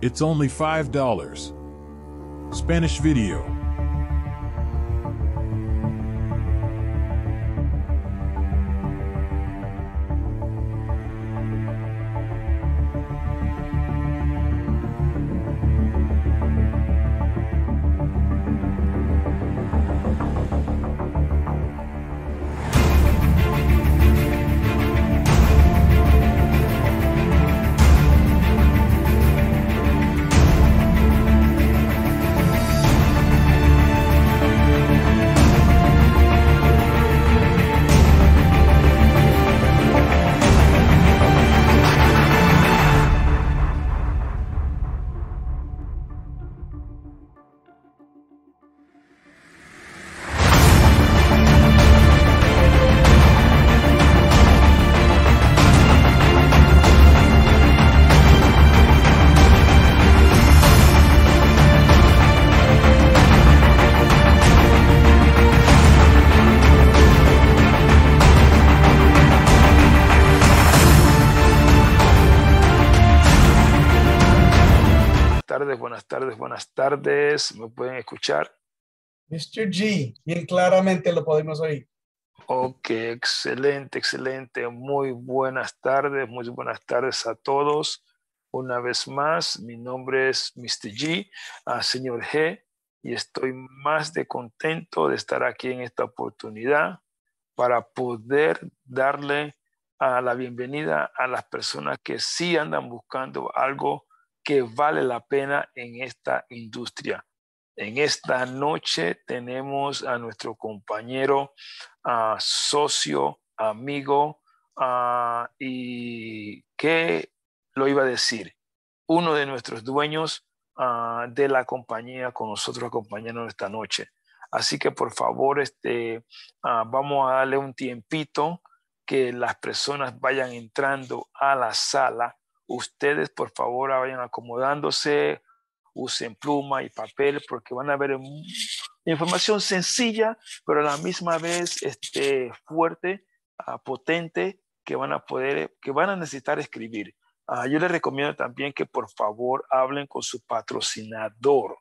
It's only $5. Spanish video. ¿Me pueden escuchar? Mr. G, bien claramente lo podemos oír. Ok, excelente, excelente. Muy buenas tardes, muy buenas tardes a todos. Una vez más, mi nombre es Mr. G, ah, señor G, y estoy más de contento de estar aquí en esta oportunidad para poder darle a la bienvenida a las personas que sí andan buscando algo que vale la pena en esta industria. En esta noche tenemos a nuestro compañero, socio, amigo, y qué lo iba a decir, uno de nuestros dueños de la compañía con nosotros acompañándonos esta noche. Así que por favor, este, vamos a darle un tiempito que las personas vayan entrando a la sala ustedes por favor vayan acomodándose, usen pluma y papel porque van a ver información sencilla, pero a la misma vez este, fuerte, uh, potente, que van a poder, que van a necesitar escribir. Uh, yo les recomiendo también que por favor hablen con su patrocinador,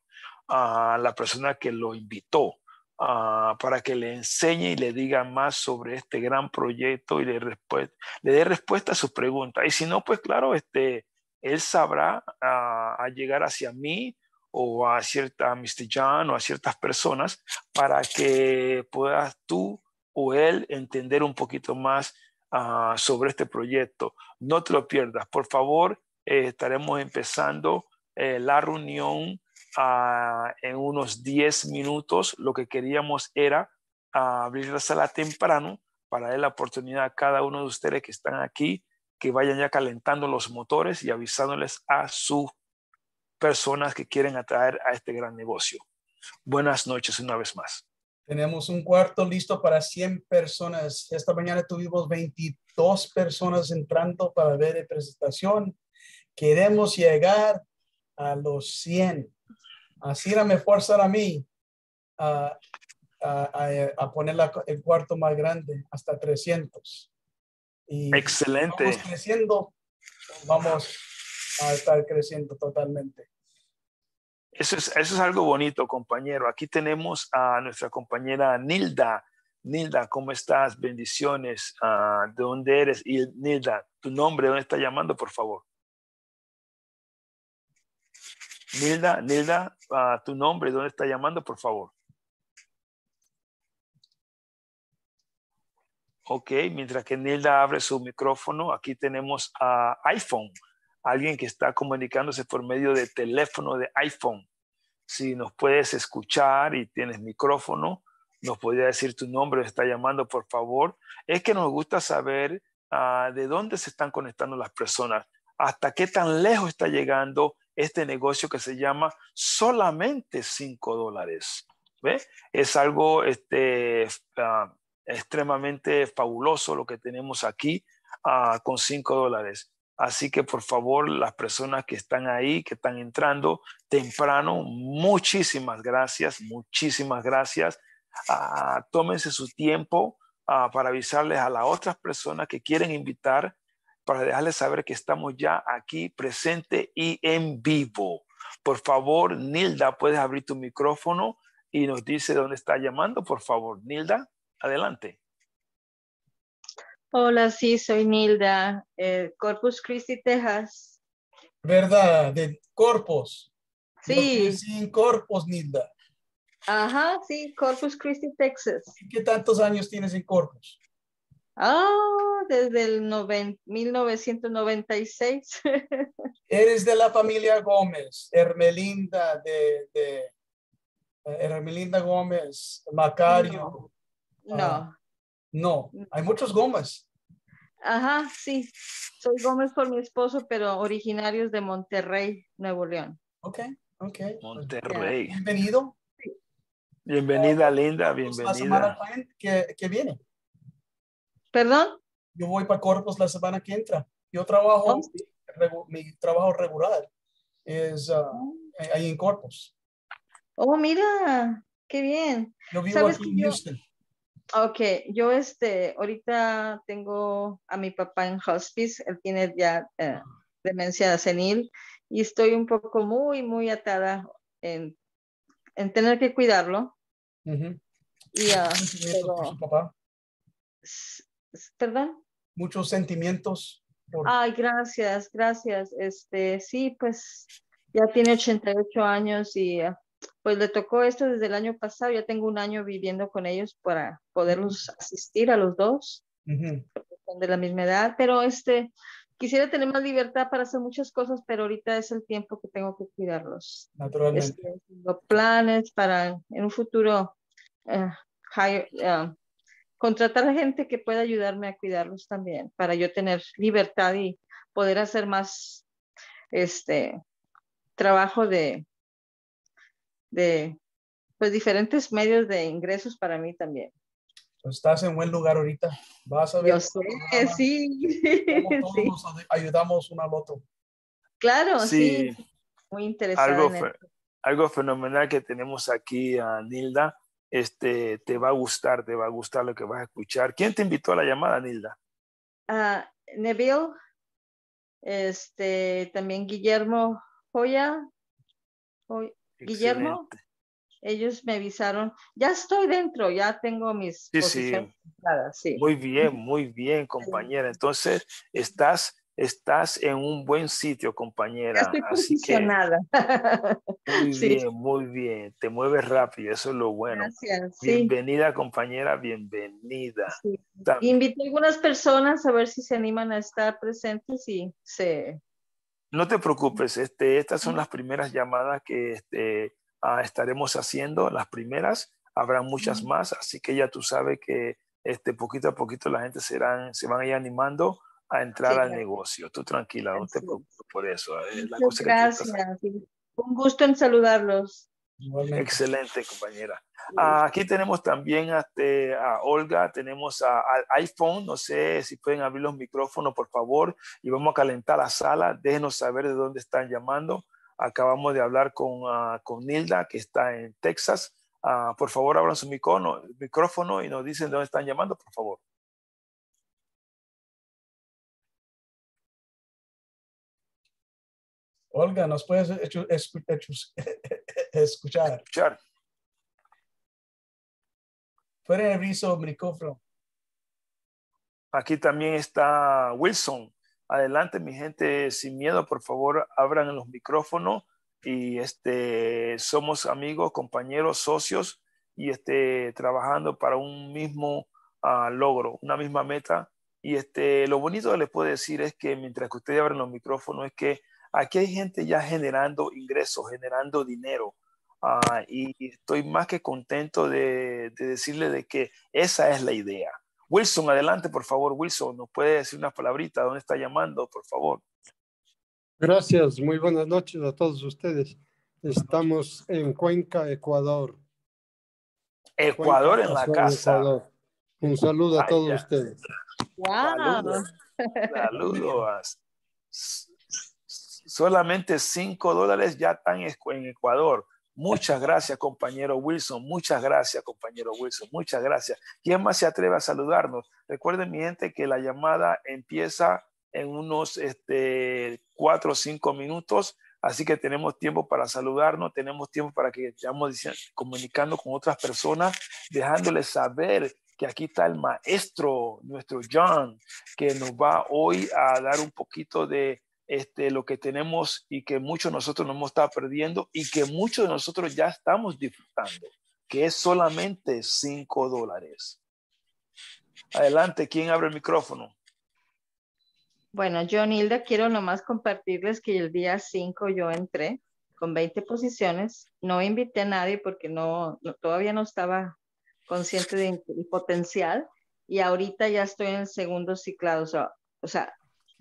a la persona que lo invitó. Uh, para que le enseñe y le diga más sobre este gran proyecto y le, le dé respuesta a sus preguntas. Y si no, pues claro, este, él sabrá a llegar hacia mí o a cierta a. John o a ciertas personas para que puedas tú o él entender un poquito más uh, sobre este proyecto. No te lo pierdas. Por favor, eh, estaremos empezando eh, la reunión uh, en unos 10 minutos. Lo que queríamos era uh, abrir la sala temprano para dar la oportunidad a cada uno de ustedes que están aquí que vayan ya calentando los motores y avisándoles a sus personas que quieren atraer a este gran negocio. Buenas noches una vez más. Tenemos un cuarto listo para 100 personas. Esta mañana tuvimos 22 personas entrando para ver la presentación. Queremos llegar a los 100. Así era me forzar a mí a, a, a poner la, el cuarto más grande hasta 300. Y Excelente. Vamos creciendo, vamos a estar creciendo totalmente. Eso es, eso es algo bonito, compañero. Aquí tenemos a nuestra compañera Nilda. Nilda, ¿cómo estás? Bendiciones. Uh, ¿De dónde eres? Y Nilda, tu nombre, ¿dónde está llamando, por favor? Nilda, Nilda, uh, tu nombre, ¿dónde está llamando, por favor? Ok, mientras que Nilda abre su micrófono, aquí tenemos a iPhone, alguien que está comunicándose por medio de teléfono de iPhone. Si nos puedes escuchar y tienes micrófono, nos podría decir tu nombre, está llamando, por favor. Es que nos gusta saber uh, de dónde se están conectando las personas, hasta qué tan lejos está llegando este negocio que se llama solamente 5 dólares. ¿Ve? Es algo este, uh, extremadamente fabuloso lo que tenemos aquí uh, con 5 dólares. Así que por favor, las personas que están ahí, que están entrando temprano, muchísimas gracias, muchísimas gracias. Uh, tómense su tiempo para avisarles a las otras personas que quieren invitar para dejarles saber que estamos ya aquí presente y en vivo. Por favor, Nilda, puedes abrir tu micrófono y nos dice dónde está llamando, por favor. Nilda, adelante. Hola, sí, soy Nilda, eh, Corpus Christi, Texas. ¿Verdad? De Corpus. Sí. Sin Corpus, Nilda. Ajá, sí, Corpus Christi, Texas. ¿Y ¿Qué tantos años tienes en Corpus? Ah, desde el noven, 1996. Eres de la familia Gómez, Hermelinda de, de eh, Hermelinda Gómez, Macario. No. Ah. No, hay muchos Gómez. Ajá, sí. Soy Gómez por mi esposo, pero originarios de Monterrey, Nuevo León. Ok, ok. Monterrey. Bienvenido. Bienvenida, Linda, La semana bienvenida. que, que viene. ¿Perdón? Yo voy para Corpus la semana que entra. Yo trabajo, Oh, regu- mi trabajo regular es ah, ahí en Corpus. Oh, mira, qué bien. Yo vivo ¿Sabes aquí en yo- Houston. Ok, yo este, ahorita tengo a mi papá en hospice, él tiene ya eh, demencia senil y estoy un poco muy, muy atada en, en tener que cuidarlo. Y, ah, Muchos sentimientos por pero- papá. Perdón. Muchos sentimientos por Ay, gracias, gracias. Este, sí, pues ya tiene 88 años y ah, pues le tocó esto desde el año pasado. Ya tengo un año viviendo con ellos para poderlos asistir a los dos. Son de la misma edad, pero este, quisiera tener más libertad para hacer muchas cosas, pero ahorita es el tiempo que tengo que cuidarlos. naturalmente. Este, tengo planes para en un futuro eh, eh, contratar a gente que pueda ayudarme a cuidarlos también, para yo tener libertad y poder hacer más este trabajo de de pues diferentes medios de ingresos para mí también. Pues estás en buen lugar ahorita. Vas a ver. Yo sé, sí. todos sí. nos ayudamos uno al otro. Claro, sí. Sí, Muy interesada algo, fe- algo fenomenal que tenemos aquí a Nilda. Este, te va a gustar, te va a gustar lo que vas a escuchar. ¿Quién te invitó a la llamada, Nilda? Ah, Neville, este, también Guillermo Joya, Joy- Guillermo, ellos me avisaron, ya estoy dentro, ya tengo mis Sí, posiciones sí. Muy bien, muy bien, compañera. Entonces, estás, estás en un buen sitio, compañera. estoy Así que posicionada. muy Sí. bien, muy bien. Te mueves rápido, eso es lo bueno. Gracias, sí. Bienvenida, compañera, bienvenida. sí. Invité a algunas personas a ver si se animan a estar presentes y se... No te preocupes, este, estas son las primeras llamadas que este, ah, estaremos haciendo, las primeras, habrá muchas más, así que ya tú sabes que este, poquito a poquito la gente serán, se van a ir animando a entrar Sí, al claro. negocio. Tú tranquila, no te preocupes por eso. es la Muchas cosa que gracias. y Un gusto en saludarlos. Igualmente. Excelente, compañera. Ah, aquí tenemos también a, este, a Olga, tenemos a, a iPhone, no sé si pueden abrir los micrófonos, por favor, y vamos a calentar la sala. Déjenos saber de dónde están llamando. Acabamos de hablar con, ah, con Nilda, que está en Texas. Ah, por favor, abran su micrófono, micrófono y nos dicen de dónde están llamando, por favor. Olga, ¿nos puedes escuchar? Escuchar. Pueden abrir su micrófono. Aquí también está Wilson. Adelante, mi gente, sin miedo, por favor, abran los micrófonos y este, somos amigos, compañeros, socios y este, trabajando para un mismo ah, logro, una misma meta. Y este, lo bonito que les puedo decir es que mientras que ustedes abren los micrófonos, es que aquí hay gente ya generando ingresos, generando dinero. Ah, y estoy más que contento de, de decirle de que esa es la idea. Wilson, adelante, por favor. Wilson, ¿nos puede decir una palabrita? ¿Dónde está llamando, por favor? Gracias, muy buenas noches a todos ustedes. Estamos en Cuenca, Ecuador. Ecuador Cuenca, en la casa. Ecuador. Un saludo a todos ustedes. ¡Wow! Saludos. Saludos. Solamente cinco dólares ya están en Ecuador. Muchas gracias, compañero Wilson. Muchas gracias, compañero Wilson. Muchas gracias. ¿Quién más se atreve a saludarnos? Recuerden, mi gente, que la llamada empieza en unos este, cuatro o cinco minutos. Así que tenemos tiempo para saludarnos, tenemos tiempo para que estemos comunicando con otras personas, dejándoles saber que aquí está el maestro, nuestro John, que nos va hoy a dar un poquito de este, lo que tenemos y que muchos de nosotros nos hemos estado perdiendo y que muchos de nosotros ya estamos disfrutando, que es solamente cinco dólares. Adelante, ¿quién abre el micrófono? Bueno, yo, Nilda, quiero nomás compartirles que el día 5 yo entré con 20 posiciones. No invité a nadie porque no, todavía no estaba consciente del potencial y ahorita ya estoy en el segundo ciclado. O sea,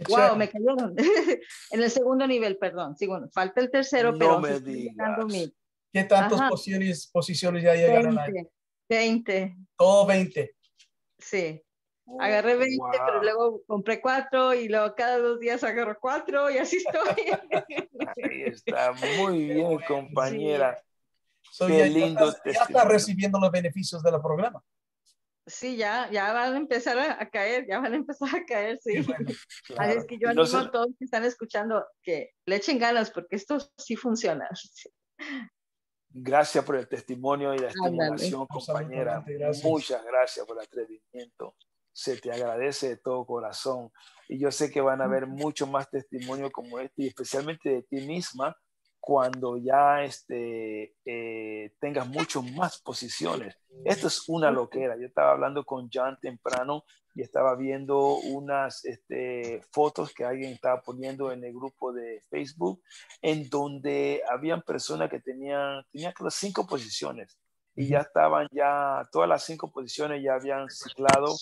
wow, me cayeron. en el segundo nivel, perdón. Sí, bueno, falta el tercero, pero me ¿Qué tantas posiciones, posiciones ya llegaron 20, ahí? 20. Todo 20. Sí. Agarré 20, pero luego compré cuatro y luego cada dos días agarro cuatro y así estoy. Ahí está, muy bien, compañera. Qué lindo. Ya, ya está recibiendo los beneficios del programa. Sí, ya, ya van a empezar a, caer, ya van a empezar a caer, sí. Así es que yo animo a todos que están escuchando que le echen ganas porque esto sí funciona. Gracias por el testimonio y la estimulación, compañera. Muchas gracias por el atrevimiento. Se te agradece de todo corazón. Y yo sé que van a haber muchos más testimonios como este, y especialmente de ti misma, cuando ya este, eh, tengas muchas más posiciones. Esto es una loquera. Yo estaba hablando con John temprano y estaba viendo unas este, fotos que alguien estaba poniendo en el grupo de Facebook, en donde habían personas que tenían, tenían las cinco posiciones y ya estaban ya, todas las cinco posiciones ya habían ciclado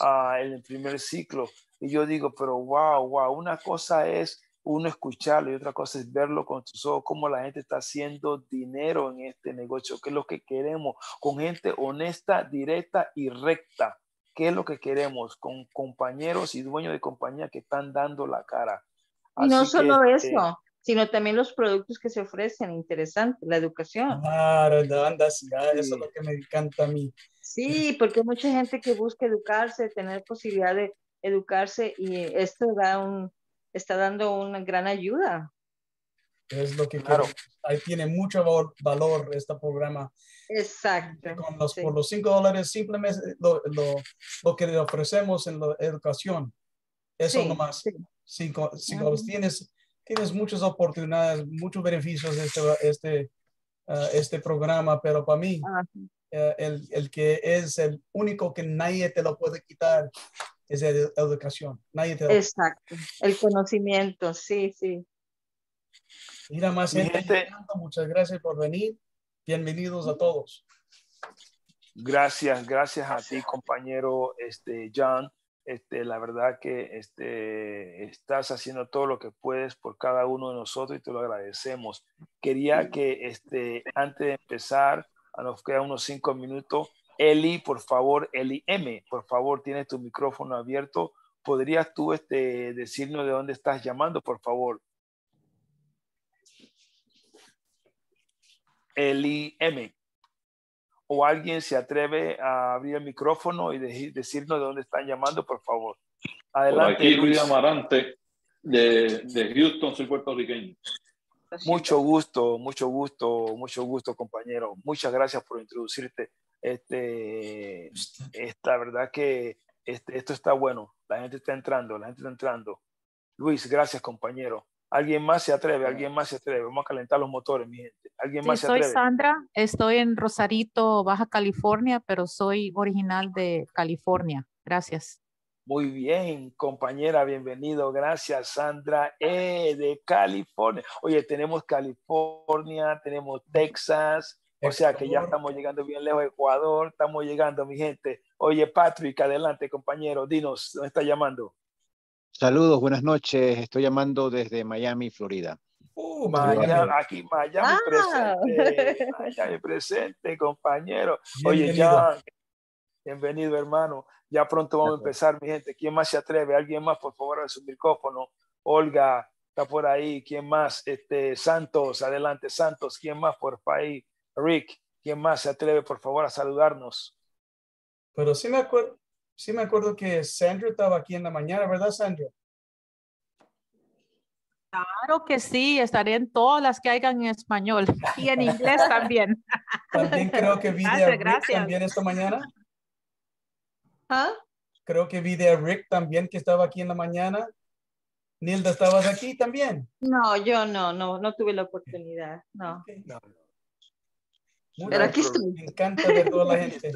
uh, en el primer ciclo. Y yo digo, pero wow, wow, una cosa es uno escucharlo y otra cosa es verlo con tus ojos, cómo la gente está haciendo dinero en este negocio, qué es lo que queremos, con gente honesta, directa y recta. ¿Qué es lo que queremos? Con compañeros y dueños de compañía que están dando la cara. y no solo eso, sino también los productos que se ofrecen, interesante, la educación. Claro, andas, eso es lo que me encanta a mí. Sí, porque hay mucha gente que busca educarse, tener posibilidad de educarse y esto da un, está dando una gran ayuda. Es lo que claro. Ahí tiene mucho valor este programa. Exacto. Con los, Por los cinco dólares simplemente lo, lo, lo, que le ofrecemos en la educación. Eso sí, nomás. Sí. Cinco, cinco tienes, tienes muchas oportunidades, muchos beneficios de este, este, uh, este programa, pero para mí, uh, el, el que es el único que nadie te lo puede quitar es la educación. Nadie te Exacto, el conocimiento, sí, sí. Mira más gente, muchas gracias por venir. Bienvenidos a todos. Gracias, gracias a ti, compañero este, John. Este, la verdad que este, estás haciendo todo lo que puedes por cada uno de nosotros y te lo agradecemos. Quería que este, antes de empezar, a nos quedan unos cinco minutos, Eli, por favor, Eli M, por favor, tienes tu micrófono abierto. ¿Podrías tú este, decirnos de dónde estás llamando, por favor? Eli M. ¿O alguien se atreve a abrir el micrófono y decirnos de dónde están llamando, por favor? Adelante. aquí Luis Amarante, de, de Houston, soy puertorriqueño. Mucho gusto, mucho gusto, mucho gusto, compañero. Muchas gracias por introducirte este, esta verdad que este, esto está bueno. La gente está entrando, la gente está entrando. Luis, gracias, compañero. ¿Alguien más se atreve? ¿Alguien más se atreve? Vamos a calentar los motores, mi gente. ¿Alguien más se atreve? Soy Sandra, estoy en Rosarito, Baja California, pero soy original de California. Gracias. Muy bien, compañera, bienvenido. Gracias, Sandra, eh, de California. Oye, tenemos California, tenemos Texas, o sea que ya estamos llegando bien lejos de Ecuador, estamos llegando, mi gente. Oye, Patrick, adelante, compañero, dinos, ¿dónde está llamando? Saludos, buenas noches. Estoy llamando desde Miami, Florida. Uh, Miami, aquí Miami ah. presente, Miami presente, compañero. Oye, ya, bienvenido, hermano. Ya pronto vamos a empezar, mi gente. ¿Quién más se atreve? ¿Alguien más, por favor, a su micrófono? Olga, está por ahí. ¿Quién más? Este, Santos, adelante, Santos. ¿Quién más por ahí? Rick, ¿quién más se atreve, por favor, a saludarnos? Pero sí me acuerdo, sí me acuerdo que Sandra estaba aquí en la mañana, ¿verdad, Sandra? Claro que sí, estaré en todas las que hayan en español y en inglés también. También creo que vi Gracias, a Rick gracias. también esta mañana. ¿Ah? Creo que vi a Rick también que estaba aquí en la mañana. Nilda, ¿estabas aquí también? No, yo no, no, no tuve la oportunidad. No, Muy Pero aquí estoy. Me encanta ver toda la gente.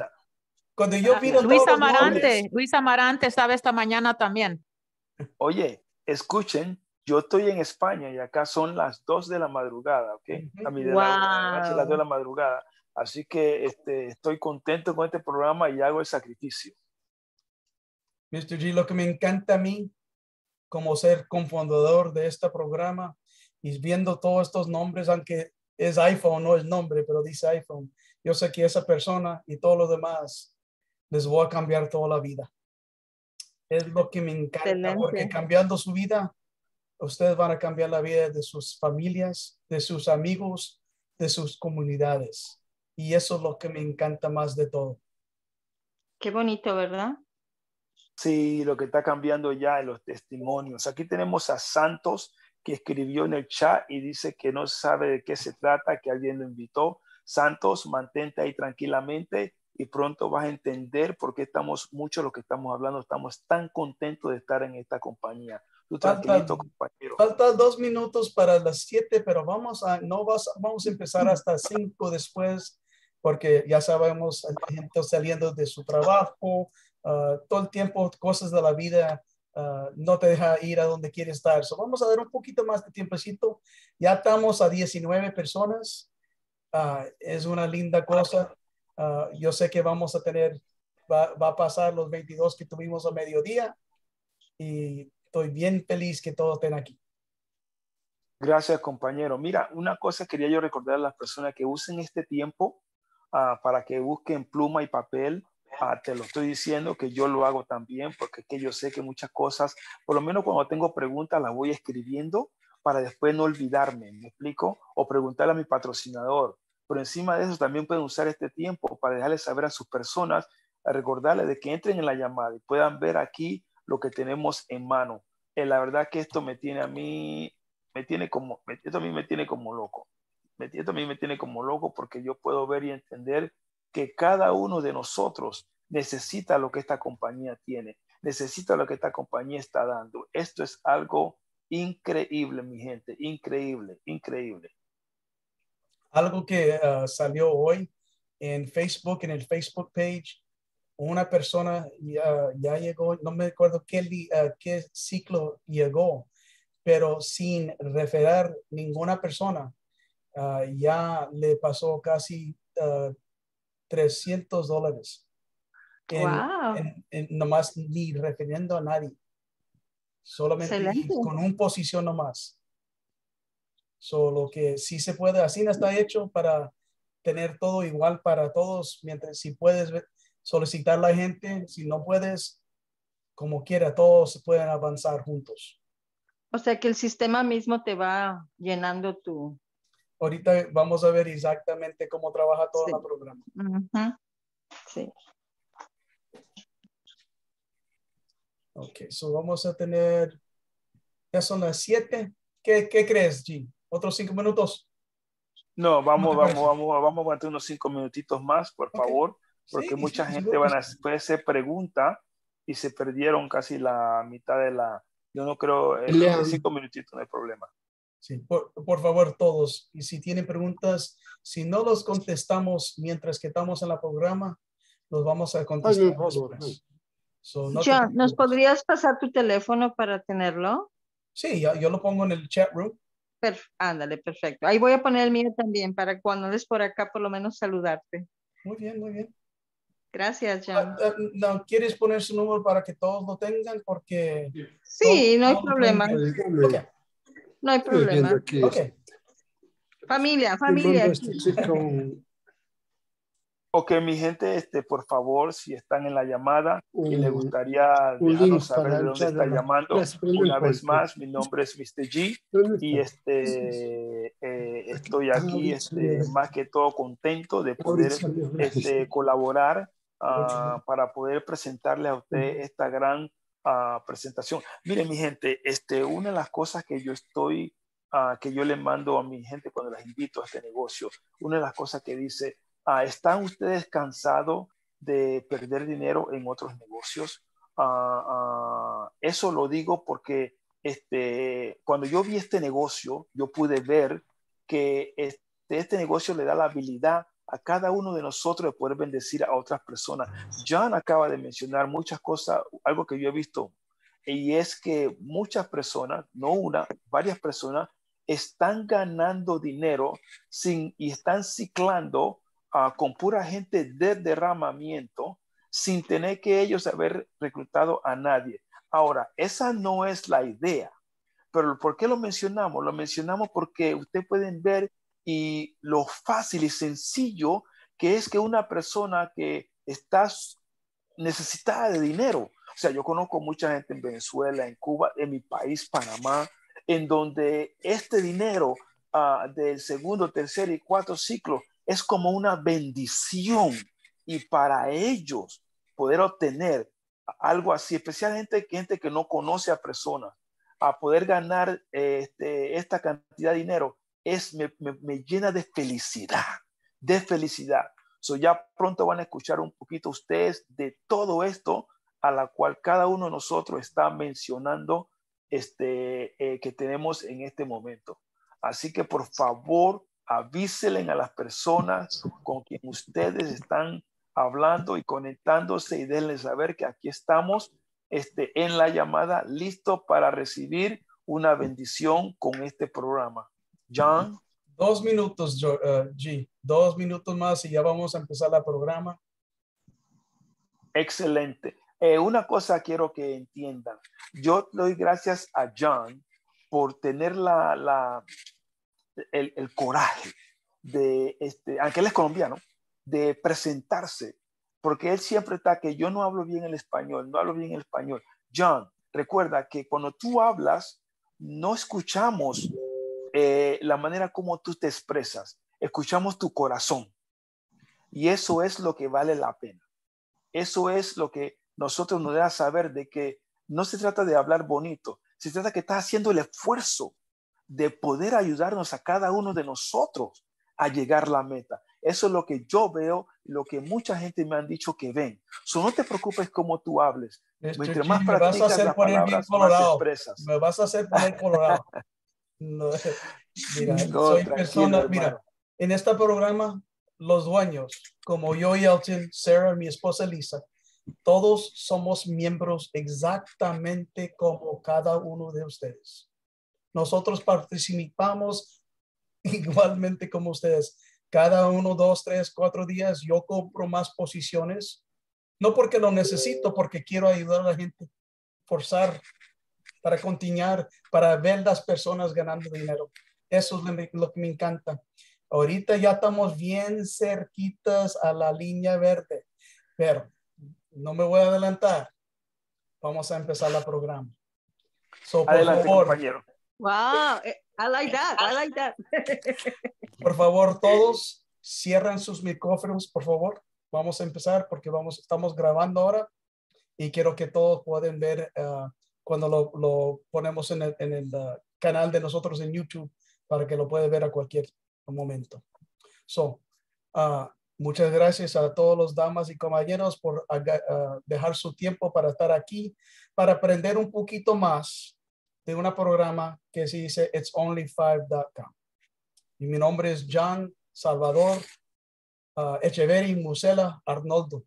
Cuando yo pido Luis todos los Amarante, nombres, Luis Amarante estaba esta mañana también. Oye, escuchen, yo estoy en España y acá son las 2 de la madrugada, ¿ok? A mí de la, noche, las 2 de Wow. la madrugada. Así que este, estoy contento con este programa y hago el sacrificio. Mr. G, lo que me encanta a mí como ser confundador de este programa y viendo todos estos nombres, aunque es iPhone, no es nombre, pero dice iPhone. Yo sé que esa persona y todos los demás les voy a cambiar toda la vida. Es lo que me encanta, porque Excelente. cambiando su vida, ustedes van a cambiar la vida de sus familias, de sus amigos, de sus comunidades. Y eso es lo que me encanta más de todo. Qué bonito, ¿verdad? Sí, lo que está cambiando ya en los testimonios. Aquí tenemos a Santos que escribió en el chat y dice que no sabe de qué se trata, que alguien lo invitó. Santos, mantente ahí tranquilamente y pronto vas a entender por qué estamos, mucho lo que estamos hablando, estamos tan contentos de estar en esta compañía. Tú Falta- tranquilito, compañero. Faltan dos minutos para las siete, pero vamos a, no vas, vamos a empezar hasta cinco después, porque ya sabemos, gente saliendo de su trabajo, ah, todo el tiempo, cosas de la vida, ah, no te deja ir a donde quieres estar. So, vamos a dar un poquito más de tiempecito. Ya estamos a 19 personas. Ah, es una linda cosa. Ah, yo sé que vamos a tener, va, va a pasar los 22 que tuvimos a mediodía y estoy bien feliz que todos estén aquí. Gracias, compañero. Mira, una cosa quería yo recordar a las personas que usen este tiempo para que busquen pluma y papel. Ah, te lo estoy diciendo que yo lo hago también porque que yo sé que muchas cosas, por lo menos cuando tengo preguntas, las voy escribiendo para después no olvidarme, ¿me explico? O preguntarle a mi patrocinador. Por encima de eso, también pueden usar este tiempo para dejarles saber a sus personas, a recordarles de que entren en la llamada y puedan ver aquí lo que tenemos en mano. Eh, la verdad que esto me tiene a mí me tiene como, esto a mí me tiene como loco. Esto a mí me tiene como loco porque yo puedo ver y entender que cada uno de nosotros necesita lo que esta compañía tiene, necesita lo que esta compañía está dando. Esto es algo increíble, mi gente, increíble, increíble. algo que ah, salió hoy en Facebook, en el Facebook page, una persona ya, llegó, no me acuerdo ah, qué ciclo llegó, pero sin referar ninguna persona, ah, ya le pasó casi 300 dólares. En, Wow. en- en nomás ni refiriendo a nadie. Solamente Excelente. con un posición nomás. Solo que sí se puede, así no está hecho para tener todo igual para todos, mientras si puedes solicitar a la gente, si no puedes, como quiera, todos pueden avanzar juntos. O sea que el sistema mismo te va llenando tu... Ahorita vamos a ver exactamente cómo trabaja todo Sí. el programa. Ujú. Sí. Ok, so vamos a tener, ya son las siete. ¿Qué, qué crees, G? ¿Otros cinco minutos? No, vamos, vamos, parece? vamos, vamos a aguantar unos cinco minutitos más, por Ok. favor, porque Sí, mucha sí, gente van a puede hacer pregunta y se perdieron casi la mitad de la. Yo no creo, eh, cinco minutitos, no hay problema. Sí, por, por favor, todos. Y si tienen preguntas, si no los contestamos mientras que estamos en la programa, los vamos a contestar. por favor. So, no John, ¿nos podrías pasar tu teléfono para tenerlo? Sí, yo, yo lo pongo en el chat room. Per- ándale, perfecto. Ahí voy a poner el mío también para cuando andes por acá por lo menos saludarte. Muy bien, muy bien. Gracias, Ah, John. ah, no, ¿Quieres poner su número para que todos lo tengan? Porque... Sí, no hay problema. pueden ver. Dígame, Ok, No hay problema. aquí. ok. Familia, familia. Ok, mi gente, este, por favor, si están en la llamada y les gustaría dejarnos saber de dónde está llamando. Una vez más, mi nombre es Mr. G ¿Dónde y este, eh, estoy aquí este, más que todo contento de poder este, colaborar ah, para poder presentarle a usted esta gran ah, presentación. Miren, mi gente, este, una de las cosas que yo estoy, ah, que yo le mando a mi gente cuando las invito a este negocio, una de las cosas que dice, ah, ¿están ustedes cansados de perder dinero en otros negocios? eso lo digo porque este, cuando yo vi este negocio, yo pude ver que este, este negocio le da la habilidad a cada uno de nosotros de poder bendecir a otras personas. John acaba de mencionar muchas cosas, algo que yo he visto, y es que muchas personas, no una, varias personas, están ganando dinero sin, y están ciclando uh, con pura gente de derramamiento sin tener que ellos haber reclutado a nadie. Ahora, esa no es la idea. Pero ¿por qué lo mencionamos? Lo mencionamos porque ustedes pueden ver y lo fácil y sencillo que es que una persona que está necesitada de dinero, o sea, yo conozco mucha gente en Venezuela, en Cuba, en mi país, Panamá, en donde este dinero uh, del segundo, tercer y cuarto ciclo es como una bendición. Y para ellos poder obtener algo así, especialmente gente que no conoce a personas, a poder ganar este, esta cantidad de dinero, es, me, me, llena de felicidad, de felicidad. So ya pronto van a escuchar un poquito ustedes de todo esto a la cual cada uno de nosotros está mencionando este, eh, que tenemos en este momento. Así que por favor, avíselen a las personas con quien ustedes están hablando y conectándose y denle saber que aquí estamos este, en la llamada, listo para recibir una bendición con este programa. John. Dos minutos, uh, G. Dos minutos más y ya vamos a empezar el programa. Excelente. Eh, una cosa quiero que entiendan. Yo doy gracias a John por tener la, la el, el, coraje de, este, aunque él es colombiano, de presentarse, porque él siempre está que yo no hablo bien el español, no hablo bien el español. John, recuerda que cuando tú hablas, no escuchamos eh, la manera como tú te expresas, escuchamos tu corazón. Y eso es lo que vale la pena. Eso es lo que nosotros nos da saber de que no se trata de hablar bonito, se trata que estás haciendo el esfuerzo de poder ayudarnos a cada uno de nosotros a llegar a la meta. Eso es lo que yo veo, lo que mucha gente me han dicho que ven. So, no te preocupes cómo tú hables. Mientras más practicas las palabras, más expresas. Me vas a hacer poner colorado. No, mira, soy persona, mira, en este programa, los dueños, como yo y Elton, Sarah, mi esposa Lisa, todos somos miembros exactamente como cada uno de ustedes. Nosotros participamos igualmente como ustedes. Cada uno, dos, tres, cuatro días yo compro más posiciones. No porque lo necesito, porque quiero ayudar a la gente. Forzar para continuar, para ver las personas ganando dinero. Eso es lo que me encanta. Ahorita ya estamos bien cerquitas a la línea verde, pero no me voy a adelantar. Vamos a empezar el programa. por Adelante, favor, compañero. Wow, eh, I like that, I like that. por favor, todos cierren sus micrófonos, por favor. Vamos a empezar porque vamos, estamos grabando ahora y quiero que todos puedan ver uh, cuando lo, lo ponemos en el, en el uh, canal de nosotros en YouTube para que lo pueda ver a cualquier momento. So, uh, muchas gracias a todos los damas y caballeros por uh, dejar su tiempo para estar aquí, para aprender un poquito más de un programa que se dice It's Only5.com. Y mi nombre es John Salvador uh, Echeverry Musela Arnoldo.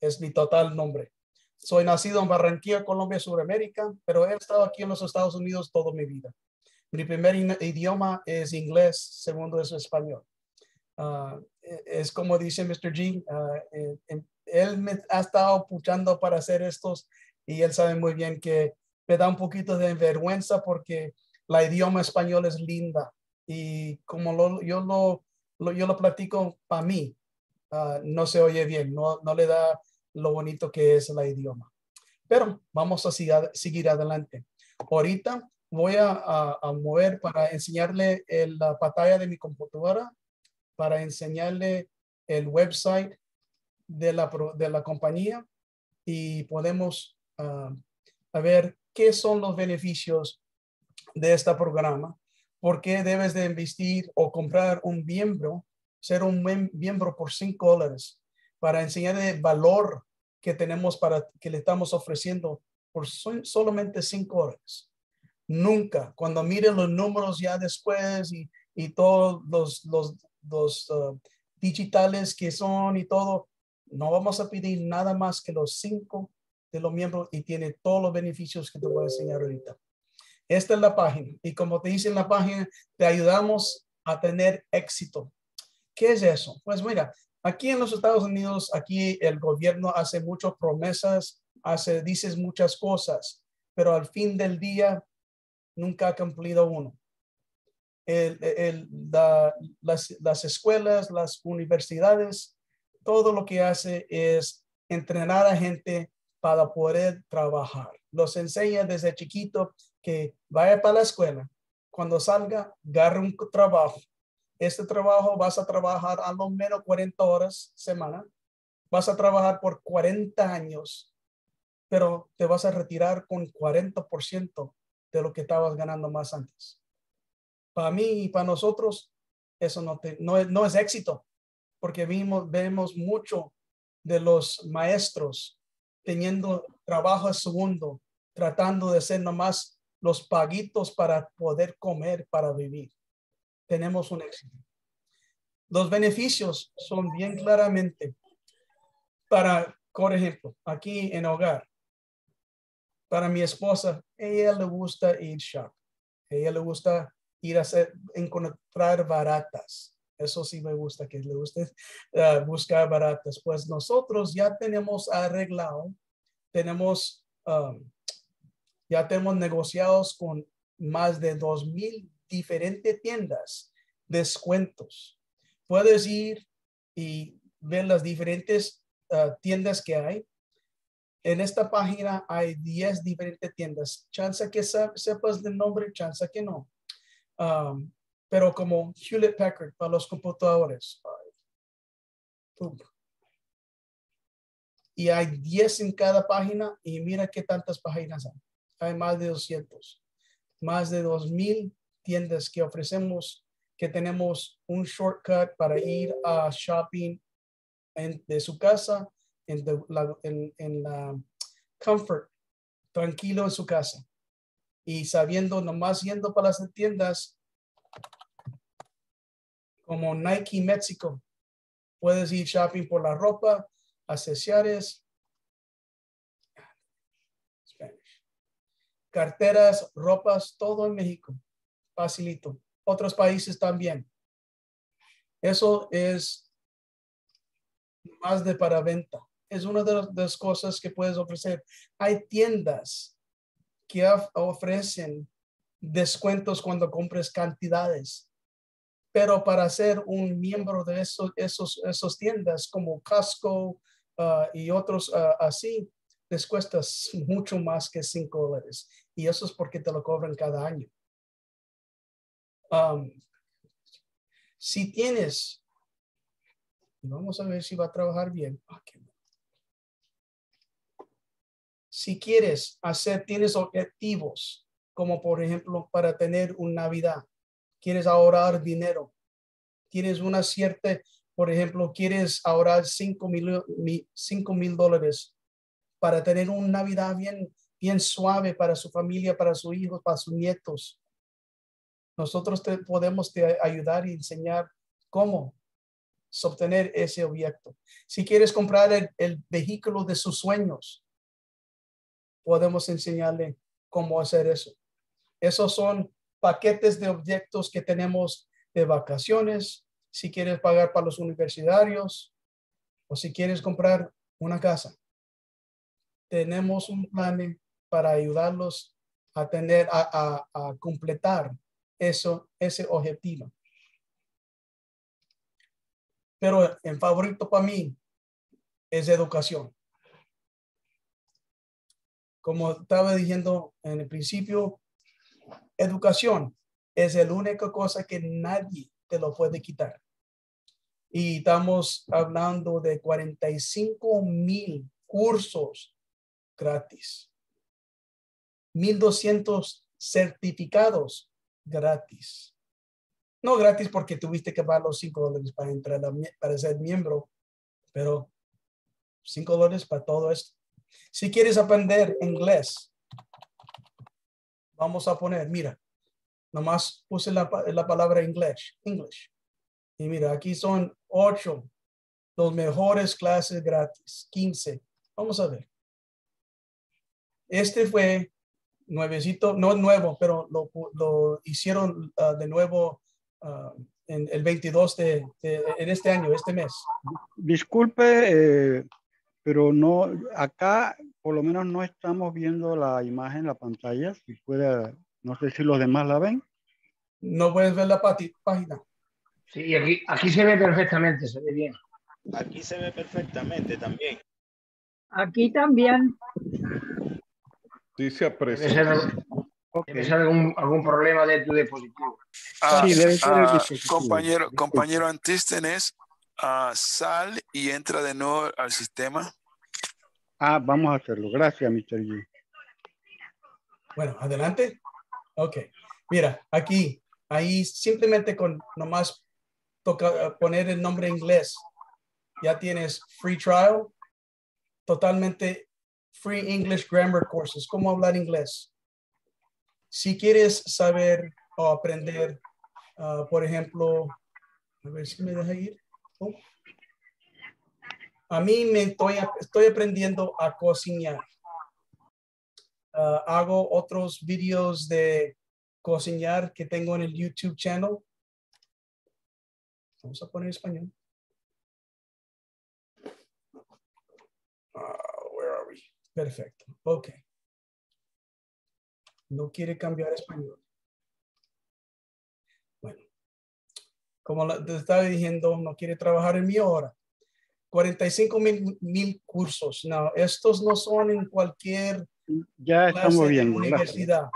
Es mi total nombre. Soy nacido en Barranquilla, Colombia, Sudamérica, pero he estado aquí en los Estados Unidos toda mi vida. Mi primer idioma es inglés, segundo es español. Uh, es como dice Mr. G, uh, él me ha estado puchando para hacer estos y él sabe muy bien que me da un poquito de vergüenza porque la idioma español es linda y como lo, yo, lo, yo lo platico para mí, uh, no se oye bien, no, no le da lo bonito que es el idioma. Pero vamos a seguir, adelante. Ahorita voy a, mover para enseñarle la pantalla de mi computadora, para enseñarle el website de la, de la compañía y podemos a ver qué son los beneficios de este programa, por qué debes de investir o comprar un miembro, ser un miembro por cinco dólares para enseñar el valor que tenemos para que le estamos ofreciendo por solamente cinco horas. Nunca, cuando miren los números ya después y, y todos los, los, los uh, digitales que son y todo, no vamos a pedir nada más que los cinco de los miembros y tiene todos los beneficios que te voy a enseñar ahorita. Esta es la página y como te dice en la página, te ayudamos a tener éxito. ¿Qué es eso? Pues mira, aquí en los Estados Unidos, aquí el gobierno hace muchas promesas, hace, dices muchas cosas, pero al fin del día nunca ha cumplido uno. Las, las escuelas, las universidades, todo lo que hace es entrenar a gente para poder trabajar. Los enseña desde chiquito que vaya para la escuela. Cuando salga, agarre un trabajo. Este trabajo vas a trabajar a lo menos 40 horas semana. Vas a trabajar por 40 años, pero te vas a retirar con 40% de lo que estabas ganando más antes. Para mí y para nosotros, eso no, es éxito, porque vimos, vemos mucho de los maestros teniendo trabajo segundo, tratando de ser nomás los paguitos para poder comer, para vivir. Tenemos un éxito. Los beneficios son bien claramente para, por ejemplo, aquí en hogar, para mi esposa, ella le gusta ir shop. Ella le gusta ir a encontrar baratas. Eso sí me gusta, que le guste uh, buscar baratas. Pues nosotros ya tenemos arreglado, tenemos, um, ya tenemos negociados con más de dos mil diferentes tiendas, descuentos. Puedes ir y ver las diferentes uh, tiendas que hay. En esta página hay 10 diferentes tiendas. Chance que sepas el nombre, chance que no. Um, pero como Hewlett Packard para los computadores. Y hay 10 en cada página y mira qué tantas páginas hay. Hay más de 200, más de 2000 tiendas que ofrecemos, que tenemos un shortcut para ir a shopping en, de su casa, en, la, en la comfort, tranquilo en su casa. Y sabiendo, nomás yendo para las tiendas, como Nike México. Puedes ir shopping por la ropa, accesorios, carteras, ropas, todo en México. Facilito. Otros países también. Eso es más de para venta. Es una de las cosas que puedes ofrecer. Hay tiendas que ofrecen descuentos cuando compres cantidades pero para ser un miembro de esos, esos, tiendas como Costco ah, y otros ah, así, les cuesta mucho más que 5 dólares. Y eso es porque te lo cobran cada año. Si tienes, vamos a ver si va a trabajar bien. Ah, si quieres hacer, tienes objetivos, como por ejemplo para tener una Navidad quieres ahorrar dinero, tienes una cierta, por ejemplo, quieres ahorrar 5 mil, cinco mil dólares para tener una Navidad bien, bien suave para su familia, para sus hijos, para sus nietos. Nosotros podemos ayudar y enseñar cómo obtener ese objeto. Si quieres comprar el, vehículo de sus sueños, podemos enseñarle cómo hacer eso. Esos son paquetes de objetos que tenemos de vacaciones, si quieres pagar para los universitarios o si quieres comprar una casa. Tenemos un plan para ayudarlos a tener, a, completar eso, ese objetivo. Pero en favorito para mí es educación. Como estaba diciendo en el principio, Educación es la única cosa que nadie te lo puede quitar. Y estamos hablando de 45 mil cursos gratis. 1200 certificados gratis. No gratis porque tuviste que pagar los 5 dólares para entrar para ser miembro, pero 5 dólares para todo esto. Si quieres aprender inglés, vamos a poner, mira, nomás puse la, la palabra inglés, English. Y mira, aquí son 8, los mejores clases gratis, 15. Vamos a ver. Este fue nuevecito, no nuevo, pero lo, lo hicieron uh, de nuevo uh, en el 22 de, de, en este año, este mes. Disculpe, eh, pero no, acá por lo menos no estamos viendo la imagen en la pantalla. Si puede, no sé si los demás la ven. No puedes ver la página. Sí, aquí, aquí se ve perfectamente, se ve bien. Aquí se ve perfectamente también. Aquí también. Sí, se aprecia. Debe ser, debe ser algún, algún, problema de tu dispositivo. Ah, sí, debe ser ah, compañero, compañero Antístenes, ah, sal y entra de nuevo al sistema. Ah, vamos a hacerlo. Gracias, Mr. G. Bueno, adelante. Ok. Mira, aquí, ahí simplemente con nomás toca poner el nombre en inglés. Ya tienes free trial, totalmente free English grammar courses, cómo hablar inglés. Si quieres saber o aprender, uh, por ejemplo, a ver si me deja ir. Oh. A mí me estoy, estoy aprendiendo a cocinar. Uh, hago otros videos de cocinar que tengo en el YouTube channel. Vamos a poner español. Perfecto. Ok. No quiere cambiar español. Bueno, como te estaba diciendo, no quiere trabajar en mi hora. 45 mil, mil cursos. No, estos no son en cualquier ya estamos viendo, universidad.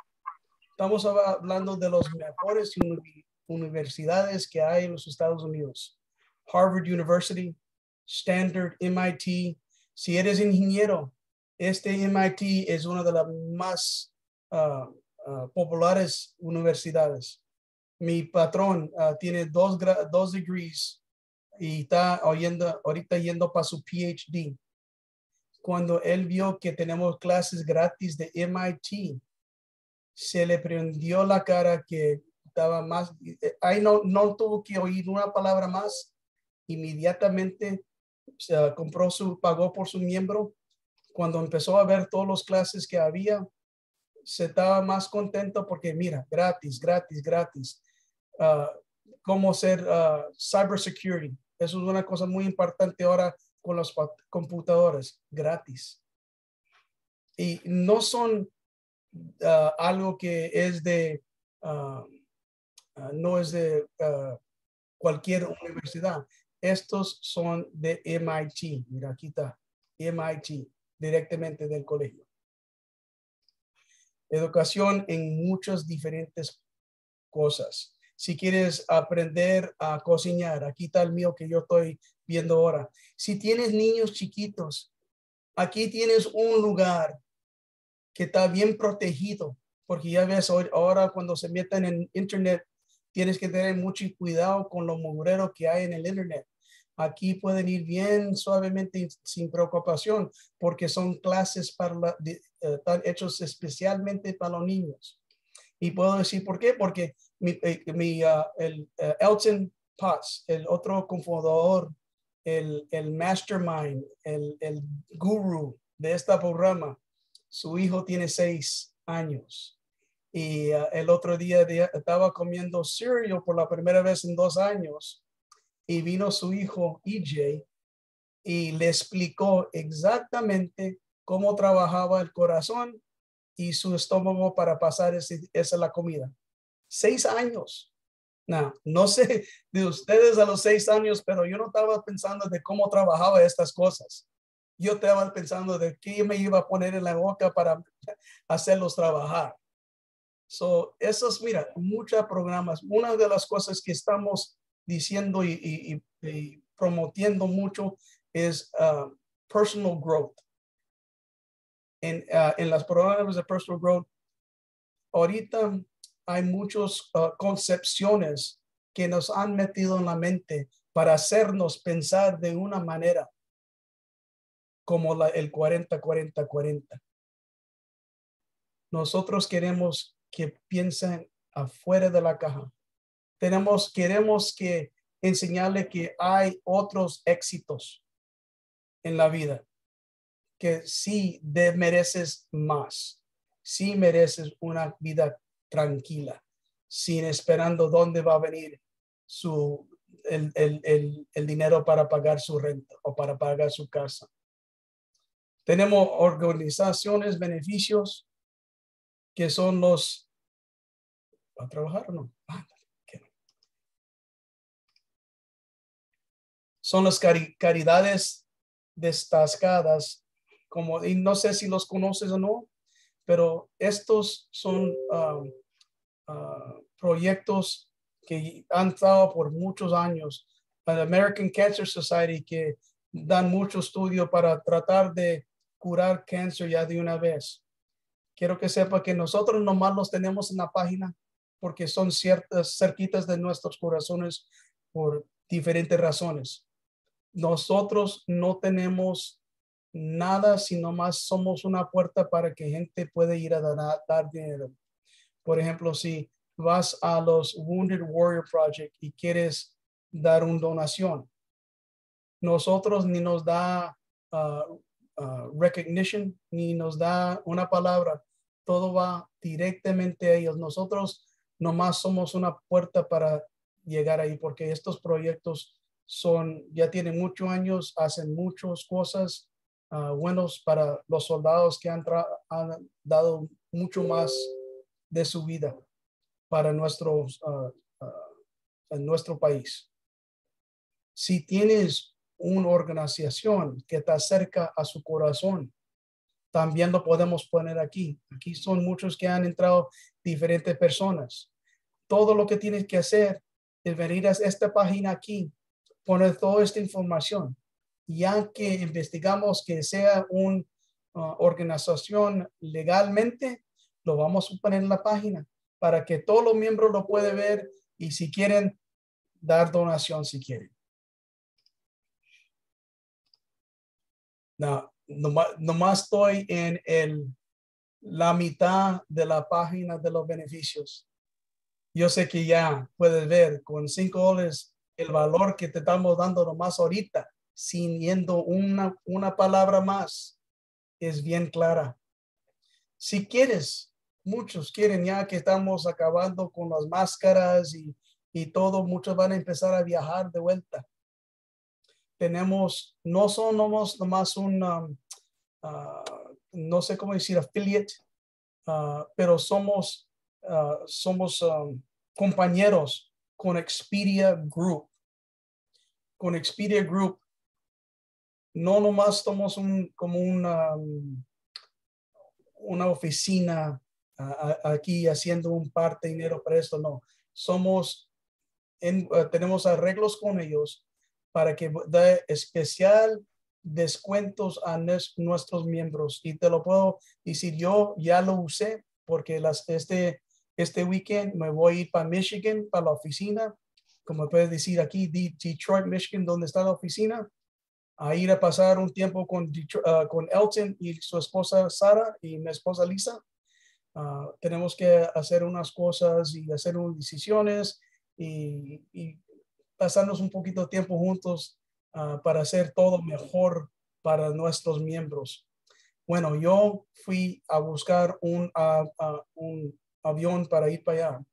Estamos hablando de los mejores universidades que hay en los Estados Unidos. Harvard University, Standard, MIT. Si eres ingeniero, este MIT es una de las más uh, uh, populares universidades. Mi patrón uh, tiene dos, dos degrees y está oyendo, ahorita yendo para su PhD. Cuando él vio que tenemos clases gratis de MIT, se le prendió la cara que estaba más, ahí no, no tuvo que oír una palabra más, inmediatamente se compró su, pagó por su miembro cuando empezó a ver todas las clases que había, se estaba más contento porque mira, gratis, gratis, gratis. Uh, cómo ser uh, cybersecurity. Eso es una cosa muy importante ahora con los computadores, gratis. Y no son uh, algo que es de, no es de cualquier universidad. Estos son de MIT. Mira, aquí está, MIT directamente del colegio. Educación en muchas diferentes cosas. Si quieres aprender a cocinar, aquí está el mío que yo estoy viendo ahora. Si tienes niños chiquitos, aquí tienes un lugar que está bien protegido, porque ya ves ahora cuando se meten en internet, tienes que tener mucho cuidado con los mugreros que hay en el internet aquí pueden ir bien suavemente sin preocupación porque son clases para la, eh, hechos especialmente para los niños. Y puedo decir por qué, porque mi, eh, uh, el uh, Elton Potts, el otro confundador, el, el mastermind, el, el guru de este programa, su hijo tiene seis años. Y uh, el otro día estaba comiendo cereal por la primera vez en dos años y vino su hijo EJ y le explicó exactamente cómo trabajaba el corazón y su estómago para pasar ese, esa la comida. Seis años. No, no sé de ustedes a los seis años, pero yo no estaba pensando de cómo trabajaba estas cosas. Yo estaba pensando de qué me iba a poner en la boca para hacerlos trabajar. So, esos, mira, muchos programas. Una de las cosas que estamos diciendo y, y, promoviendo mucho es uh, personal growth. En, uh, las programas de personal growth ahorita hay muchas uh, concepciones que nos han metido en la mente para hacernos pensar de una manera como la, el 40-40-40. Nosotros queremos que piensen afuera de la caja. Tenemos, queremos que enseñarle que hay otros éxitos en la vida, que sí de, mereces más, sí mereces una vida tranquila, sin esperando dónde va a venir su, el, el, el, dinero para pagar su renta o para pagar su casa. Tenemos organizaciones, beneficios, que son los... ¿Va a trabajar o no? Son las caridades destacadas, como, y no sé si los conoces o no, pero estos son um, uh, proyectos que han estado por muchos años. La American Cancer Society que dan mucho estudio para tratar de curar cáncer ya de una vez. Quiero que sepa que nosotros nomás los tenemos en la página porque son ciertas cerquitas de nuestros corazones por diferentes razones. Nosotros no tenemos nada, sino más somos una puerta para que gente pueda ir a dar, dar dinero. Por ejemplo, si vas a los Wounded Warrior Project y quieres dar una donación, nosotros ni nos da uh, uh, recognition, ni nos da una palabra, todo va directamente a ellos. Nosotros nomás somos una puerta para llegar ahí, porque estos proyectos son, ya tienen muchos años, hacen muchas cosas uh, buenos para los soldados que han, han, dado mucho más de su vida para nuestros, uh, uh, nuestro país. Si tienes una organización que está cerca a su corazón, también lo podemos poner aquí. Aquí son muchos que han entrado diferentes personas. Todo lo que tienes que hacer es venir a esta página aquí, poner toda esta información. Ya que investigamos que sea una uh, organización legalmente, lo vamos a poner en la página para que todos los miembros lo puedan ver y si quieren dar donación, si quieren. No, nomás, estoy en el, la mitad de la página de los beneficios. Yo sé que ya puedes ver con cinco dólares el valor que te estamos dando nomás ahorita, sin yendo una, una palabra más, es bien clara. Si quieres, muchos quieren ya que estamos acabando con las máscaras y, y todo, muchos van a empezar a viajar de vuelta. Tenemos, no somos nomás un, um, uh, no sé cómo decir, affiliate, uh, pero somos, uh, somos um, compañeros con Expedia Group. Con Expedia Group, no nomás somos un, como una, um, una oficina aquí haciendo un parte de dinero para esto, no. Somos, en, tenemos arreglos con ellos para que dé especial descuentos a nuestros miembros. Y te lo puedo decir, yo ya lo usé porque este, este weekend me voy a ir para Michigan, para la oficina, como puedes decir aquí, Detroit, Michigan, donde está la oficina, a ir a pasar un tiempo con, ah, con Elton y su esposa Sara y mi esposa Lisa. Ah, tenemos que hacer unas cosas y hacer unas decisiones y, y pasarnos un poquito de tiempo juntos Ah, para hacer todo mejor para nuestros miembros. Bueno, yo fui a buscar un, un avión para ir para allá.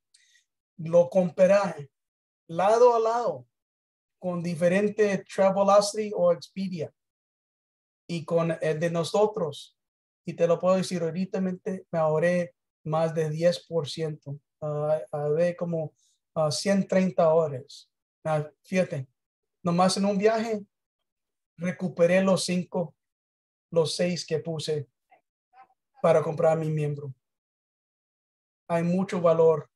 Lo compré lado a lado con diferente Travelocity o Expedia y con el de nosotros. Y te lo puedo decir, ahorita me ahorré más de 10%. a ver, como 130 horas. fíjate, nomás en un viaje, recuperé los cinco, los seis que puse para comprar mi miembro. Hay mucho valor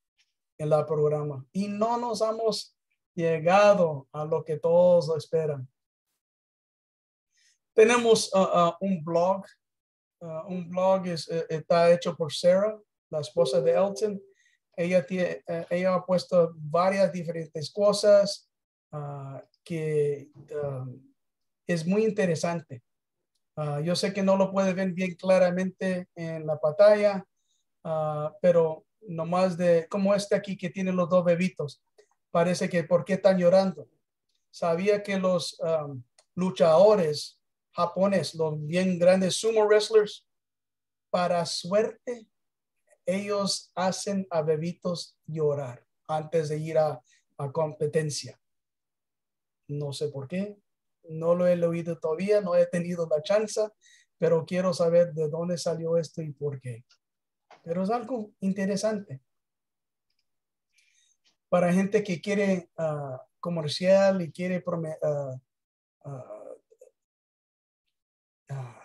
en la programa y no nos hemos llegado a lo que todos esperan. Tenemos uh, uh, un blog. Uh, un blog es, está hecho por Sarah la esposa de Elton. Ella, tiene, eh, ella ha puesto varias diferentes cosas ah, que um, es muy interesante. Ah, yo sé que no lo puede ver bien claramente en la pantalla, ah, pero nomás de como este aquí que tiene los dos bebitos, parece que ¿por qué están llorando? Sabía que los um, luchadores japoneses, los bien grandes sumo wrestlers, para suerte, ellos hacen a bebitos llorar antes de ir a, a competencia. No sé por qué, no lo he oído todavía, no he tenido la chance, pero quiero saber de dónde salió esto y por qué. Pero es algo interesante. Para gente que quiere ah, comercial y quiere uh,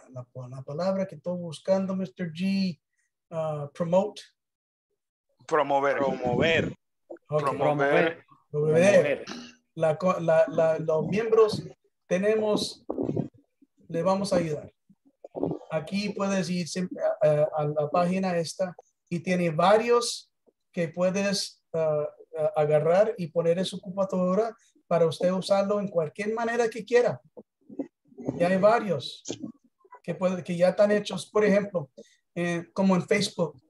la, la, palabra que estoy buscando, Mr. G, promote. Promover. Promover. Promover. Promover. La, la, los miembros tenemos, le vamos a ayudar. Aquí puedes ir a, a, la página esta y tiene varios que puedes agarrar y poner en su computadora para usted usarlo en cualquier manera que quiera. Y hay varios que, puede, que ya están hechos, por ejemplo, eh, como en Facebook,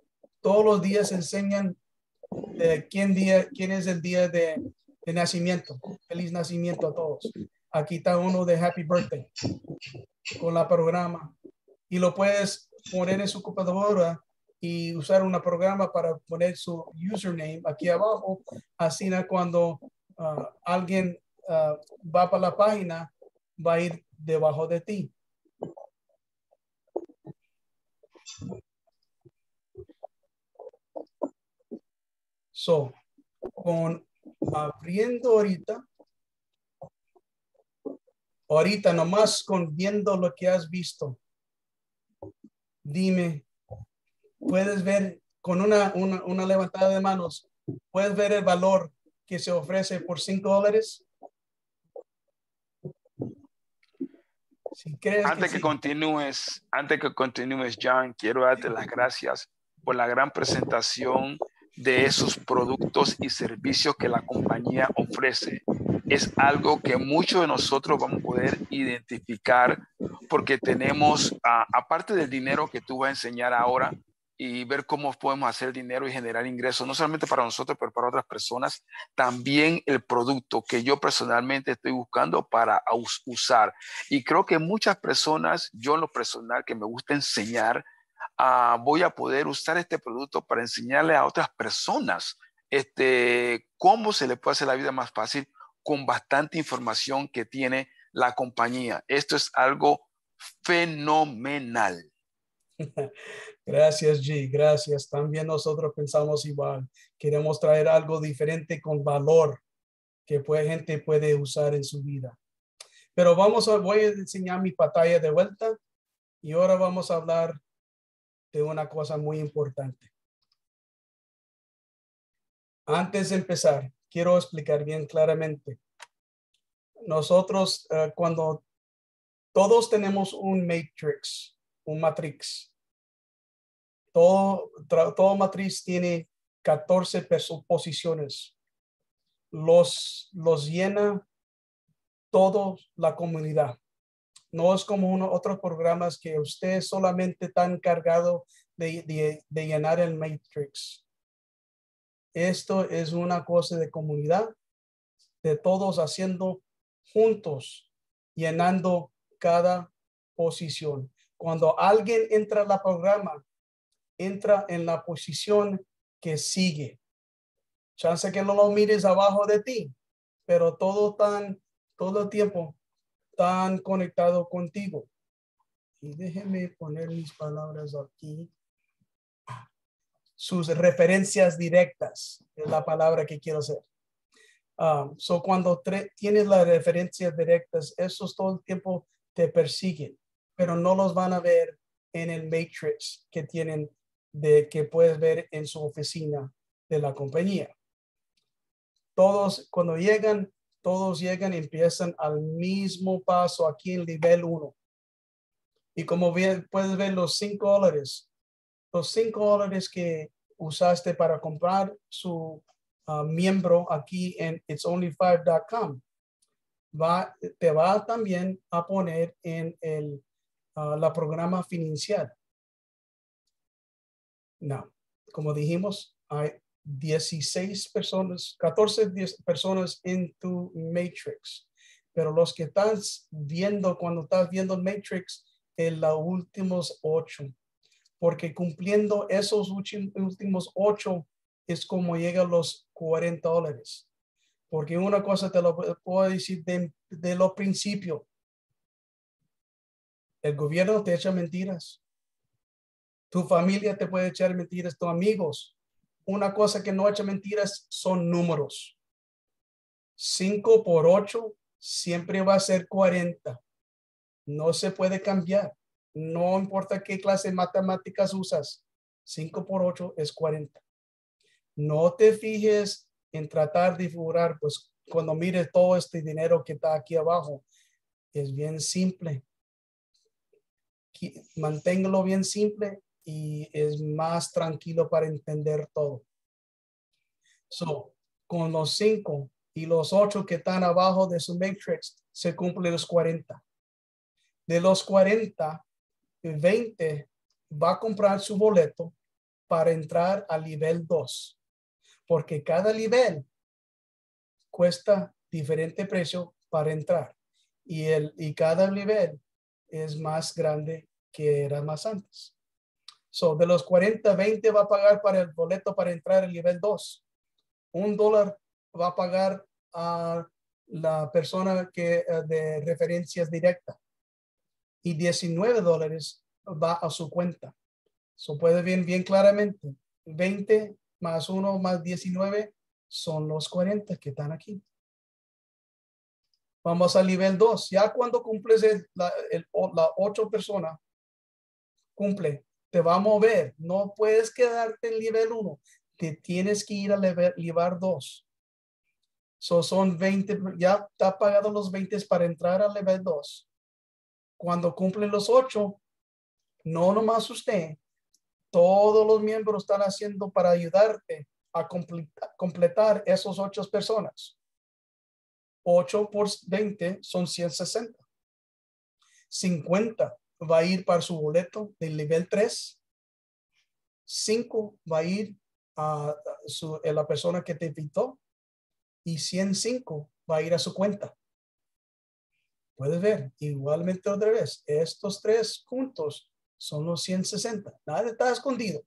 todos los días enseñan quién, día, quién es el día de, de nacimiento. Feliz nacimiento a todos. Aquí está uno de Happy Birthday con la programa y lo puedes poner en su computadora y usar un programa para poner su username aquí abajo. Así cuando uh, alguien uh, va para la página, va a ir debajo de ti. So, con abriendo ahorita, ahorita nomás con viendo lo que has visto, dime, puedes ver con una, una, una levantada de manos, puedes ver el valor que se ofrece por cinco dólares. Si crees antes que, continúes, antes que continúes, John, quiero darte las gracias por la gran presentación de esos productos y servicios que la compañía ofrece. Es algo que muchos de nosotros vamos a poder identificar porque tenemos, aparte del dinero que tú vas a enseñar ahora, y ver cómo podemos hacer dinero y generar ingresos, no solamente para nosotros, pero para otras personas. También el producto que yo personalmente estoy buscando para usar. Y creo que muchas personas, yo en lo personal, que me gusta enseñar, Ah, voy a poder usar este producto para enseñarle a otras personas este, cómo se le puede hacer la vida más fácil con bastante información que tiene la compañía. Esto es algo fenomenal. Gracias, G. Gracias. También nosotros pensamos igual. Queremos traer algo diferente con valor que puede, gente puede usar en su vida. Pero vamos a, voy a enseñar mi pantalla de vuelta y ahora vamos a hablar de una cosa muy importante. Antes de empezar, quiero explicar bien claramente. Nosotros, eh, cuando todos tenemos un matrix, un matrix, todo, todo matriz tiene 14 posiciones. Los, los llena toda la comunidad. No es como uno, otros programas que usted solamente está encargado de, de, llenar el matrix. Esto es una cosa de comunidad, de todos haciendo juntos, llenando cada posición. Cuando alguien entra al programa, entra en la posición que sigue. Chance que no lo mires abajo de ti, pero todo tan, todo el tiempo están conectados contigo. Y déjenme poner mis palabras aquí. Sus referencias directas es la palabra que quiero hacer. Um, so cuando tienes las referencias directas, esos todo el tiempo te persiguen, pero no los van a ver en el matrix que tienen de que puedes ver en su oficina de la compañía. Todos cuando llegan todos llegan y empiezan al mismo paso aquí en nivel 1. Y como bien puedes ver los 5 dólares, los 5 dólares que usaste para comprar su uh, miembro aquí en itsonly5.com, va, te va también a poner en el uh, la programa financiero. No, como dijimos, hay 16 personas, 14 personas en tu matrix, pero los que estás viendo cuando estás viendo matrix, en los últimos ocho, porque cumpliendo esos últimos ocho es como llegan los 40 dólares. Porque una cosa te lo puedo decir de, de lo principio. El gobierno te echa mentiras. Tu familia te puede echar mentiras, tus amigos. Una cosa que no echa mentiras son números. 5 por 8 siempre va a ser 40. No se puede cambiar. No importa qué clase de matemáticas usas. 5 por 8 es 40. No te fijes en tratar de figurar, pues cuando mires todo este dinero que está aquí abajo, es bien simple. Manténgalo bien simple y es más tranquilo para entender todo. So, con los 5 y los 8 que están abajo de su matrix, se cumplen los 40. De los 40, 20 va a comprar su boleto para entrar al nivel 2, porque cada nivel cuesta diferente precio para entrar y, el, y cada nivel es más grande que era más antes. So, de los 40, 20 va a pagar para el boleto para entrar al nivel 2. Un dólar va a pagar a la persona que eh, de referencias directa y 19 dólares va a su cuenta. So puede ver bien claramente. 20 más 1 más 19 son los 40 que están aquí. Vamos al nivel 2. Ya cuando cumples el, la, el, la 8 persona, cumple, te va a mover. No puedes quedarte en nivel 1. Te tienes que ir a nivel 2. So son 20, ya está pagado los 20 para entrar al nivel 2 cuando cumplen los ocho, no nomás usted, todos los miembros están haciendo para ayudarte a completar esos ocho personas. 8 por 20 son 160. 50 va a ir para su boleto del nivel 3. 5 va a ir a, a la persona que te invitó. Y 105 va a ir a su cuenta. Puedes ver, igualmente otra vez, estos tres puntos son los 160. Nada está escondido.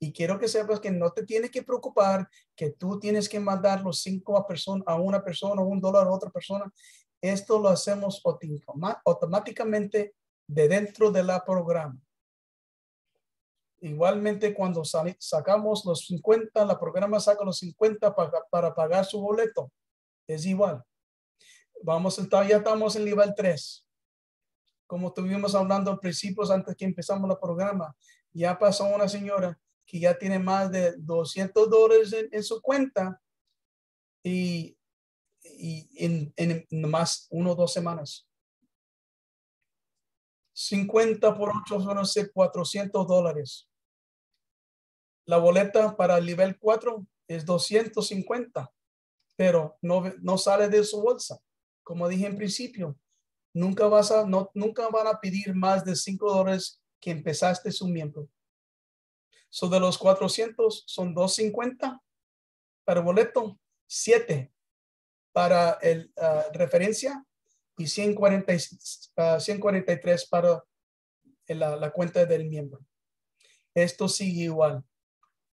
Y quiero que sepas que no te tiene que preocupar que tú tienes que mandar los cinco a, persona, a una persona, un dólar a otra persona. Esto lo hacemos automáticamente de dentro de la programa. Igualmente, cuando sacamos los 50, la programa saca los 50 para, para pagar su boleto. Es igual. Vamos ya estamos en nivel 3. Como estuvimos hablando al principio, antes que empezamos el programa, ya pasó una señora que ya tiene más de 200 dólares en, su cuenta y, y en, más uno o dos semanas. 50 por 8 van a ser 400 dólares. La boleta para el nivel 4 es 250, pero no, no sale de su bolsa como dije en principio, nunca vas a, no, nunca van a pedir más de 5 dólares que empezaste su miembro. So de los 400 son 250 para boleto, 7 para el uh, referencia y 140, uh, 143 para la, la cuenta del miembro. Esto sigue igual,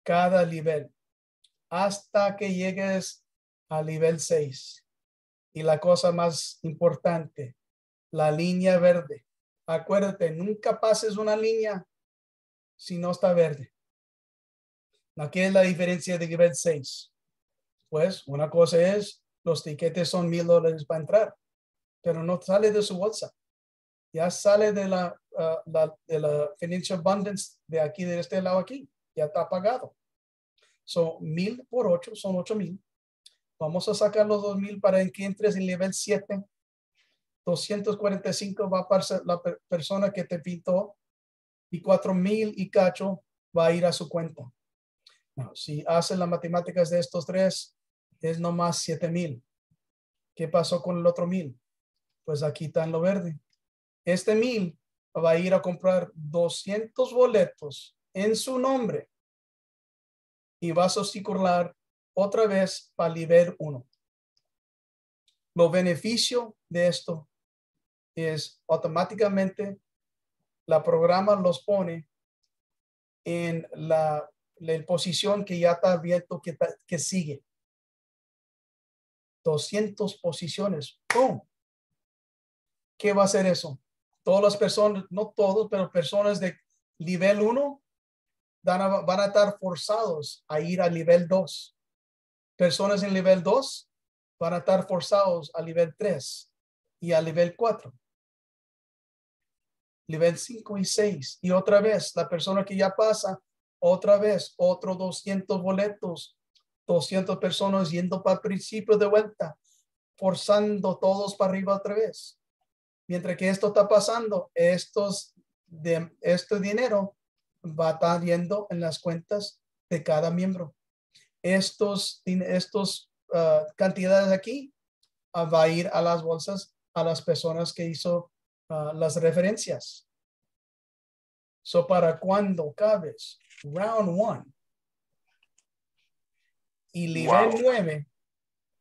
cada nivel, hasta que llegues al nivel 6. Y la cosa más importante, la línea verde. Acuérdate, nunca pases una línea si no está verde. Aquí es la diferencia de nivel 6. Pues una cosa es, los tiquetes son mil dólares para entrar, pero no sale de su bolsa. Ya sale de la, uh, la, de la Financial Abundance de aquí, de este lado aquí. Ya está pagado. Son mil por ocho, son ocho mil. Vamos a sacar los 2000 para que entres en nivel 7. 245 va para la persona que te pintó y 4000 y cacho va a ir a su cuenta. Si hacen las matemáticas de estos tres, es nomás siete mil. ¿Qué pasó con el otro mil? Pues aquí está en lo verde. Este mil va a ir a comprar 200 boletos en su nombre y va a circular otra vez para nivel 1. Lo beneficio de esto es automáticamente la programa los pone en la, la posición que ya está abierto que, que sigue. 200 posiciones. ¡Pum! ¿Qué va a hacer eso? Todas las personas, no todos, pero personas de nivel 1 van a, estar forzados a ir al nivel 2. Personas en nivel 2 van a estar forzados al nivel 3 y al nivel 4. Nivel 5 y 6. Y otra vez, la persona que ya pasa, otra vez, otros 200 boletos, 200 personas yendo para el principio de vuelta, forzando todos para arriba otra vez. Mientras que esto está pasando, estos de este dinero va a estar yendo en las cuentas de cada miembro. Estos, estos uh, cantidades aquí uh, va a ir a las bolsas a las personas que hizo uh, las referencias. So para cuando cabes round one y nivel wow. 9,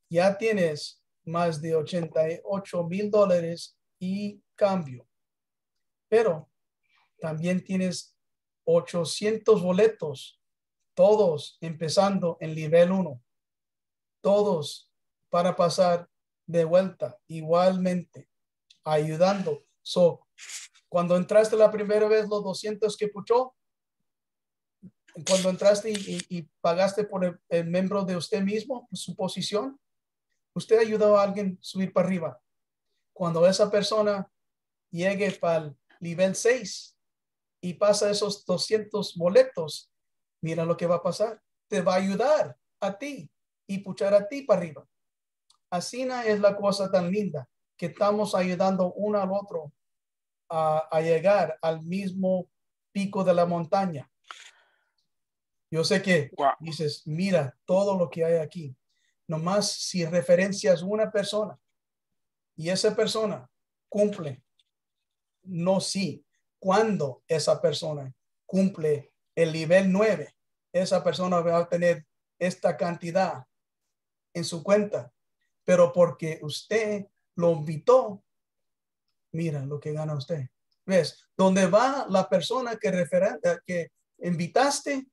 ya tienes más de 88 mil dólares y cambio. Pero también tienes 800 boletos, todos empezando en nivel 1, todos para pasar de vuelta igualmente, ayudando. So, cuando entraste la primera vez, los 200 que puchó, cuando entraste y, pagaste por el, miembro de usted mismo, su posición, usted ayudó a alguien subir para arriba. Cuando esa persona llegue para el nivel 6 y pasa esos 200 boletos, mira lo que va a pasar. Te va a ayudar a ti y puchar a ti para arriba. Así es la cosa tan linda que estamos ayudando uno al otro a, a llegar al mismo pico de la montaña. Yo sé que wow. dices, mira todo lo que hay aquí. Nomás si referencias una persona y esa persona cumple, no si, cuando esa persona cumple el nivel 9, esa persona va a tener esta cantidad en su cuenta, pero porque usted lo invitó, mira lo que gana usted. ¿Ves? Donde va la persona que, referen que invitaste,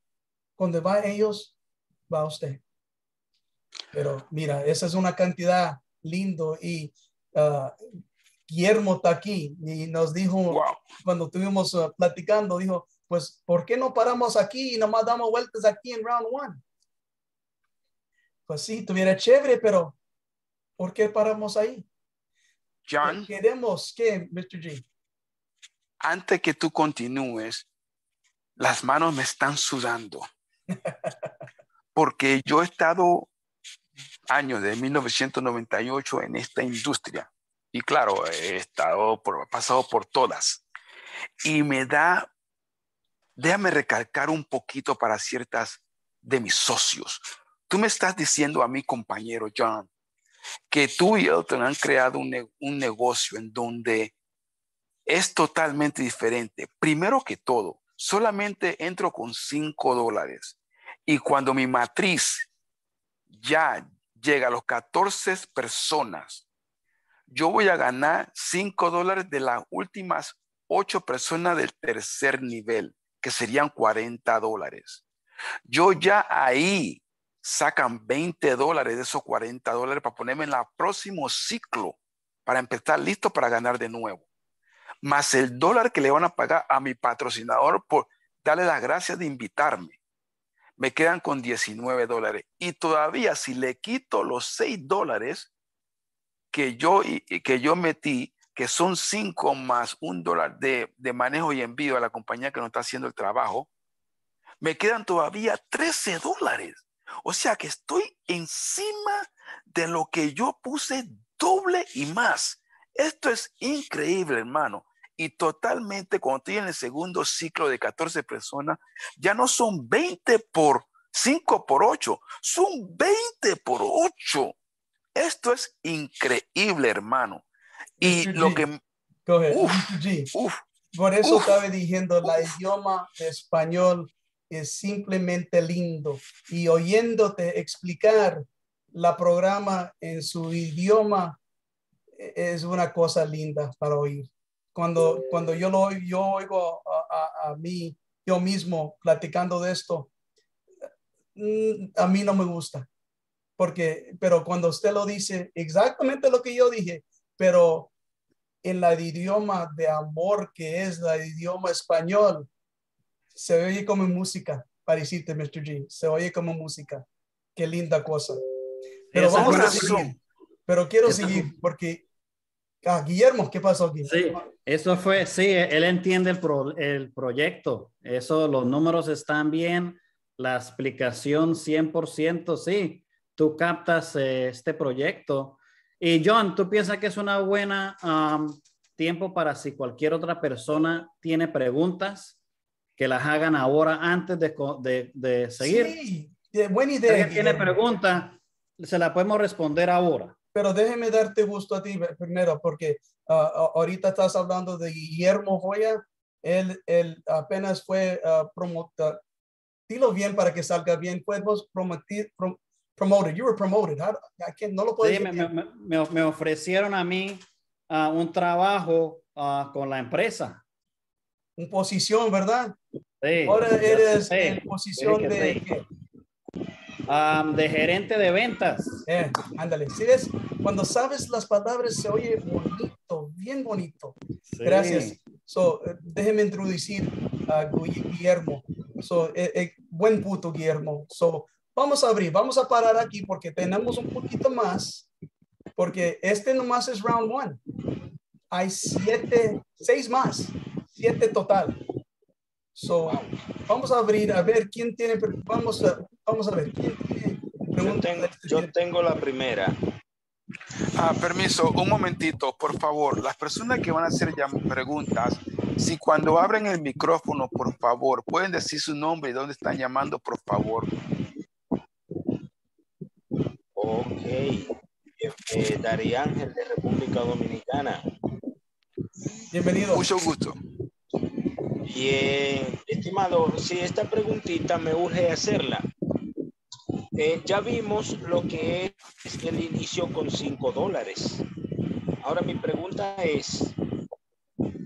donde va ellos, va usted. Pero mira, esa es una cantidad lindo y uh, Guillermo está aquí y nos dijo wow. cuando estuvimos uh, platicando, dijo, pues, ¿por qué no paramos aquí y nomás damos vueltas aquí en round one? Pues sí, tuviera chévere, pero ¿por qué paramos ahí? John. Queremos que, Mr. G. Antes que tú continúes, las manos me están sudando. Porque yo he estado años de 1998 en esta industria. Y claro, he estado por, pasado por todas. Y me da, déjame recalcar un poquito para ciertas de mis socios. Tú me estás diciendo a mi compañero John que tú y Elton han creado un, un negocio en donde es totalmente diferente. Primero que todo, solamente entro con 5 dólares. Y cuando mi matriz ya llega a los 14 personas, yo voy a ganar 5 dólares de las últimas 8 personas del tercer nivel, que serían 40 dólares. Yo ya ahí sacan 20 dólares de esos 40 dólares para ponerme en el próximo ciclo, para empezar listo para ganar de nuevo. Más el dólar que le van a pagar a mi patrocinador por darle las gracias de invitarme me quedan con 19 dólares. Y todavía si le quito los 6 dólares que yo, que yo metí, que son 5 más un dólar de, de manejo y envío a la compañía que nos está haciendo el trabajo, me quedan todavía 13 dólares. O sea que estoy encima de lo que yo puse doble y más. Esto es increíble, hermano y totalmente cuando estoy en el segundo ciclo de 14 personas, ya no son 20 por 5 por 8, son 20 por 8. Esto es increíble, hermano. Y Mr. lo G, que... Go ahead, Uf. G. uf, Por eso uf. estaba diciendo, la idioma de español es simplemente lindo. Y oyéndote explicar la programa en su idioma e- es una cosa linda para oír. Cuando, cuando yo, lo, yo oigo a, a- a mí, yo mismo platicando de esto, mm, a mí no me gusta. Porque, pero cuando usted lo dice exactamente lo que yo dije, pero en la idioma de amor que es la idioma español, se oye como música, pareciste, Mr. G, se oye como música. Qué linda cosa. Pero Esa vamos a seguir. Pero quiero Esa seguir porque, ah, Guillermo, ¿qué pasó aquí? Sí, eso fue, sí, él entiende el, pro- el proyecto. Eso, los números están bien, la explicación 100%, sí. Tú captas eh, este proyecto. Y John, ¿tú piensas que es una buena um, tiempo para si cualquier otra persona tiene preguntas que las hagan ahora antes de, de, de seguir? Sí, eh, buena Si idea. alguien tiene Guillermo. pregunta, se la podemos responder ahora. Pero déjeme darte gusto a ti primero, porque ah, ahorita estás hablando de Guillermo Joya. Él, él apenas fue promotor. Dilo bien para que salga bien. Fuimos prometi- prom- promoted. You were promoted. How- I can't- no lo puedo Sí, decir me, me- me- ofrecieron a mí ah, un trabajo ah, con la empresa. En posición, ¿verdad? Sí, Ahora eres sé, en posición sí de... sí. Ah, de gerente de ventas. Eh, ándale. ¿Sí ves? Cuando sabes las palabras se oye bonito, bien bonito. Sí. Gracias. So, eh, déjeme introducir a Gu- Guillermo. So, eh, eh, buen puto, Guillermo. So, vamos a abrir, vamos a parar aquí porque tenemos un poquito más, porque este nomás es round one. Hay siete, seis más, siete total. So, vamos a abrir, a ver quién tiene, vamos a, vamos a ver, quién tiene Yo tengo, yo tengo la primera. Ah, permiso, un momentito, por favor. Las personas que van a hacer ya preguntas, si cuando abren el micrófono, por favor, pueden decir su nombre y dónde están llamando, por favor. Ok. Eh, Dari Ángel de República Dominicana. Bienvenido. Mucho gusto. Bien, estimado, si esta preguntita me urge hacerla. Eh, ya vimos lo que es el inicio con 5 dólares. Ahora mi pregunta es,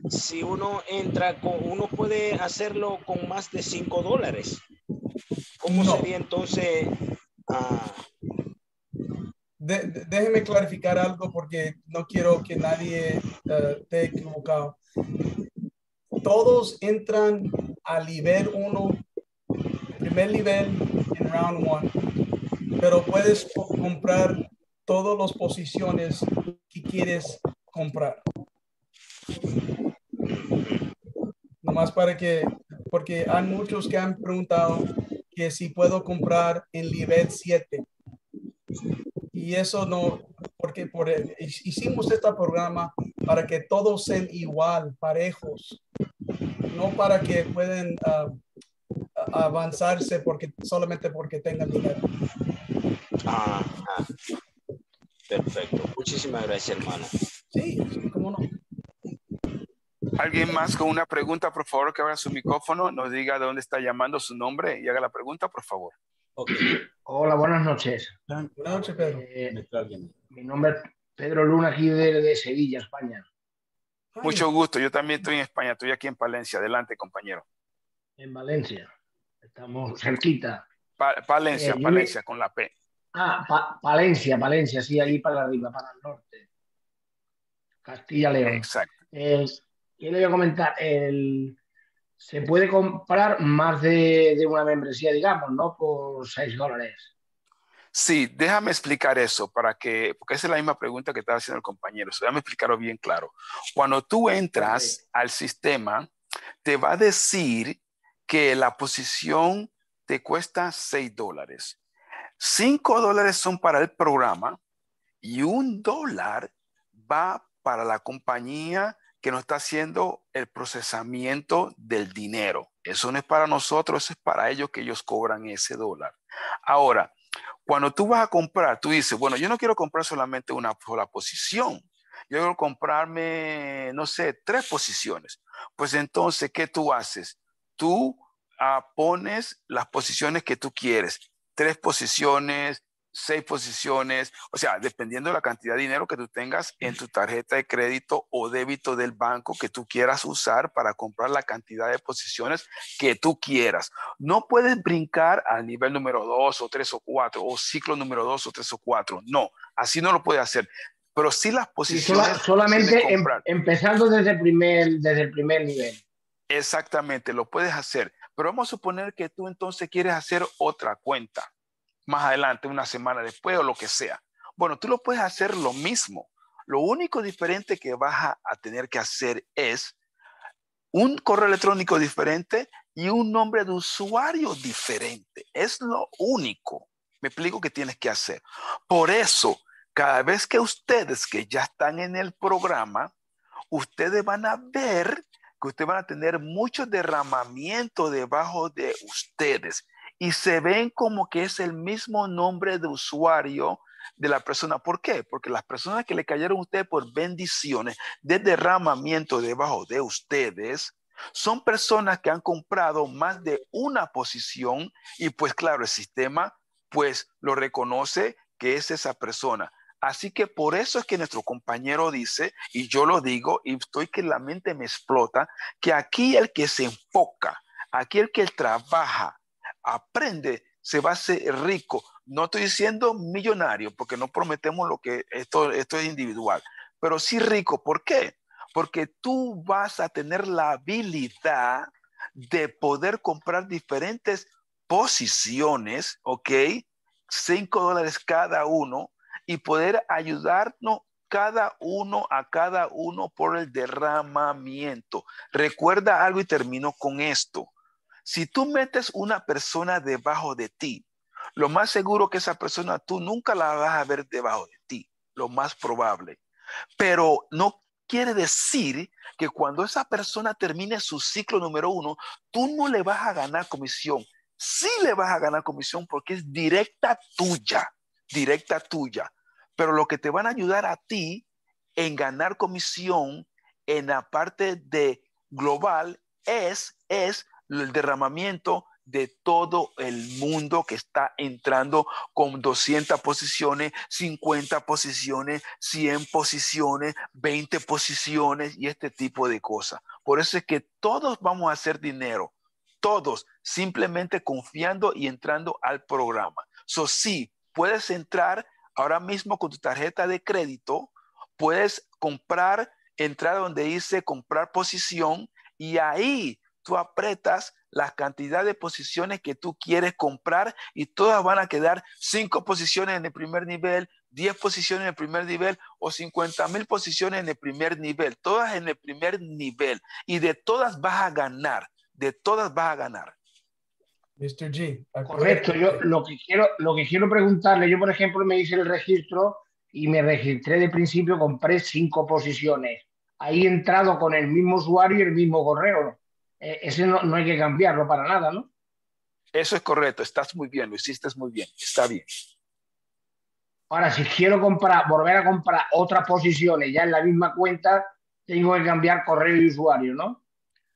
si uno entra con, uno puede hacerlo con más de 5 dólares. ¿Cómo No. sería entonces? ah, De- déjeme clarificar algo porque no quiero que nadie eh, esté. Todos entran al nivel 1, primer nivel en round 1, pero puedes co- comprar todas las posiciones que quieres comprar. Nomás para que, porque hay muchos que han preguntado que si puedo comprar en nivel 7 y eso no, porque por, hicimos este programa para que todos sean igual, parejos, no para que puedan ah, avanzarse porque solamente porque tengan dinero. ah, ah. Perfecto. Muchísimas gracias, hermano. Sí, cómo no. ¿Alguien más con una pregunta, por favor, que abra su micrófono, nos diga de dónde está llamando su nombre y haga la pregunta, por favor. Hola, buenas noches. Buenas noches, Pedro. Eh, mi nombre es Pedro Luna, aquí de, de Sevilla, España. Mucho gusto. Yo también estoy en España, estoy aquí en Palencia. Adelante, compañero. En Valencia. Estamos cerquita. Pa- Palencia, Eh, yo Palencia, con la P. Ah, Pa- Palencia, Palencia, sí, ahí para arriba, para el norte. Castilla-León. Exacto. Eh, ¿Qué le voy a comentar? El, se puede comprar más de, de una membresía, digamos, ¿no? Por 6 dólares. Sí, déjame explicar eso para que, porque esa es la misma pregunta que estaba haciendo el compañero. So, déjame explicarlo bien claro. Cuando tú entras al sistema, te va a decir que la posición te cuesta 6 dólares. 5 dólares son para el programa y un dólar va para la compañía que nos está haciendo el procesamiento del dinero. Eso no es para nosotros, eso es para ellos que ellos cobran ese dólar. Ahora, cuando tú vas a comprar, tú dices, bueno, yo no quiero comprar solamente una sola posición. Yo quiero comprarme, no sé, tres posiciones. Pues entonces, ¿qué tú haces? Tú ah, pones las posiciones que tú quieres. Tres posiciones, seis posiciones, o sea, dependiendo de la cantidad de dinero que tú tengas en tu tarjeta de crédito o débito del banco que tú quieras usar para comprar la cantidad de posiciones que tú quieras. No puedes brincar al nivel número dos o tres o cuatro o ciclo número dos o tres o cuatro. No, así no lo puedes hacer. Pero sí las posiciones. solamente em, empezando desde el, primer, desde el primer nivel. Exactamente, lo puedes hacer. Pero vamos a suponer que tú entonces quieres hacer otra cuenta más adelante, una semana después o lo que sea. Bueno, tú lo puedes hacer lo mismo. Lo único diferente que vas a, tener que hacer es un correo electrónico diferente y un nombre de usuario diferente. Es lo único. Me explico que tienes que hacer. Por eso, cada vez que ustedes que ya están en el programa, ustedes van a ver que ustedes van a tener mucho derramamiento debajo de ustedes y se ven como que es el mismo nombre de usuario de la persona. ¿Por qué? Porque las personas que le cayeron a ustedes por bendiciones de derramamiento debajo de ustedes son personas que han comprado más de una posición y pues claro, el sistema pues lo reconoce que es esa persona. Así que por eso es que nuestro compañero dice, y yo lo digo, y estoy que la mente me explota, que aquí el que se enfoca, aquí el que trabaja, aprende, se va a hacer rico. No estoy diciendo millonario, porque no prometemos lo que esto, esto es individual, pero sí rico. ¿Por qué? Porque tú vas a tener la habilidad de poder comprar diferentes posiciones, ¿ok? Cinco dólares cada uno y poder ayudarnos cada uno a cada uno por el derramamiento. Recuerda algo y termino con esto. Si tú metes una persona debajo de ti, lo más seguro que esa persona tú nunca la vas a ver debajo de ti, lo más probable. Pero no quiere decir que cuando esa persona termine su ciclo número uno, tú no le vas a ganar comisión. Sí le vas a ganar comisión porque es directa tuya, directa tuya. Pero lo que te van a ayudar a ti en ganar comisión en la parte de global es, es el derramamiento de todo el mundo que está entrando con 200 posiciones, 50 posiciones, 100 posiciones, 20 posiciones y este tipo de cosas. Por eso es que todos vamos a hacer dinero, todos simplemente confiando y entrando al programa. So, sí, puedes entrar ahora mismo con tu tarjeta de crédito, puedes comprar, entrar donde dice comprar posición y ahí tú apretas la cantidad de posiciones que tú quieres comprar y todas van a quedar cinco posiciones en el primer nivel, 10 posiciones en el primer nivel o 50 mil posiciones en el primer nivel, todas en el primer nivel y de todas vas a ganar, de todas vas a ganar. Mr. G. Correcto, yo lo que quiero, lo que quiero preguntarle, yo por ejemplo me hice el registro y me registré de principio, compré cinco posiciones. Ahí he entrado con el mismo usuario y el mismo correo. Eh, ese no, hay que cambiarlo para nada, ¿no? Eso es correcto, estás muy bien, lo hiciste muy bien, está bien. Ahora, si quiero comprar, volver a comprar otras posiciones ya en la misma cuenta, tengo que cambiar correo y usuario, ¿no?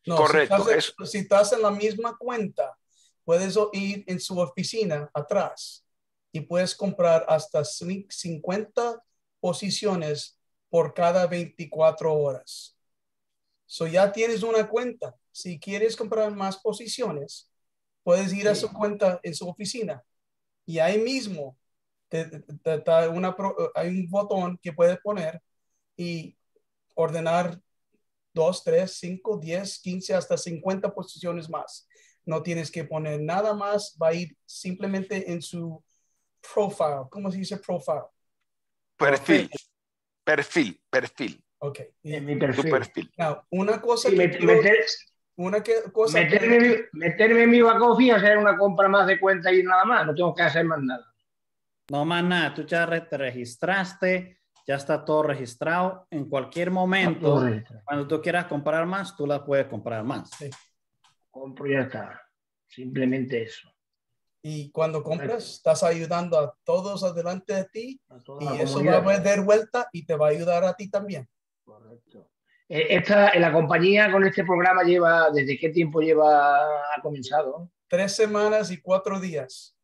No, Correcto. Si estás, si estás en la misma cuenta, puedes ir en su oficina atrás y puedes comprar hasta 50 posiciones por cada 24 horas. So ya tienes una cuenta si quieres comprar más posiciones, puedes ir a su cuenta en su oficina y ahí mismo una, hay un botón que puedes poner y ordenar 2, 3, 5, 10, 15, hasta 50 posiciones más. No tienes que poner nada más, va a ir simplemente en su profile. ¿Cómo se dice profile? Perfil, perfil, perfil. Ok. En mi perfil. una cosa que una cosa meterme, meterme en mi back hacer una compra más de cuenta y nada más, no tengo que hacer más nada. No más nada, tú ya te registraste, ya está todo registrado. En cualquier momento, cuando tú quieras comprar más, tú la puedes comprar más. compro y ya está. Simplemente eso. Y cuando compras, estás ayudando a todos adelante de ti y eso va a dar vuelta y te va a ayudar a ti también. Correcto. Eh, Esta, la compañía con este programa lleva, ¿desde qué tiempo lleva, ha comenzado? Tres semanas y cuatro días.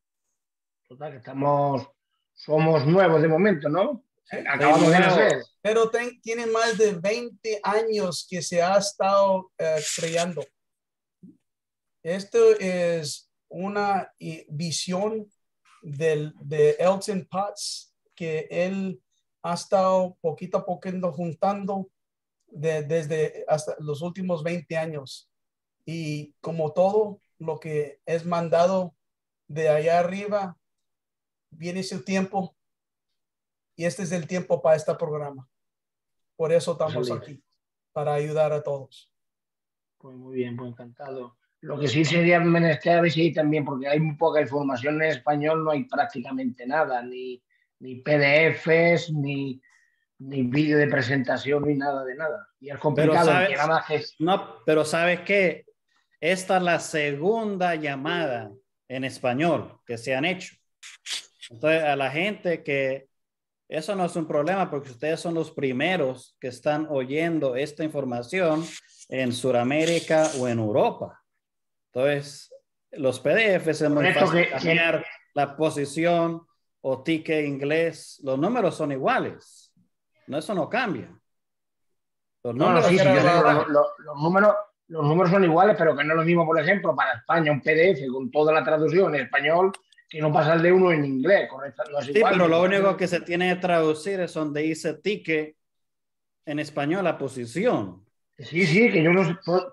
Total, que estamos, somos nuevos de momento, ¿no? Acabamos de nacer. Pero ten- tiene más de 20 años que se ha estado eh, creando. Esto es una eh, visión del, de Elton Potts que él ha estado poquito a poquito juntando de- desde hasta los últimos 20 años. Y como todo lo que es mandado de allá arriba, viene su tiempo y este es el tiempo para este programa. Por eso estamos aquí, para ayudar a todos. Pues muy bien, pues encantado. Lo que sí sería menester a ver si también, porque hay muy poca información en español, no hay prácticamente nada, ni, ni PDFs, ni, ni vídeo de presentación, ni nada de nada. Y es Pero complicado, sabes, que nada más que no, pero sabes que esta es la segunda llamada en español que se han hecho. Entonces, a la gente que eso no es un problema porque ustedes son los primeros que están oyendo esta información en Sudamérica o en Europa. Entonces, los PDFs es muy fácil que- cambiar la posición o ticket inglés. Los números son iguales. No, eso no cambia. Los No, no, números sí, sí, los, los- los números, los números son iguales, pero que no es lo mismo, por ejemplo, para España, un PDF con toda la traducción en español, que no pasa el de uno en inglés, correcto. No es Sí, igual. pero lo único que se tiene que traducir es donde dice ticket en español la posición. Sí, sí, que yo no,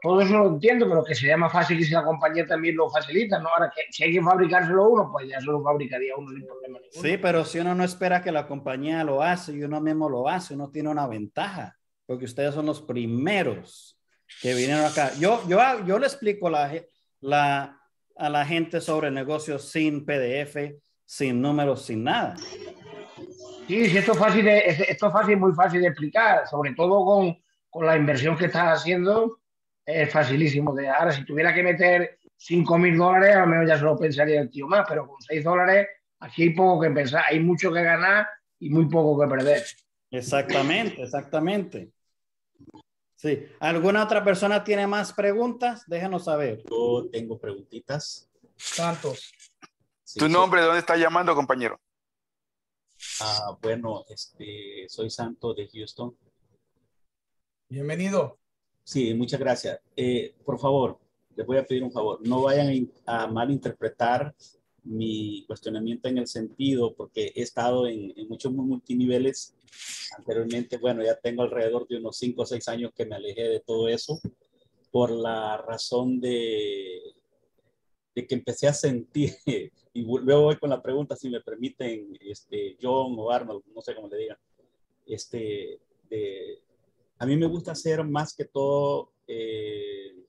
todo, eso lo entiendo, pero que sería más fácil que si la compañía también lo facilita, ¿no? Ahora que si hay que fabricárselo uno, pues ya se lo fabricaría uno sin problema ninguno. Sí, pero si uno no espera que la compañía lo hace y uno mismo lo hace, uno tiene una ventaja, porque ustedes son los primeros que vinieron acá. Yo, yo, yo le explico la, la, a la gente sobre el negocio sin PDF, sin números, sin nada. Sí, sí, esto es fácil, de, es- esto es fácil, muy fácil de explicar, sobre todo con, con la inversión que estás haciendo, es facilísimo. De, ahora, si tuviera que meter 5 mil dólares, a lo mejor ya se lo pensaría el tío más, pero con 6 dólares, aquí hay poco que pensar, hay mucho que ganar y muy poco que perder. Exactamente, exactamente. Sí. ¿Alguna otra persona tiene más preguntas? Déjanos saber. Yo tengo preguntitas. Santos. ¿Tu nombre de dónde está llamando, compañero? Ah, bueno, este, soy Santo de Houston. Bienvenido. Sí, muchas gracias. Eh, por favor, les voy a pedir un favor. No vayan a in- a malinterpretar mi cuestionamiento en el sentido, porque he estado en, en muchos multiniveles anteriormente. Bueno, ya tengo alrededor de unos 5 o 6 años que me alejé de todo eso por la razón de, de que empecé a sentir, y luego voy con la pregunta, si me permiten, este, John o Arnold, no sé cómo le digan, este, de, a mí me gusta hacer más que todo eh,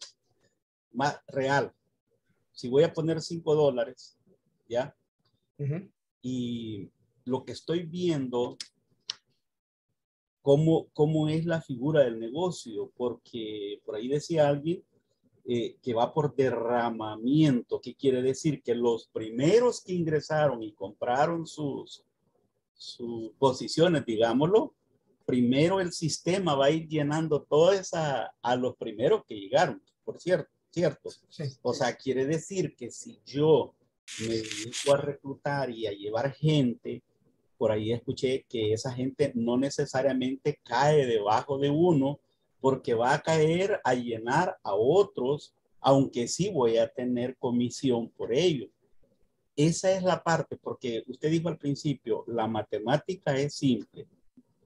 más real. Si voy a poner 5 dólares, ¿ya? Y lo que estoy viendo, cómo, cómo es la figura del negocio, porque por ahí decía alguien eh, que va por derramamiento, que quiere decir que los primeros que ingresaron y compraron sus, sus posiciones, digámoslo, primero el sistema va a ir llenando toda esa a los primeros que llegaron, por cierto, cierto. O sea, quiere decir que si yo me dedico a reclutar y a llevar gente, por ahí escuché que esa gente no necesariamente cae debajo de uno porque va a caer a llenar a otros, aunque sí voy a tener comisión por ello. Esa es la parte, porque usted dijo al principio, la matemática es simple.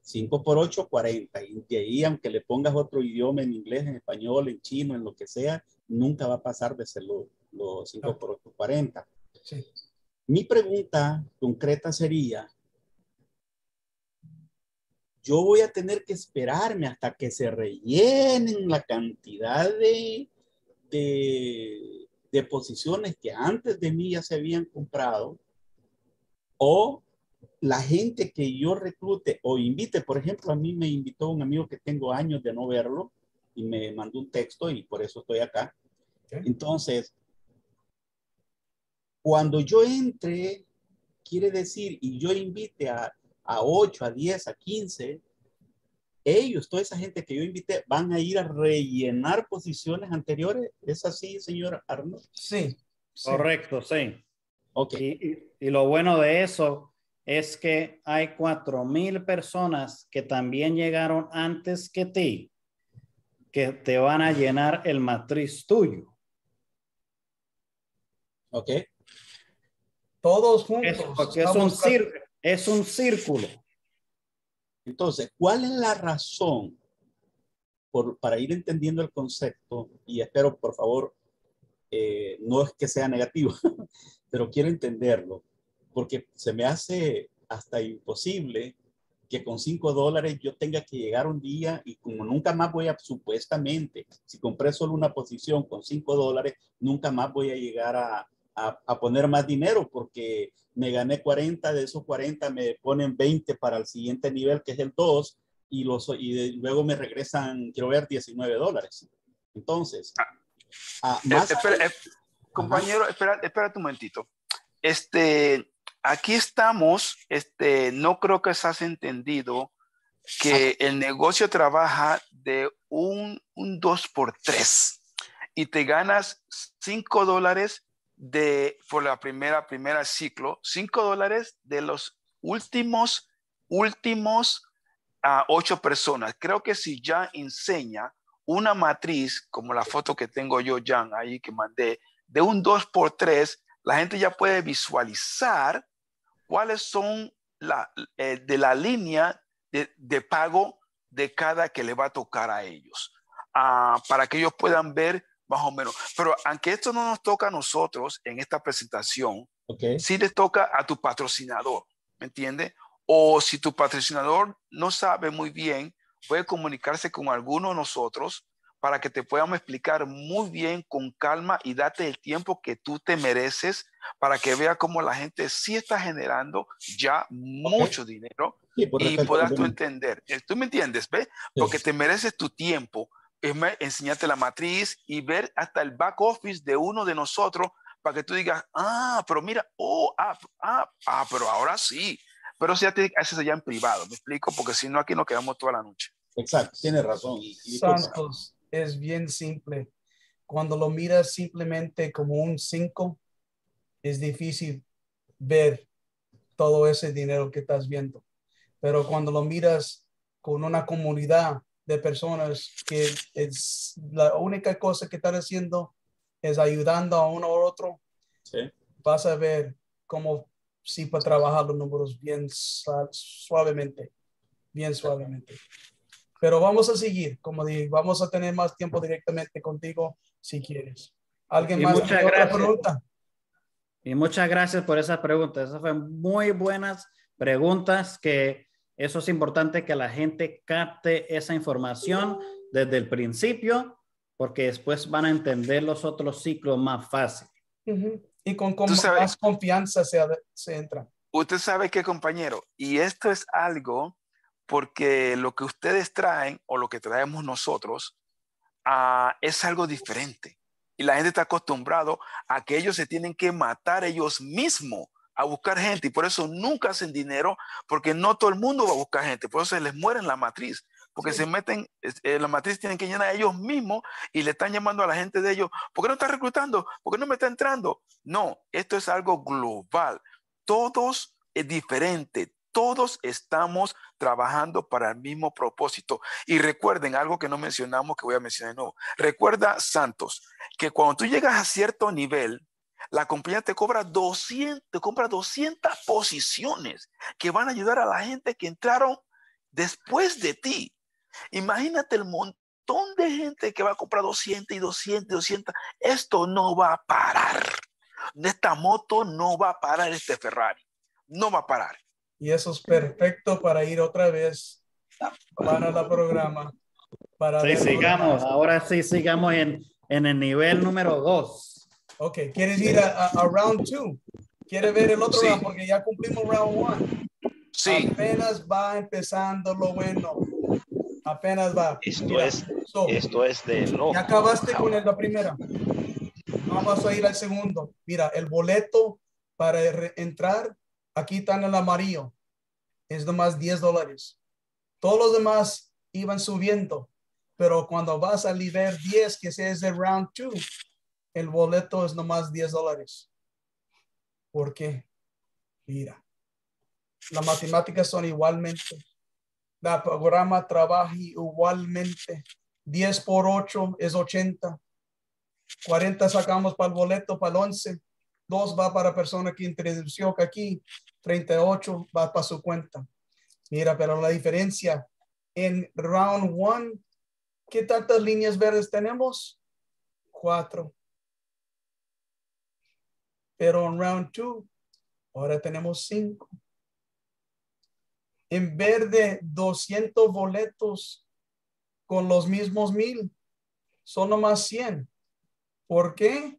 5 por 8, 40. Y de ahí, aunque le pongas otro idioma en inglés, en español, en chino, en lo que sea, nunca va a pasar de ser los lo 5 por 8, 40. Sí. Mi pregunta concreta sería, yo voy a tener que esperarme hasta que se rellenen la cantidad de, de, de posiciones que antes de mí ya se habían comprado, o la gente que yo reclute o invite, por ejemplo, a mí me invitó un amigo que tengo años de no verlo y me mandó un texto y por eso estoy acá. Entonces, cuando yo entre, quiere decir, y yo invite a, a 8, a 10, a 15, ellos, toda esa gente que yo invité, van a ir a rellenar posiciones anteriores. ¿Es así, señor Arnold? Sí. Correcto, sí. Ok. Y, y- y lo bueno de eso es que hay cuatro mil personas que también llegaron antes que ti, que te van a llenar el matriz tuyo. Ok. Todos Es, juntos. porque es un, cir- es un círculo. Entonces, ¿cuál es la razón por, para ir entendiendo el concepto? Y espero, por favor, eh, no es que sea negativo, pero quiero entenderlo, porque se me hace hasta imposible que con cinco dólares yo tenga que llegar un día y como nunca más voy a, supuestamente, si compré solo una posición con cinco dólares, nunca más voy a llegar a, a, a poner más dinero porque me gané 40, de esos 40 me ponen 20 para el siguiente nivel que es el 2 y, los, y de- luego me regresan, quiero ver, 19 dólares. Entonces, ah, Eh, más espera, eh, compañero, espera, espera un momentito. Este, aquí estamos, este, no creo que se has entendido que el negocio trabaja de un, un 2 por 3 y te ganas 5 dólares de, por la primera, primera ciclo, 5 dólares de los últimos, últimos a ocho personas. Creo que si ya enseña una matriz, como la foto que tengo yo, Jan, ahí que mandé, de un 2 por 3 la gente ya puede visualizar cuáles son la, eh, de la línea de, de pago de cada que le va a tocar a ellos, ah, para que ellos puedan ver más o menos. Pero aunque esto no nos toca a nosotros en esta presentación, sí les toca a tu patrocinador, ¿me entiende? O si tu patrocinador no sabe muy bien, puede comunicarse con alguno de nosotros para que te podamos explicar muy bien, con calma y date el tiempo que tú te mereces para que vea cómo la gente sí está generando ya mucho dinero Sí, y puedas tú entender. Eh, ¿Tú me entiendes? ¿Ves? Porque te mereces tu tiempo, es enseñarte la matriz y ver hasta el back office de uno de nosotros para que tú digas, ah, pero mira, oh, ah, ah, ah, pero ahora sí. Pero si ya te haces allá en privado, ¿me explico? Porque si no, aquí nos quedamos toda la noche. Exacto, tiene razón. Y, y. Santos es bien simple. Cuando lo miras simplemente como un 5, es difícil ver todo ese dinero que estás viendo. Pero cuando lo miras con una comunidad de personas que es la única cosa que están haciendo es ayudando a uno u otro, Sí. vas a ver cómo sí para trabajar los números bien suavemente, bien suavemente. Pero vamos a seguir, como dije, vamos a tener más tiempo directamente contigo si quieres. ¿Alguien Y más muchas tiene otra gracias. pregunta? Y muchas gracias por esas preguntas. Esas fueron muy buenas preguntas que eso es importante que la gente capte esa información desde el principio porque después van a entender los otros ciclos más fácil. Y con, con Tú sabes- más confianza se, se entra. Usted sabe qué, compañero, y esto es algo porque lo que ustedes traen o lo que traemos nosotros ah, es algo diferente. Y la gente está acostumbrado a que ellos se tienen que matar ellos mismos a buscar gente y por eso nunca hacen dinero porque no todo el mundo va a buscar gente, por eso se les muere en la matriz, porque se meten, eh, la matriz tienen que llenar ellos mismos y le están llamando a la gente de ellos, ¿por qué no está reclutando? ¿Por qué no me está entrando? No, esto es algo global. Todos es diferente, todos estamos trabajando para el mismo propósito. Y recuerden algo que no mencionamos, que voy a mencionar de nuevo. Recuerda, Santos, que cuando tú llegas a cierto nivel, la compañía te cobra 200, te compra 200 posiciones que van a ayudar a la gente que entraron después de ti. Imagínate el montón de gente que va a comprar 200 y 200 y 200. Esto no va a parar. Esta moto no va a parar, este Ferrari. No va a parar. Y eso es perfecto para ir otra vez para el programa. Para Sí, sigamos. Ahora sí, sigamos en, en el nivel número dos. Ok, ¿quieres ir a, a- a round two? ¿Quieres ver el otro Sí. round? Porque ya cumplimos round one. Sí. Apenas va empezando lo bueno. Apenas va. Esto Mira, es, so, esto es de loco. ya acabaste con el- la primera. Vas a ir al segundo. Mira, el boleto para re- entrar, aquí está en el amarillo. Es nomás 10 dólares. Todos los demás iban subiendo. Pero cuando vas al nivel 10, que ese es el round 2, el boleto es nomás 10 dólares. ¿Por qué? Mira, las matemáticas son igualmente. El programa trabaja igualmente. 10 por 8 es 80. 40 sacamos para el boleto, para el 11. 2 va para persona que introdució aquí. 38 va para su cuenta. Mira, pero la diferencia en round 1, ¿qué tantas líneas verdes tenemos? Cuatro. Pero en round 2, ahora tenemos cinco. En vez de 200 boletos con los mismos mil, son nomás 100. ¿Por qué?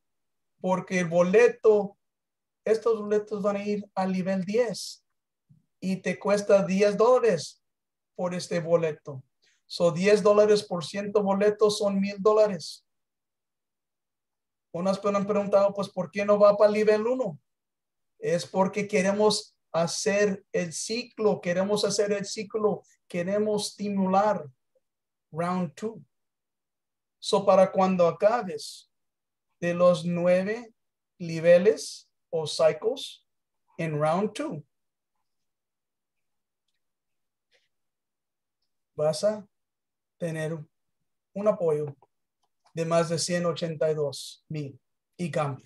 Porque el boleto, estos boletos van a ir al nivel 10 y te cuesta 10 dólares por este boleto. So 10 dólares por ciento boletos son mil dólares. Unas han preguntado, pues, ¿por qué no va para el nivel 1? Es porque queremos hacer el ciclo, queremos hacer el ciclo, queremos estimular round 2. So para cuando acabes de los nueve niveles o cycles en round 2, vas a tener un apoyo de más de 182 mil y cambio.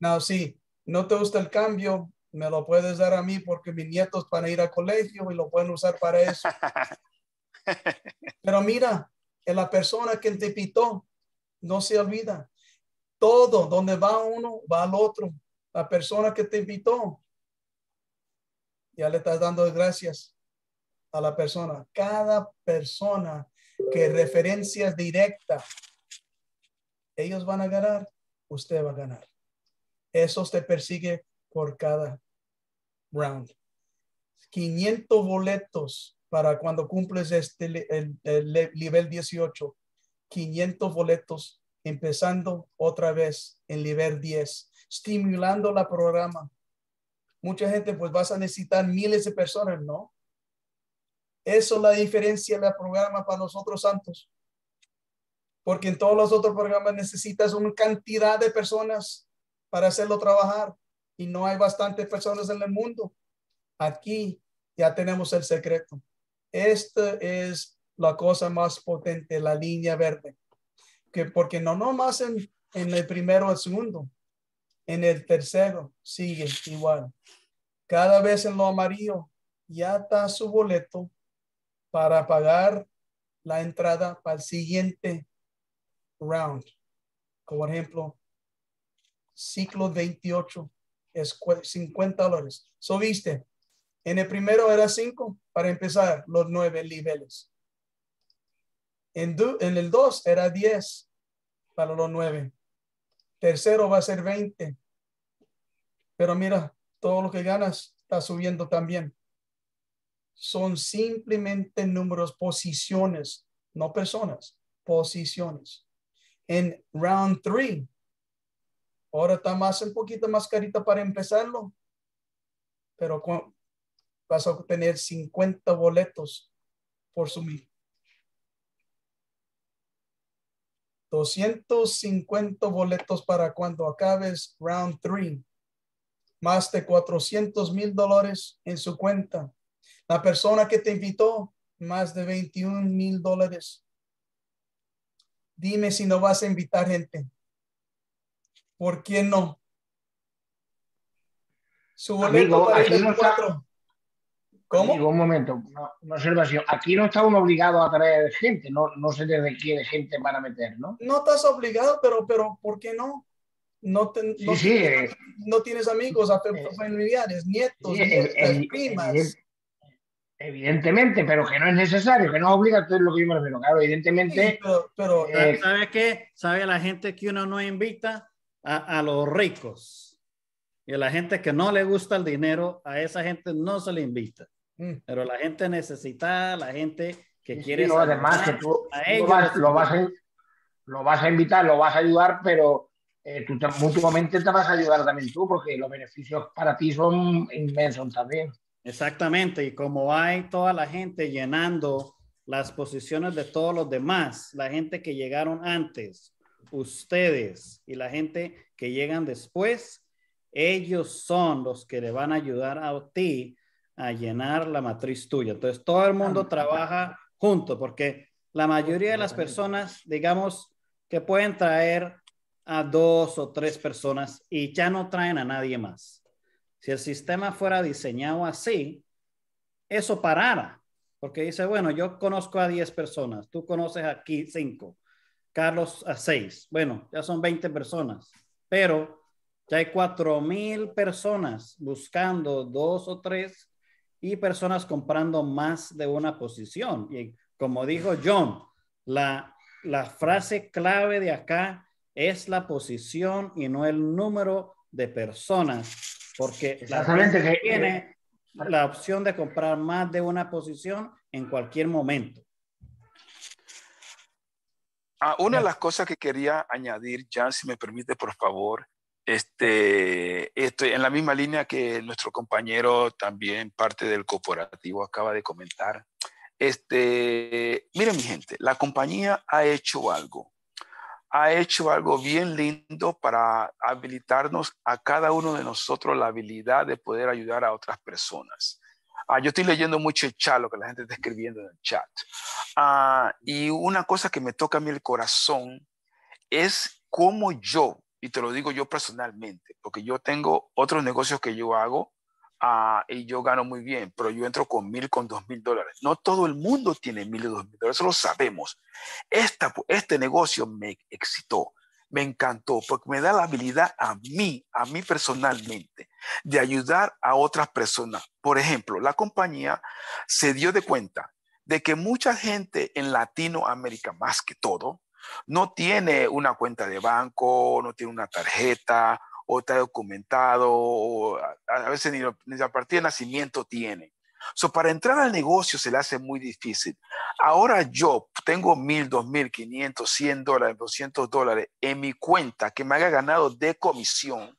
Now, si no te gusta el cambio, me lo puedes dar a mí porque mis nietos van a ir al colegio y lo pueden usar para eso. Pero mira, en la persona que te pitó, no se olvida. Todo, donde va uno, va al otro. La persona que te invitó, ya le estás dando gracias a la persona. Cada persona que referencias directas, ellos van a ganar, usted va a ganar. Eso te persigue por cada round. 500 boletos para cuando cumples este el, nivel 18. 500 boletos empezando otra vez en nivel 10, estimulando la programa. Mucha gente pues vas a necesitar miles de personas, ¿no? Eso es la diferencia del programa para nosotros santos. Porque en todos los otros programas necesitas una cantidad de personas para hacerlo trabajar y no hay bastantes personas en el mundo. Aquí ya tenemos el secreto. Esta es la cosa más potente, la línea verde. Que porque no nomás en, en el primero el segundo, en el tercero sigue igual. Cada vez en lo amarillo ya está su boleto para pagar la entrada para el siguiente round. Como ejemplo, ciclo 28 es cu- 50 dólares. So viste, en el primero era 5 para empezar los nueve niveles. En, en el 2 era 10 para los nueve. Tercero va a ser 20. Pero mira, todo lo que ganas está subiendo también. Son simplemente números, posiciones, no personas, posiciones. En round 3, ahora está más un poquito más carita para empezarlo, pero vas a obtener 50 boletos por sumir. 250 boletos para cuando acabes round 3. Más de 400 mil dólares en su cuenta. La persona que te invitó, más de 21 mil dólares. Dime si no vas a invitar gente. ¿Por qué no? Su boleto Amigo, para el 4. ¿Cómo? Amigo, un momento, una, una observación. Aquí no está uno obligado a traer gente, no, no se le requiere gente para meter, ¿no? No estás obligado, pero, pero ¿por qué no? No, te- no, Sí, sí, tienes, eh. no tienes amigos, af- familiares, nietos, Sí, nietas, evi- primas. evident- Evidentemente, pero que no es necesario, que no es obligatorio lo que yo me refiero. Claro, evidentemente. pero, eh, ¿Sabe qué? ¿Sabe la gente que uno no invita? A, a los ricos. Y a la gente que no le gusta el dinero, a esa gente no se le invita. Mm. Pero la gente necesitada, la gente que Sí, quiere... no, además que tú, a ellos lo, vas, les lo vas a, lo vas a invitar, lo vas a ayudar, pero eh, tú te- mutuamente te vas a ayudar también tú, porque los beneficios para ti son inmensos también. Exactamente, y como hay toda la gente llenando las posiciones de todos los demás, la gente que llegaron antes, ustedes y la gente que llegan después, ellos son los que le van a ayudar a ti a llenar la matriz tuya. Entonces, todo el mundo trabaja junto, porque la mayoría de las personas, digamos, que pueden traer a dos o tres personas y ya no traen a nadie más. Si el sistema fuera diseñado así, eso parara, porque dice, bueno, yo conozco a 10 personas, tú conoces aquí 5, Carlos a 6, bueno, ya son 20 personas, pero ya hay 4 mil personas buscando dos o tres y personas comprando más de una posición. Y como dijo John, la, la frase clave de acá es la posición y no el número de personas, porque la gente que- tiene la opción de comprar más de una posición en cualquier momento. Ah, una de las cosas que quería añadir, Jan, si me permite, por favor, este, estoy en la misma línea que nuestro compañero, también parte del corporativo, acaba de comentar. Este, miren, mi gente, la compañía ha hecho algo. Ha hecho algo bien lindo para habilitarnos a cada uno de nosotros la habilidad de poder ayudar a otras personas. Ah, yo estoy leyendo mucho el chat, lo que la gente está escribiendo en el chat. Ah, y una cosa que me toca a mí el corazón es cómo yo, y te lo digo yo personalmente, porque yo tengo otros negocios que yo hago ah, y yo gano muy bien, pero yo entro con mil, con dos mil dólares. No todo el mundo tiene mil y dos mil dólares, eso lo sabemos. Esta, este negocio me excitó, me encantó, porque me da la habilidad a mí, a mí personalmente, de ayudar a otras personas. Por ejemplo, la compañía se dio de cuenta de que mucha gente en Latinoamérica, más que todo, no tiene una cuenta de banco, no tiene una tarjeta, o está documentado, o a, a veces ni, lo- ni la partida de nacimiento tiene. So, para entrar al negocio se le hace muy difícil. Ahora yo tengo mil, dos mil, quinientos, cien dólares, doscientos dólares en mi cuenta que me haya ganado de comisión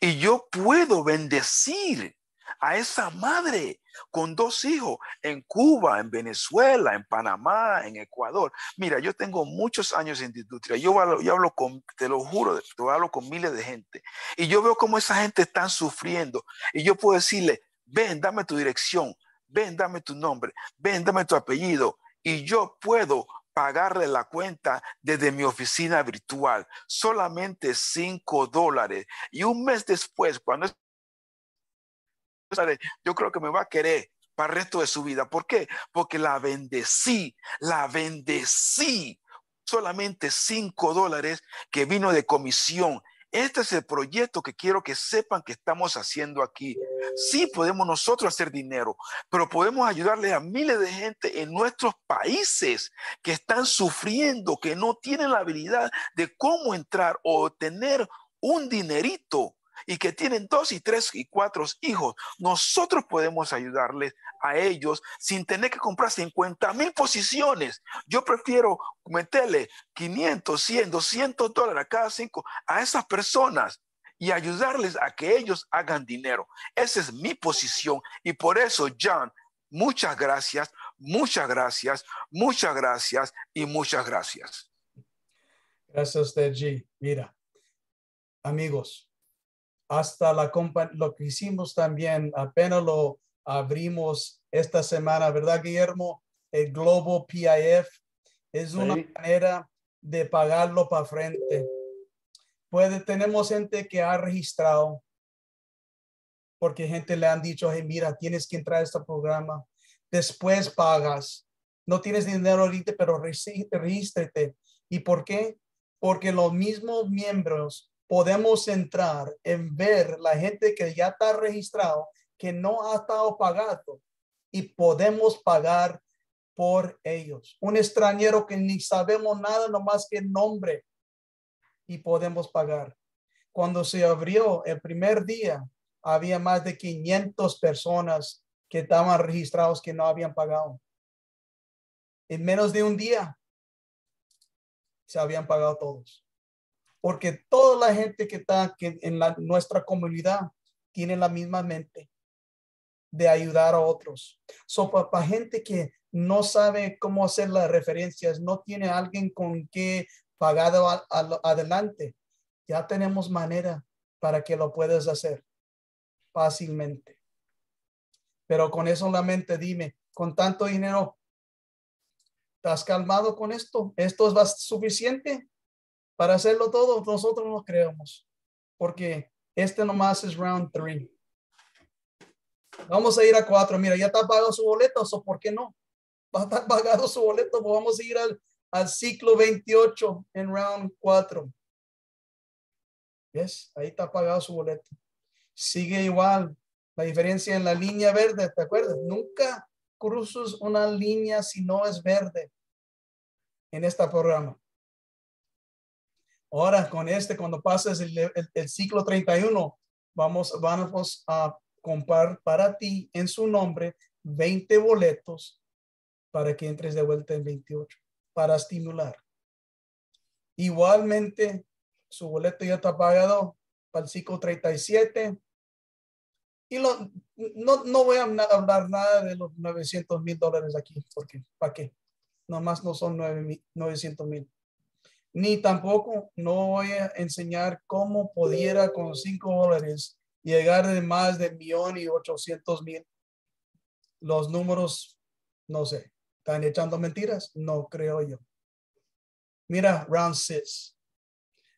y yo puedo bendecir a esa madre con dos hijos en Cuba, en Venezuela, en Panamá, en Ecuador. Mira, yo tengo muchos años en industria. Yo hablo, yo hablo con, te lo juro, te hablo con miles de gente. Y yo veo cómo esa gente está sufriendo. Y yo puedo decirle, ven, dame tu dirección, ven, dame tu nombre, ven, dame tu apellido. Y yo puedo pagarle la cuenta desde mi oficina virtual, solamente cinco dólares. Y un mes después, cuando yo creo que me va a querer para el resto de su vida. ¿Por qué? Porque la bendecí, la bendecí. Solamente cinco dólares que vino de comisión. Este es el proyecto que quiero que sepan que estamos haciendo aquí. Sí podemos nosotros hacer dinero, pero podemos ayudarle a miles de gente en nuestros países que están sufriendo, que no tienen la habilidad de cómo entrar o tener un dinerito y que tienen dos y tres y cuatro hijos. Nosotros podemos ayudarles a ellos sin tener que comprar 50 mil posiciones. Yo prefiero meterle 500, 100, 200 dólares a cada cinco a esas personas y ayudarles a que ellos hagan dinero. Esa es mi posición y por eso, John, muchas gracias, muchas gracias, muchas gracias y muchas gracias. Gracias a usted, G. Mira, amigos, hasta la lo que hicimos también, apenas lo abrimos esta semana, ¿verdad, Guillermo? El Global PIF es una Sí. manera de pagarlo para frente. Puede, tenemos gente que ha registrado porque gente le han dicho, hey, mira, tienes que entrar a este programa, después pagas. No tienes dinero ahorita, pero regístrate. ¿Y por qué? Porque los mismos miembros podemos entrar en ver la gente que ya está registrado, que no ha estado pagando y podemos pagar por ellos. Un extranjero que ni sabemos nada, nomás que nombre y podemos pagar. Cuando se abrió el primer día, había más de 500 personas que estaban registrados que no habían pagado. En menos de un día se habían pagado todos. Porque toda la gente que está que en la, nuestra comunidad tiene la misma mente de ayudar a otros. So, para gente que no sabe cómo hacer las referencias, no tiene alguien con que pagado adelante, ya tenemos manera para que lo puedas hacer fácilmente. Pero con eso la mente, dime, con tanto dinero, ¿estás calmado con esto? ¿Esto es suficiente para hacerlo todo? Nosotros no creemos, porque este nomás es round three. Vamos a ir a cuatro. Mira, ya está pagado su boleto, ¿o por qué no? Va a estar pagado su boleto, pues vamos a ir al, al ciclo 28 en round 4. ¿Ves? Ahí está pagado su boleto. Sigue igual. La diferencia en la línea verde, ¿te acuerdas? Nunca cruzas una línea si no es verde en este programa. Ahora con este, cuando pases el, el, ciclo 31, vamos, vamos a comprar para ti en su nombre 20 boletos para que entres de vuelta en 28 para estimular. Igualmente, su boleto ya está pagado para el ciclo 37. Y lo, no, no voy a hablar nada de los 900 mil dólares aquí, porque ¿para qué? Nomás no son 900 mil. Ni tampoco no voy a enseñar cómo pudiera con 5 dólares llegar de más de millón y 800 mil. Los números, no sé, ¿están echando mentiras? No creo yo. Mira, round six.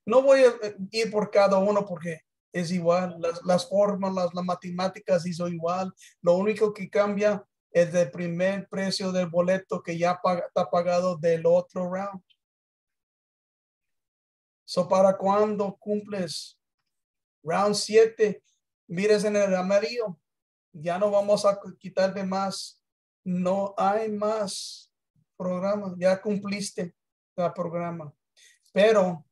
No voy a eh, ir por cada uno porque es igual, las, las formas, las, las matemáticas hizo igual. Lo único que cambia es el primer precio del boleto que ya está pagado del otro round. So, para cuando cumples round 7, mires en el amarillo, ya no vamos a quitar de más. No hay más programa, ya cumpliste el programa. Pero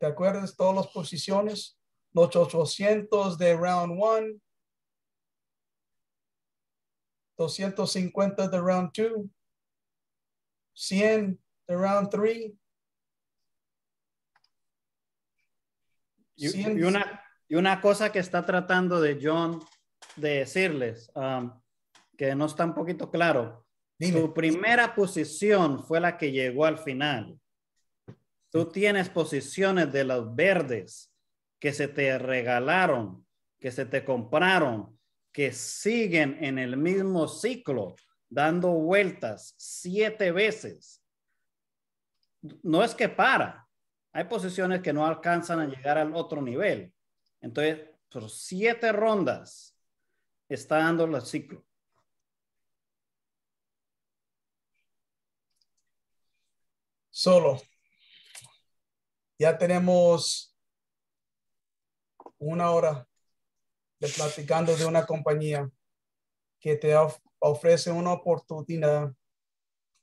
¿Te acuerdas todas las posiciones? Los 800 de round 1, 250 de round 2, 100 de round 3. Y, una, y una cosa que está tratando de John de decirles, um, que no está un poquito claro. Su primera posición fue la que llegó al final. Tú tienes posiciones de los verdes que se te regalaron, que se te compraron, que siguen en el mismo ciclo, dando vueltas siete veces. No es que para. Hay posiciones que no alcanzan a llegar al otro nivel. Entonces, por siete rondas está dando el ciclo. Solo ya tenemos una hora de platicando de una compañía que te ofrece una oportunidad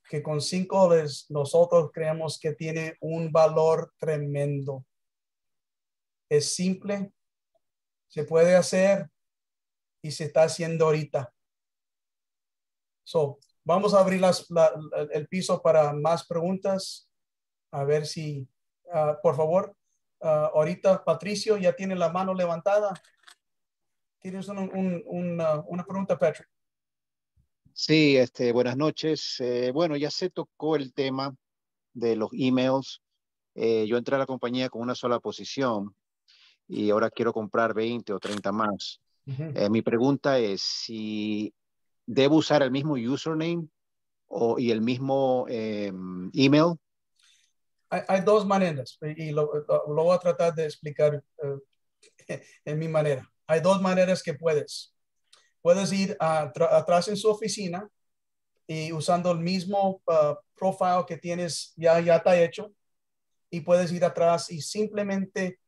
que con cinco dólares nosotros creemos que tiene un valor tremendo. Es simple, se puede hacer y se está haciendo ahorita. So, vamos a abrir el piso para más preguntas, a ver si Ah, por favor, uh, ahorita Patricio ya tiene la mano levantada. ¿Tienes una, pregunta, Patrick? Sí, este, buenas noches. Eh, bueno, ya se tocó el tema de los emails. Eh, yo entré a la compañía con una sola posición y ahora quiero comprar 20 o 30 más. Eh, mi pregunta es si debo usar el mismo username o, y el mismo em, email hay, dos maneras y lo, lo, voy a tratar de explicar en mi manera. Hay dos maneras que puedes. Puedes ir atrás en su oficina y usando el mismo uh, profile que tienes ya, ya está hecho y puedes ir atrás y simplemente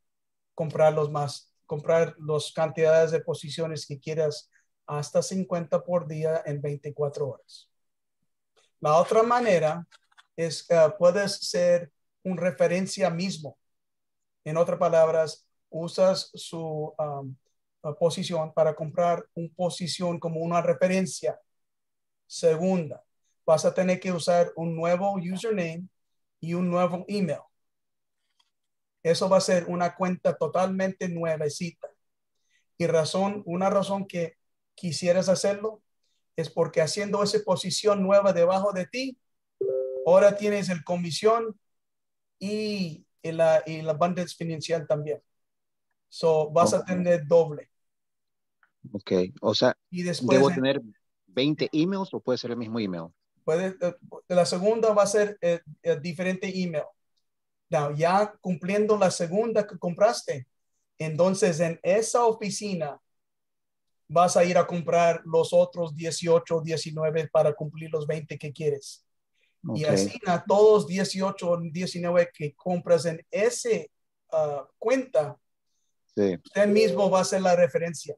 comprar los más, comprar las cantidades de posiciones que quieras hasta 50 por día en 24 horas. La otra manera es que puedes ser un referencia mismo. En otras palabras, usas su um, uh, posición para comprar una posición como una referencia. Segunda, vas a tener que usar un nuevo username y un nuevo email. Eso va a ser una cuenta totalmente nuevecita. Y razón, una razón que quisieras hacerlo es porque haciendo esa posición nueva debajo de ti, ahora tienes el comisión y la, y la abundance financiera también. So vas a tener doble. Ok, o sea, Y después ¿debo de- tener 20 emails o puede ser el mismo email? Puede, eh, la segunda va a ser eh, eh, diferente email. Now, ya cumpliendo la segunda que compraste, entonces en esa oficina vas a ir a comprar los otros 18, 19 para cumplir los 20 que quieres. Y Ok. así a todos 18, 19 que compras en ese ah, cuenta, Sí, usted mismo va a hacer la referencia.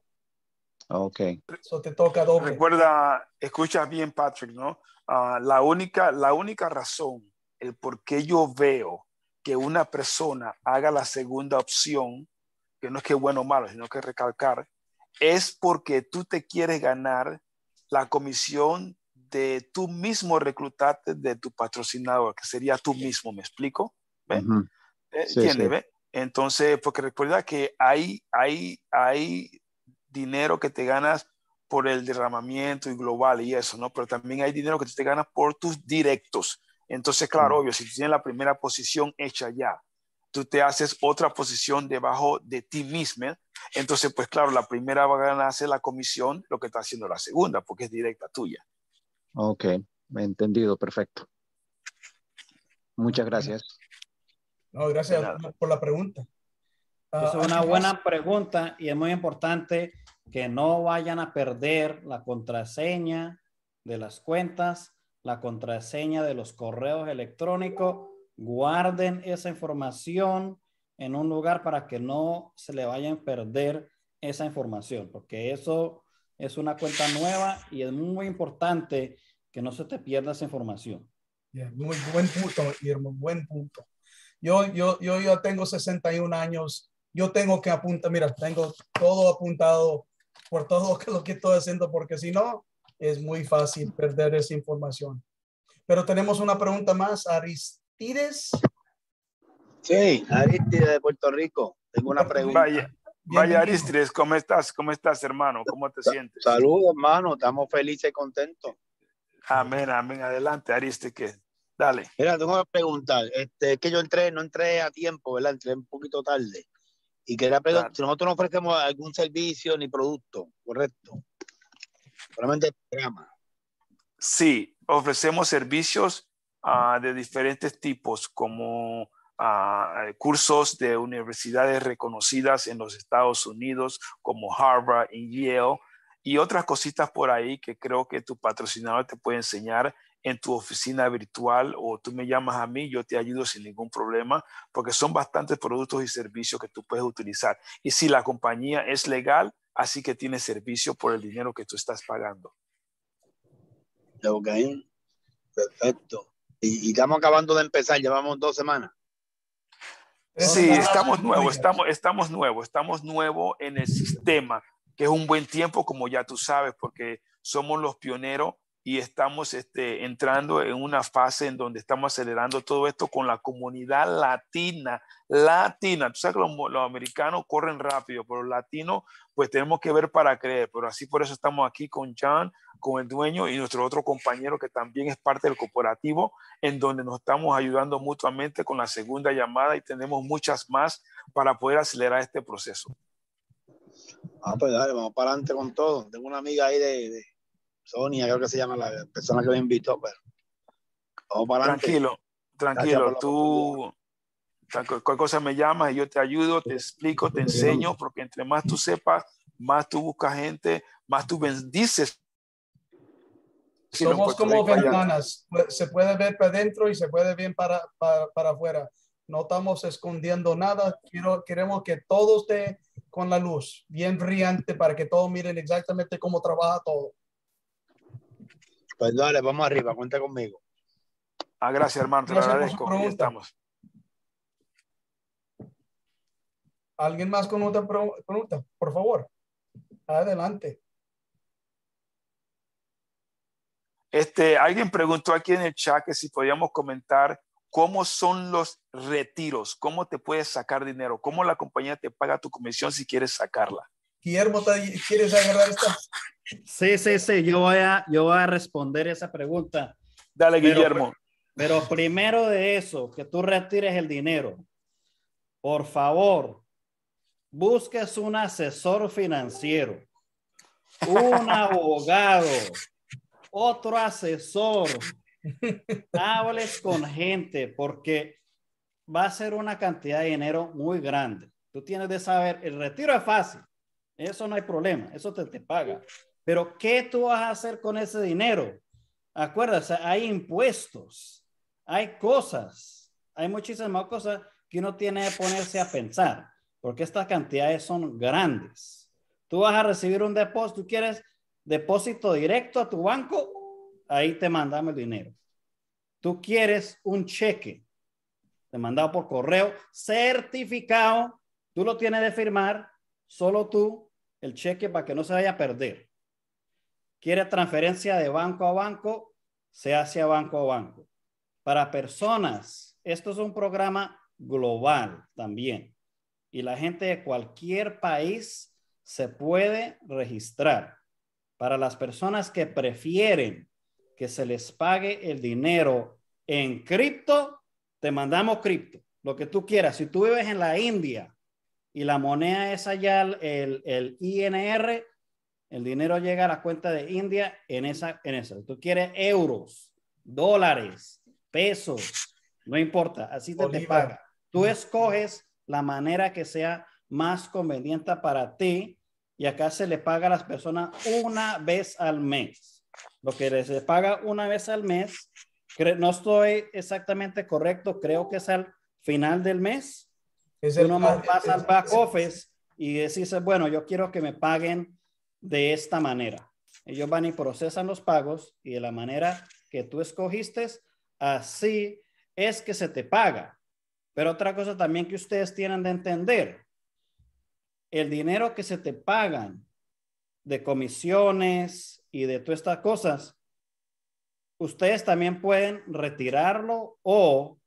ok. Eso te toca doble. Recuerda, escucha bien, Patrick, ¿no? Ah, la, única, la única razón, el por qué yo veo que una persona haga la segunda opción, que no es que bueno o malo, sino que recalcar, es porque tú te quieres ganar la comisión de tú mismo reclutarte de tu patrocinador, que sería tú mismo, ¿me explico? ¿Ve? Ujú. ¿Eh? Sí, ¿Entiendes? sí. ve? Entonces, porque recuerda que hay, hay, hay dinero que te ganas por el derramamiento y global y eso, ¿no? Pero también hay dinero que tú te ganas por tus directos. Entonces, claro, obvio, si tú tienes la primera posición hecha ya, tú te haces otra posición debajo de ti mismo, entonces, pues claro, la primera va a ganarse la comisión, lo que está haciendo la segunda, porque es directa tuya. Ok, entendido, perfecto. Muchas gracias. No, gracias por la pregunta. Ah, Es una ¿alguien buena más? pregunta y es muy importante que no vayan a perder la contraseña de las cuentas, la contraseña de los correos electrónicos. Guarden esa información en un lugar para que no se le vayan a perder esa información, porque eso es una cuenta nueva y es muy importante que no se te pierda esa información. Yeah, muy buen punto, Guillermo, buen punto. Yo, yo, yo ya tengo 61 años. Yo tengo que apuntar, mira, tengo todo apuntado por todo lo que estoy haciendo, porque si no, es muy fácil perder esa información. Pero tenemos una pregunta más, Aristides. Sí, Aristides de Puerto Rico. Tengo una pregunta. Vaya, vaya Aristides, ¿cómo estás? ¿Cómo estás, hermano? ¿Cómo te sientes? Saludos, hermano. Estamos felices y contentos. Amén, amén. Adelante, Aristides, que dale. Mira, tengo una pregunta. Este, es que yo entré, no entré a tiempo, ¿verdad? Entré un poquito tarde. Y quería preguntar, si nosotros no ofrecemos algún servicio ni producto, ¿correcto? Solamente el programa. Sí, ofrecemos servicios ah, de diferentes tipos, como ah, cursos de universidades reconocidas en los Estados Unidos, como Harvard y Yale, y otras cositas por ahí que creo que tu patrocinador te puede enseñar en tu oficina virtual o tú me llamas a mí, yo te ayudo sin ningún problema, porque son bastantes productos y servicios que tú puedes utilizar. Y si la compañía es legal, así que tiene servicio por el dinero que tú estás pagando. Ok. Perfecto. Y, y estamos acabando de empezar, llevamos dos semanas. Sí, estamos nuevos, estamos, estamos nuevos, estamos nuevos en el sistema, que es un buen tiempo, como ya tú sabes, porque somos los pioneros y estamos este, entrando en una fase en donde estamos acelerando todo esto con la comunidad latina, latina. Tú sabes que los, los americanos corren rápido, pero los latinos, pues tenemos que ver para creer. Pero así por eso estamos aquí con John, con el dueño y nuestro otro compañero que también es parte del cooperativo, en donde nos estamos ayudando mutuamente con la segunda llamada y tenemos muchas más para poder acelerar este proceso. Ah, pues dale, vamos para adelante con todo. Tengo una amiga ahí de, de Sonia, creo que se llama la persona que me invitó, pero vamos para adelante. Tranquilo, tranquilo. Tú, cualquier cosa me llamas y yo te ayudo, te explico, te enseño, porque entre más tú sepas, más tú buscas gente, más tú bendices. Si Somos como ventanas, se puede ver para adentro y se puede ver para, para, para afuera. No estamos escondiendo nada, Quiero, queremos que todo esté con la luz, bien brillante, para que todos miren exactamente cómo trabaja todo. Pues dale, vamos arriba, cuenta conmigo. Ah, gracias, hermano, te lo agradezco. Ahí estamos. ¿Alguien más con otra pregunta? Por favor, adelante. Este, alguien preguntó aquí en el chat que si podíamos comentar cómo son los retiros, cómo te puedes sacar dinero, cómo la compañía te paga tu comisión si quieres sacarla. Guillermo, ¿quieres agarrar esta? Sí, sí, sí, yo voy a, yo voy a responder esa pregunta. Dale, Pero- Guillermo. Pero primero de eso, que tú retires el dinero, por favor, busques un asesor financiero, un abogado, otro asesor. Hables con gente porque va a ser una cantidad de dinero muy grande. Tú tienes de saber, el retiro es fácil, eso no hay problema, eso te, te paga. Pero ¿qué tú vas a hacer con ese dinero? Acuérdate, hay impuestos, hay cosas, hay muchísimas cosas que uno tiene que ponerse a pensar, porque estas cantidades son grandes. Tú vas a recibir un depósito, tú quieres depósito directo a tu banco, ahí te mandamos el dinero. Tú quieres un cheque, te mandado por correo certificado, tú lo tienes de firmar, solo tú, el cheque para que no se vaya a perder. Quiere transferencia de banco a banco, se hace a banco a banco. Para personas, esto es un programa global también. Y la gente de cualquier país se puede registrar. Para las personas que prefieren que se les pague el dinero en cripto, te mandamos cripto, lo que tú quieras. Si tú vives en la India y la moneda es allá el, el INR, el dinero llega a la cuenta de India en esa, en esa. Tú quieres euros, dólares, pesos, no importa, así te, te paga. Tú escoges la manera que sea más conveniente para ti y acá se le paga a las personas una vez al mes. Lo que se paga una vez al mes, no estoy exactamente correcto, creo que es al final del mes. Es Tú el- nomás es- vas al back office y decís, bueno, yo quiero que me paguen de esta manera. Ellos van y procesan los pagos y de la manera que tú escogiste, así es que se te paga. Pero otra cosa también que ustedes tienen de entender, el dinero que se te pagan de comisiones y de todas estas cosas, ustedes también pueden retirarlo o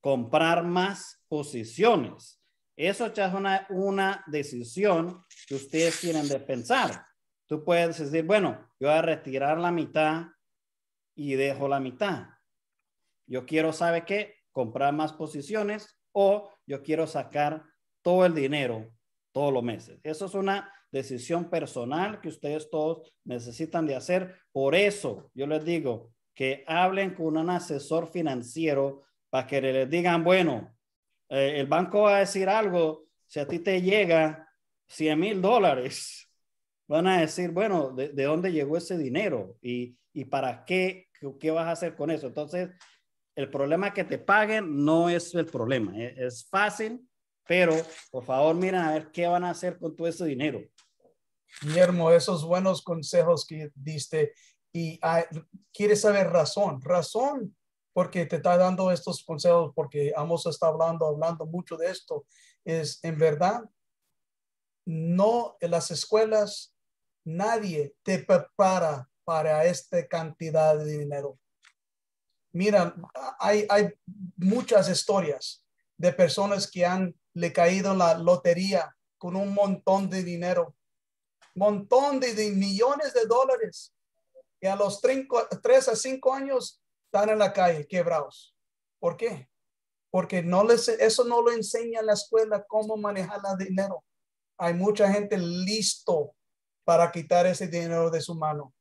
comprar más posiciones. Eso ya es una, una decisión que ustedes tienen de pensar. Tú puedes decir, bueno, yo voy a retirar la mitad y dejo la mitad. Yo quiero, ¿sabe qué? Comprar más posiciones o yo quiero sacar todo el dinero todos los meses. Eso es una decisión personal que ustedes todos necesitan de hacer. Por eso yo les digo que hablen con un asesor financiero para que les digan, bueno, eh, el banco va a decir algo, si a ti te llega 100 mil dólares, van a decir, bueno, ¿de, de dónde llegó ese dinero? ¿Y, y para qué? qué? ¿Qué vas a hacer con eso? Entonces, el problema que te paguen no es el problema, es, es fácil, pero por favor miren a ver qué van a hacer con todo ese dinero. Guillermo, esos buenos consejos que diste y ah, quieres saber razón, razón, porque te está dando estos consejos, porque Amos está hablando, hablando mucho de esto, es en verdad, no en las escuelas, nadie te prepara para esta cantidad de dinero. Mira, hay, hay muchas historias de personas que han le caído en la lotería con un montón de dinero montón de, de millones de dólares y a los 3 a 5 años están en la calle quebrados. ¿Por qué? Porque no les, eso no lo enseña en la escuela cómo manejar el dinero. Hay mucha gente listo para quitar ese dinero de su mano.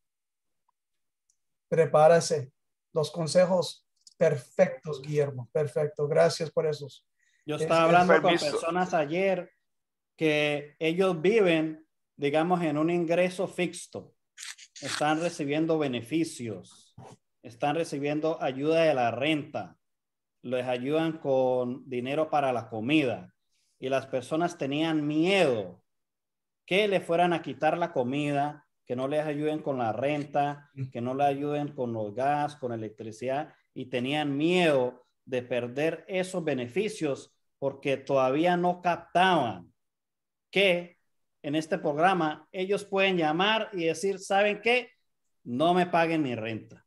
Prepárase. Los consejos perfectos, Guillermo. Perfecto. Gracias por esos. Yo Es- estaba es hablando con personas ayer que ellos viven, digamos, en un ingreso fixo. Están recibiendo beneficios, están recibiendo ayuda de la renta, les ayudan con dinero para la comida y las personas tenían miedo que le fueran a quitar la comida, que no les ayuden con la renta, que no le ayuden con los gas, con electricidad y tenían miedo de perder esos beneficios porque todavía no captaban que en este programa ellos pueden llamar y decir, ¿saben qué? No me paguen mi renta.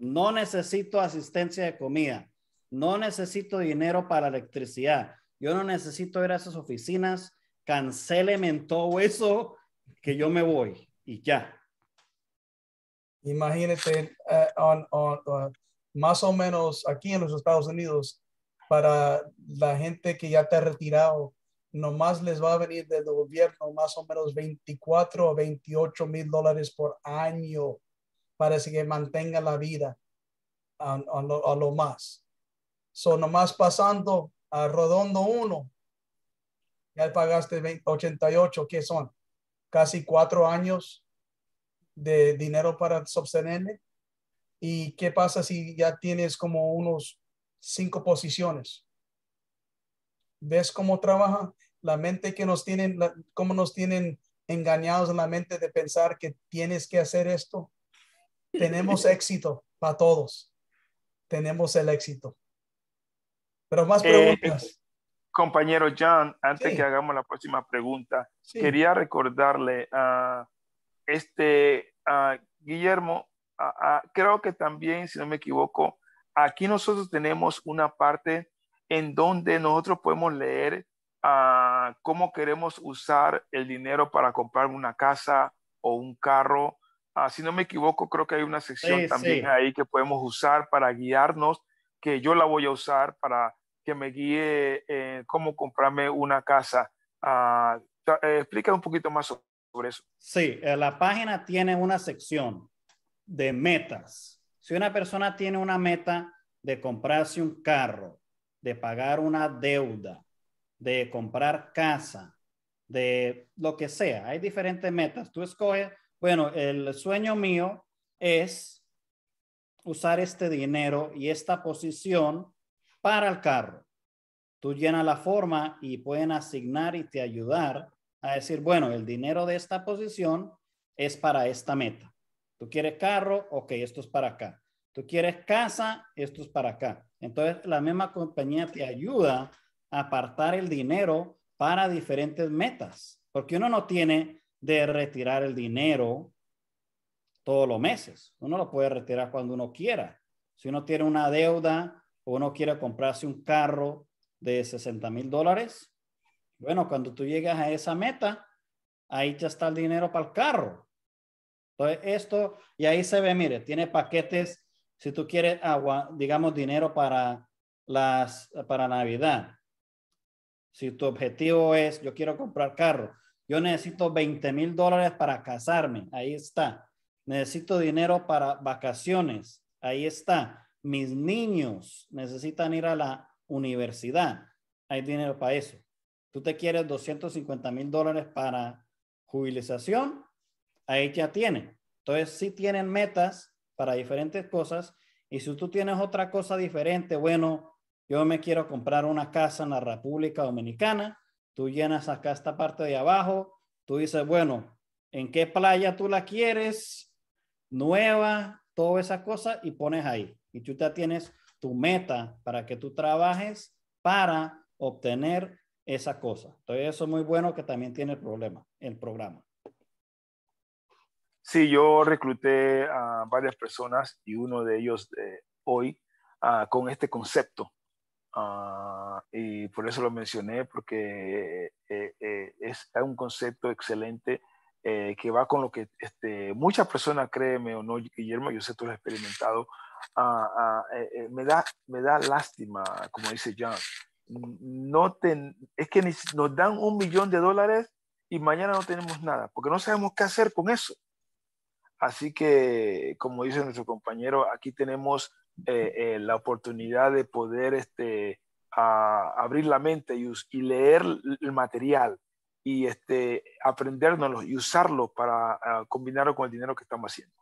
No necesito asistencia de comida. no necesito dinero para electricidad, yo no necesito ir a esas oficinas, cancéleme todo eso, que yo me voy y ya. Imagínate, eh, on- uh, más o menos aquí en los Estados Unidos, para la gente que ya está retirado, nomás les va a venir del gobierno más o menos 24 o 28 mil dólares por año para que mantenga la vida a, lo, a lo más. So, nomás pasando a Redondo 1, ya pagaste 20 88, ¿qué son? Casi cuatro años de dinero para sostenerle. ¿Y qué pasa si ya tienes como unos cinco posiciones? ¿Ves cómo trabaja la mente que nos tienen, la- cómo nos tienen engañados en la mente de pensar que tienes que hacer esto? Tenemos éxito para todos. Tenemos el éxito. Pero más Eh, preguntas. compañero John, antes Sí. que hagamos la próxima pregunta, Sí. quería recordarle a este a Guillermo, a- creo que también, si no me equivoco, aquí nosotros tenemos una parte en donde nosotros podemos leer ah, cómo queremos usar el dinero para comprar una casa o un carro. Ah, si no me equivoco, creo que hay una sección Sí, también sí. ahí que podemos usar para guiarnos, que yo la voy a usar para que me guíe eh, cómo comprarme una casa. Ah, eh, explica un poquito más so- sobre eso. Sí, eh, la página tiene una sección de metas. Si una persona tiene una meta de comprarse un carro, de pagar una deuda, de comprar casa, de lo que sea, hay diferentes metas. Tú escoges, bueno, el sueño mío es usar este dinero y esta posición para el carro. Tú llenas la forma y pueden asignar y te ayudar a decir, bueno, el dinero de esta posición es para esta meta. Tú quieres carro, ok, esto es para acá. Tú quieres casa, esto es para acá. Entonces, la misma compañía te ayuda a apartar el dinero para diferentes metas, porque uno no tiene de retirar el dinero todos los meses. Uno lo puede retirar cuando uno quiera. Si uno tiene una deuda o uno quiere comprarse un carro de 60 mil dólares, bueno, cuando tú llegas a esa meta, ahí ya está el dinero para el carro. Entonces, esto, y ahí se ve, mire, tiene paquetes, si tú quieres agua, digamos, dinero para las, para Navidad. Si tu objetivo es, yo quiero comprar carro, yo necesito 20 mil dólares para casarme, ahí está. Necesito dinero para vacaciones, ahí está. Mis niños necesitan ir a la universidad, hay dinero para eso. Tú te quieres 250 mil dólares para jubilización, ahí ya tiene. Entonces, sí tienen metas para diferentes cosas. Y si tú tienes otra cosa diferente, bueno, yo me quiero comprar una casa en la República Dominicana, tú llenas acá esta parte de abajo, tú dices, bueno, ¿en qué playa tú la quieres? Nueva, toda esa cosa y pones ahí. Y tú ya tienes tu meta para que tú trabajes para obtener esa cosa. Entonces, eso es muy bueno que también tiene el problema, el programa. Sí, yo recluté a varias personas y uno de ellos eh, hoy ah, con este concepto. Ah, y por eso lo mencioné, porque eh, eh, es un concepto excelente eh, que va con lo que este, muchas personas, créeme o no, Guillermo, yo sé tú lo has experimentado, eh, eh, me, da, me da lástima, como dice John. No te, es que nos dan un millón de dólares y mañana no tenemos nada, porque no sabemos qué hacer con eso. Así que, como dice nuestro compañero, aquí tenemos eh, eh, la oportunidad de poder este, a- abrir la mente y leer el material y este, aprendérnoslo y usarlo para ah, combinarlo con el dinero que estamos haciendo.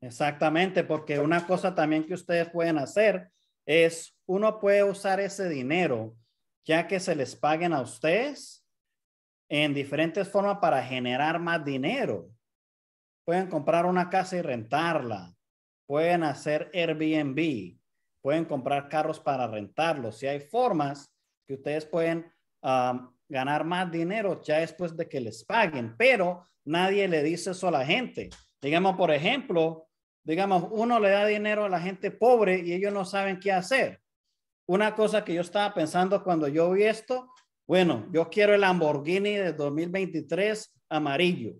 Exactamente, porque una cosa también que ustedes pueden hacer es, uno puede usar ese dinero ya que se les paguen a ustedes en diferentes formas para generar más dinero. Pueden comprar una casa y rentarla. Pueden hacer Airbnb. Pueden comprar carros para rentarlos. Si hay formas que ustedes pueden ganar más dinero ya después de que les paguen, pero nadie le dice eso a la gente. Digamos, por ejemplo, digamos, uno le da dinero a la gente pobre y ellos no saben qué hacer. una cosa que yo estaba pensando cuando yo vi esto, bueno, yo quiero el Lamborghini de 2023 amarillo.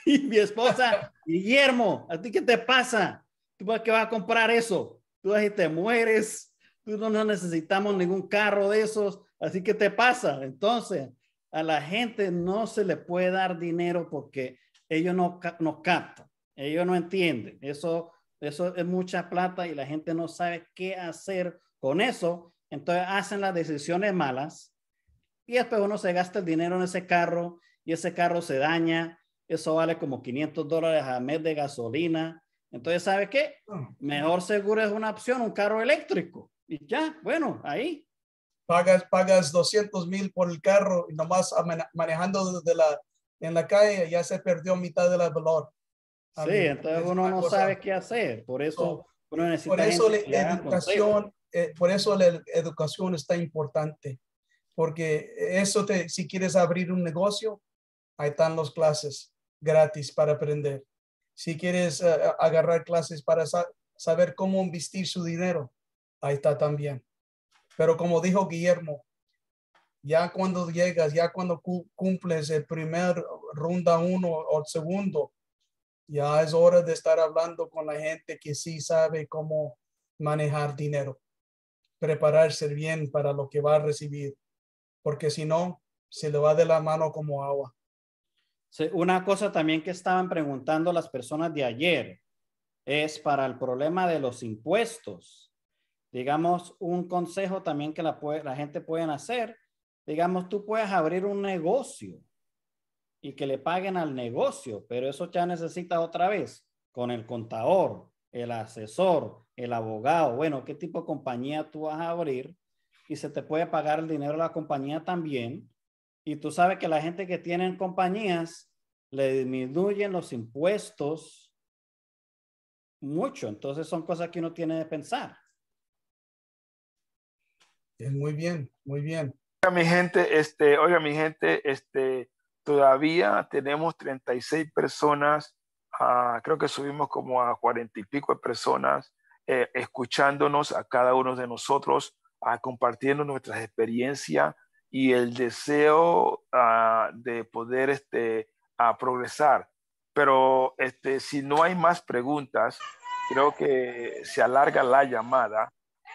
Y mi esposa, Guillermo, ¿a ti qué te pasa? ¿Tú para qué vas a comprar eso? Tú ahí te mueres, tú no, no necesitamos ningún carro de esos, así que te pasa. Entonces, a la gente no se le puede dar dinero porque ellos no, no captan, ellos no entienden. Eso, eso es mucha plata y la gente no sabe qué hacer con eso. Entonces hacen las decisiones malas y después uno se gasta el dinero en ese carro y ese carro se daña. Eso vale como 500 dólares al mes de gasolina. Entonces, ¿sabe qué? Mejor seguro es una opción, un carro eléctrico. Y ya, bueno, ahí. Pagas, pagas 200 mil por el carro y nomás manejando desde la, en la calle ya se perdió mitad del valor. Sí, entonces uno no sabe qué hacer. Por eso uno necesita. Por eso la educación, eh, por eso la educación está importante. Porque eso te, si quieres abrir un negocio, ahí están las clases gratis para aprender. Si quieres eh, agarrar clases para saber cómo investir su dinero, ahí está también. Pero como dijo Guillermo, ya cuando llegas, ya cuando cumples el primer ronda uno o el segundo, ya es hora de estar hablando con la gente que sí sabe cómo manejar dinero, prepararse bien para lo que va a recibir, porque si no, se le va de la mano como agua. Una cosa también que estaban preguntando las personas de ayer es para el problema de los impuestos. Digamos, un consejo también que la, gente puede hacer. Digamos, tú puedes abrir un negocio y que le paguen al negocio, pero eso ya necesita otra vez con el contador, el asesor, el abogado. Bueno, ¿qué tipo de compañía tú vas a abrir? Y se te puede pagar el dinero a la compañía también y tú sabes que la gente que tiene compañías le disminuyen los impuestos mucho. Entonces son cosas que uno tiene que pensar. Muy bien, muy bien. Oiga, mi gente, este, oiga, mi gente, este, todavía tenemos 36 personas, uh, creo que subimos como a 40 y pico de personas eh, escuchándonos a cada uno de nosotros, uh, compartiendo nuestras experiencias y el deseo uh, de poder este, a progresar. Pero este, si no hay más preguntas, creo que se alarga la llamada,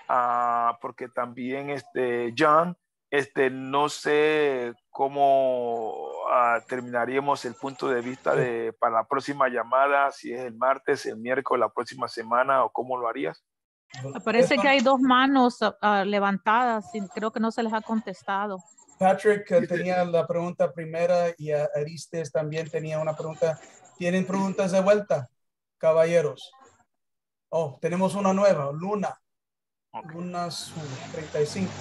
uh, porque también este, John, este, no sé cómo uh, terminaríamos el punto de vista de, para la próxima llamada, si es el martes, el miércoles, la próxima semana, o cómo lo harías. Parece que hay dos manos uh, levantadas y creo que no se les ha contestado. Patrick tenía la pregunta primera y Aristes también tenía una pregunta. ¿Tienen preguntas de vuelta, caballeros? Oh, tenemos una nueva, Luna. Luna 35.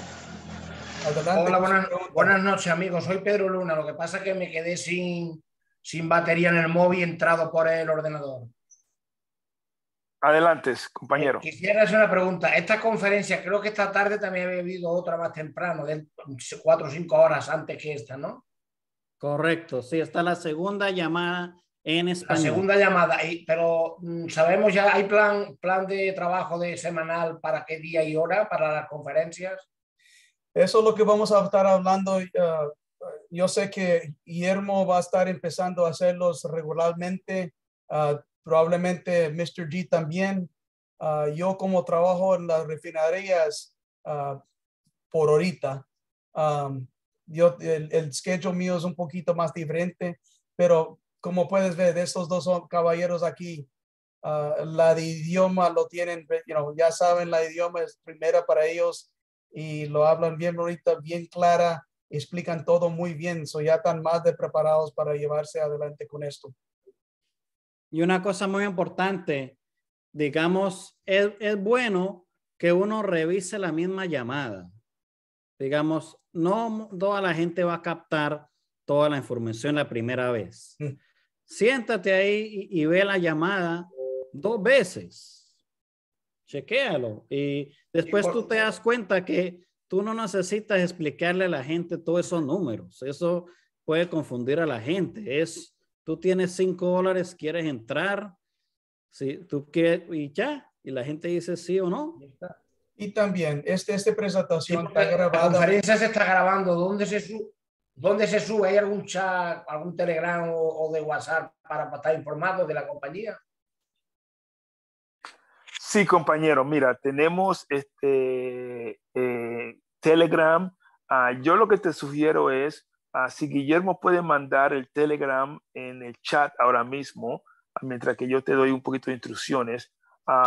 Adelante. Hola, buenas, buenas, noches, amigos. Soy Pedro Luna. Lo que pasa es que me quedé sin, sin batería en el móvil entrado por el ordenador. Adelante, compañero. Eh, quisiera hacer una pregunta. Esta conferencia, creo que esta tarde también había habido otra más temprano, de cuatro o cinco horas antes que esta, ¿no? Correcto, sí, está la segunda llamada en español. La segunda llamada, pero mm, sabemos ya, ¿hay plan, plan de trabajo de semanal para qué día y hora para las conferencias? Eso es lo que vamos a estar hablando. Uh, yo sé que Guillermo va a estar empezando a hacerlos regularmente. Uh, probablemente Mr. G también. Uh, yo como trabajo en las refinerías uh, por ahorita, yo, el, el mío es un poquito más diferente, pero como puedes ver, de estos dos caballeros aquí, uh, la de idioma lo tienen, ya saben, la idioma es primera para ellos y lo hablan bien ahorita, bien clara, explican todo muy bien, so ya están más de preparados para llevarse adelante con esto. Y una cosa muy importante, digamos, es, es bueno que uno revise la misma llamada. Digamos, no toda la gente va a captar toda la información la primera vez. Mm. Siéntate ahí y, y, ve la llamada dos veces. Chequéalo. Y después tú te das cuenta que tú no necesitas explicarle a la gente todos esos números. Eso puede confundir a la gente. Es tú tienes cinco dólares, quieres entrar, si tú quieres, y ya, y la gente dice sí o no. Y también, este, esta presentación está La grabada. conferencia se está grabando. ¿Dónde se, su- ¿Dónde se sube? ¿Hay algún chat, algún Telegram o, o de WhatsApp para, para estar informado de la compañía? Sí, compañero, mira, tenemos este eh, Telegram. Ah, yo lo que te sugiero es, ah, si Guillermo puede mandar el Telegram en el chat ahora mismo, mientras que yo te doy un poquito de instrucciones,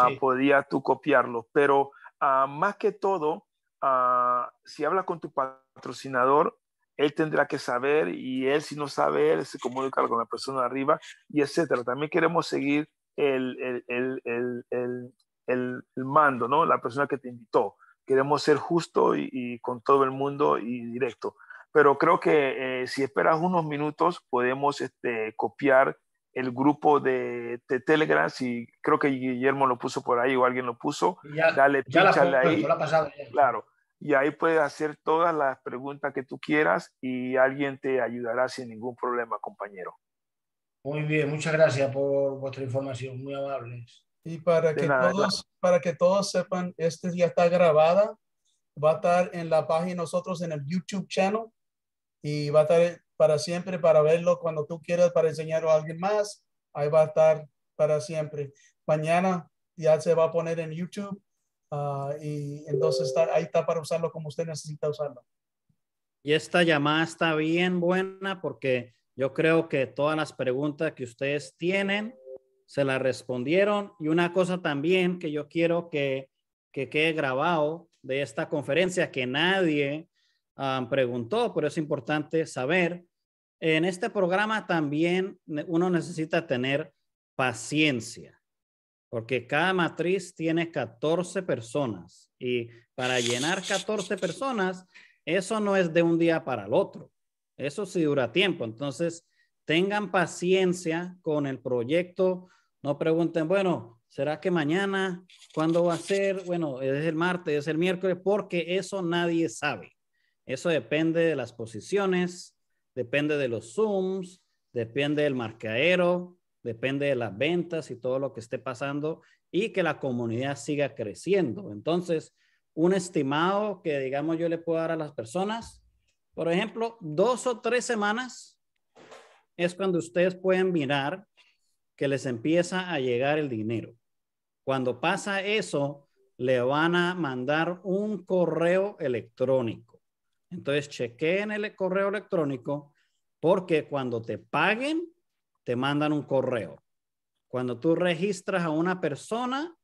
Sí. podía tú copiarlo. Pero ah, más que todo, ah, si habla con tu patrocinador, él tendrá que saber y él si no sabe, él se comunica con la persona de arriba y etcétera. También queremos seguir el, el, el, el, el, el- el mando, ¿no? La persona que te invitó. Queremos ser justo y, y con todo el mundo y directo. Pero creo que eh, si esperas unos minutos, podemos este, copiar el grupo de, de Telegram. Si creo que Guillermo lo puso por ahí o alguien lo puso, Ya, dale, ya la, ahí. la pasado ya. Claro. Y ahí puedes hacer todas las preguntas que tú quieras y alguien te ayudará sin ningún problema, compañero. Muy bien, muchas gracias por vuestra información, muy amables. Y para De que nada, todos, para que todos sepan, este ya está grabada, va a estar en la página nosotros en el YouTube channel y va a estar para siempre para verlo cuando tú quieras para enseñarlo a alguien más. Ahí va a estar para siempre. Mañana ya se va a poner en YouTube ah, y entonces está, ahí está para usarlo como usted necesita usarlo. Y esta llamada está bien buena porque yo creo que todas las preguntas que ustedes tienen se las respondieron. Y una cosa también que yo quiero que, que quede grabado de esta conferencia que nadie preguntó, pero es importante saber. En este programa también uno necesita tener paciencia, porque cada matriz tiene 14 personas y para llenar 14 personas, eso no es de un día para el otro. Eso sí dura tiempo. Entonces, tengan paciencia con el proyecto. No pregunten, bueno, ¿será que mañana? ¿Cuándo va a ser? Bueno, es el martes, es el miércoles, porque eso nadie sabe. Eso depende de las posiciones, depende de los Zooms, depende del marcadero, depende de las ventas y todo lo que esté pasando y que la comunidad siga creciendo. Entonces, un estimado que, digamos, yo le puedo dar a las personas, por ejemplo, dos o tres semanas es cuando ustedes pueden mirar que les empieza a llegar el dinero. Cuando pasa eso, le van a mandar un correo electrónico. Entonces, chequeen el correo electrónico porque cuando te paguen, te mandan un correo. Cuando tú registras a una persona,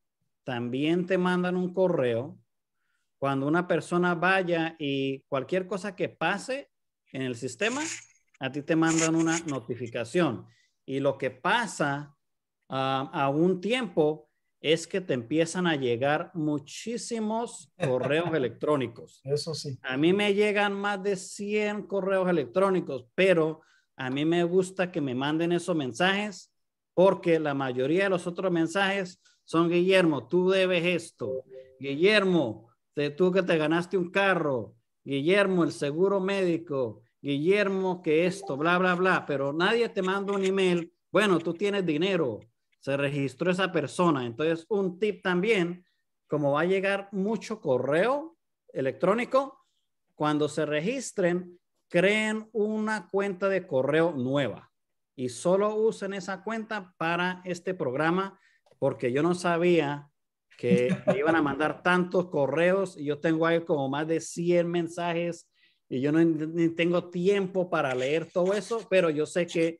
también te mandan un correo. Cuando una persona vaya y cualquier cosa que pase en el sistema, a ti te mandan una notificación. Y lo que pasa ah, a un tiempo es que te empiezan a llegar muchísimos correos electrónicos. Eso sí. A mí me llegan más de 100 correos electrónicos, pero a mí me gusta que me manden esos mensajes porque la mayoría de los otros mensajes son Guillermo, tú debes esto. Guillermo, te- tú que te ganaste un carro. Guillermo, el seguro médico. Guillermo, que esto, bla, bla, bla. Pero nadie te manda un email. Bueno, tú tienes dinero. Se registró esa persona. Entonces, un tip también, como va a llegar mucho correo electrónico, cuando se registren, creen una cuenta de correo nueva y solo usen esa cuenta para este programa porque yo no sabía que me iban a mandar tantos correos y yo tengo ahí como más de 100 mensajes y yo no tengo tiempo para leer todo eso, pero yo sé que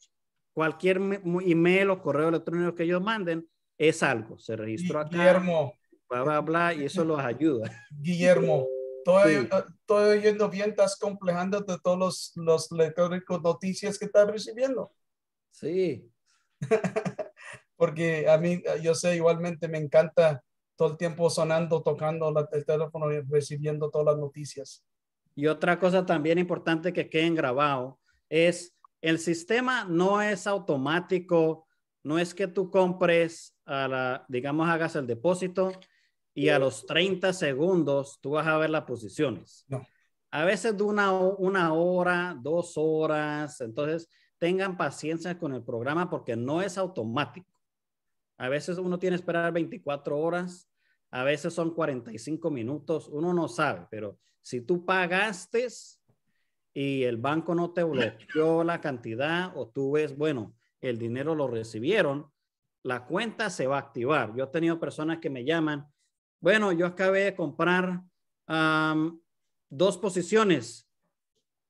cualquier email o correo electrónico que ellos manden es algo, se registró acá, Guillermo, bla, bla, bla, y eso los ayuda. Guillermo, estoy, Sí. estoy oyendo bien, estás complejando de todos los, los electrónicos noticias que estás recibiendo. Sí. Porque a mí, yo sé, igualmente me encanta todo el tiempo sonando, tocando la- el teléfono y recibiendo todas las noticias. Y otra cosa también importante que queden grabado es el sistema no es automático, no es que tú compres a la, digamos, hagas el depósito y a los 30 segundos tú vas a ver las posiciones. No. A veces de una, una hora, dos horas, entonces tengan paciencia con el programa porque no es automático. A veces uno tiene que esperar 24 horas, a veces son 45 minutos, uno no sabe, pero si tú pagaste y el banco no te bloqueó la cantidad o tú ves, bueno, el dinero lo recibieron, la cuenta se va a activar. Yo he tenido personas que me llaman, bueno, yo acabé de comprar dos posiciones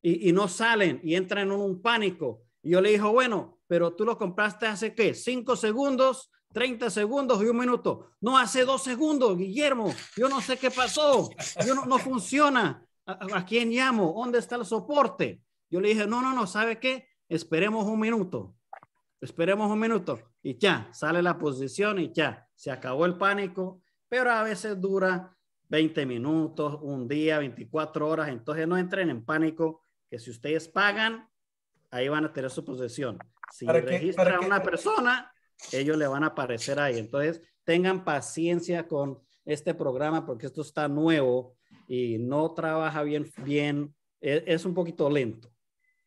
y, no salen y entran en un pánico. Y yo le digo, bueno, pero tú lo compraste hace qué, cinco segundos 30 segundos y un minuto. No hace dos segundos, Guillermo. Yo no sé qué pasó. Yo no funciona. ¿A, quién llamo? ¿Dónde está el soporte? Yo le dije, no, no, no, ¿sabe qué? Esperemos un minuto. Esperemos un minuto. Y ya, sale la posición y ya, se acabó el pánico. Pero a veces dura 20 minutos, un día, 24 horas. Entonces no entren en pánico, que si ustedes pagan, ahí van a tener su posición. Si registran a una persona, ellos le van a aparecer ahí. Entonces, tengan paciencia con este programa porque esto está nuevo y no trabaja bien, bien, e, es, un poquito lento.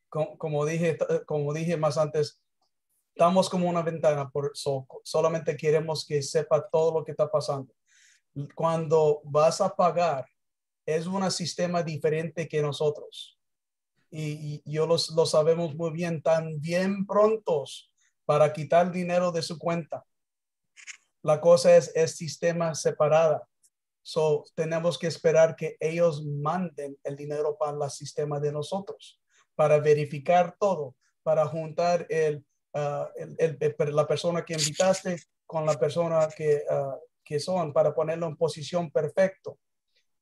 Como, dije, como dije más antes, estamos como una ventana, por solamente queremos que sepa todo lo que está pasando. Cuando vas a pagar, es un sistema diferente que nosotros. Y, yo lo sabemos muy bien, tan bien prontos para quitar dinero de su cuenta. La cosa es, es sistema separada. So, tenemos que esperar que ellos manden el dinero para el sistema de nosotros, para verificar todo, para juntar el, uh, el, la persona que invitaste con la persona que, uh, que son, para ponerlo en posición perfecto.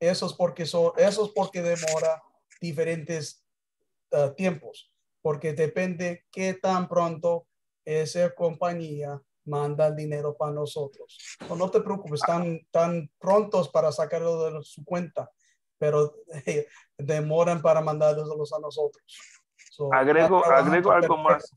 Eso es porque, eso es porque demora diferentes uh, tiempos, porque depende qué tan pronto esa compañía manda el dinero para nosotros. No, te preocupes, están tan prontos para sacarlo de su cuenta, pero demoran para mandárselos a nosotros. agrego agrego algo más.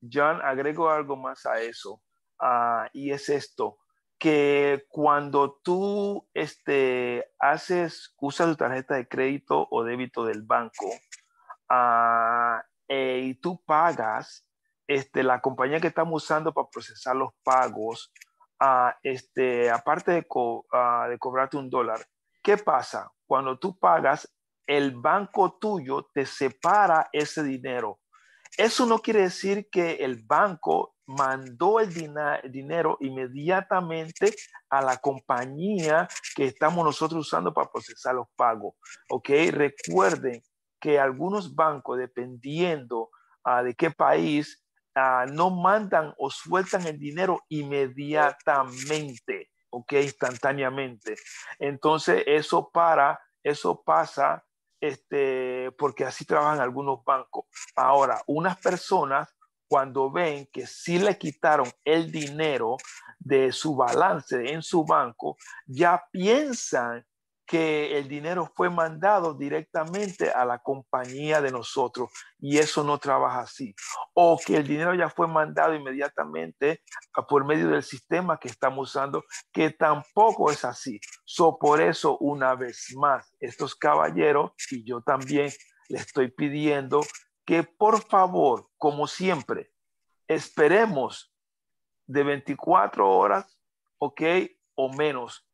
John, agrego algo más a eso. Ah, y es esto, que cuando tú este, haces, usas tu tarjeta de crédito o débito del banco uh, y tú pagas, este, la compañía que estamos usando para procesar los pagos, uh, este, aparte de, ah, de cobrarte un dólar, ¿qué pasa? Cuando tú pagas, el banco tuyo te separa ese dinero. Eso no quiere decir que el banco mandó el, dinero inmediatamente a la compañía que estamos nosotros usando para procesar los pagos. ¿Ok? Recuerden que algunos bancos, dependiendo uh, de qué país, No mandan o sueltan el dinero inmediatamente, ¿ok? Instantáneamente. Entonces, eso para, eso pasa, este, porque así trabajan algunos bancos. Ahora, unas personas cuando ven que sí le quitaron el dinero de su balance en su banco, ya piensan que el dinero fue mandado directamente a la compañía de nosotros y eso no trabaja así. O que el dinero ya fue mandado inmediatamente por medio del sistema que estamos usando, que tampoco es así. So, por eso, una vez más, estos caballeros y yo también le estoy pidiendo que por favor, como siempre, esperemos de 24 horas, ¿ok? O menos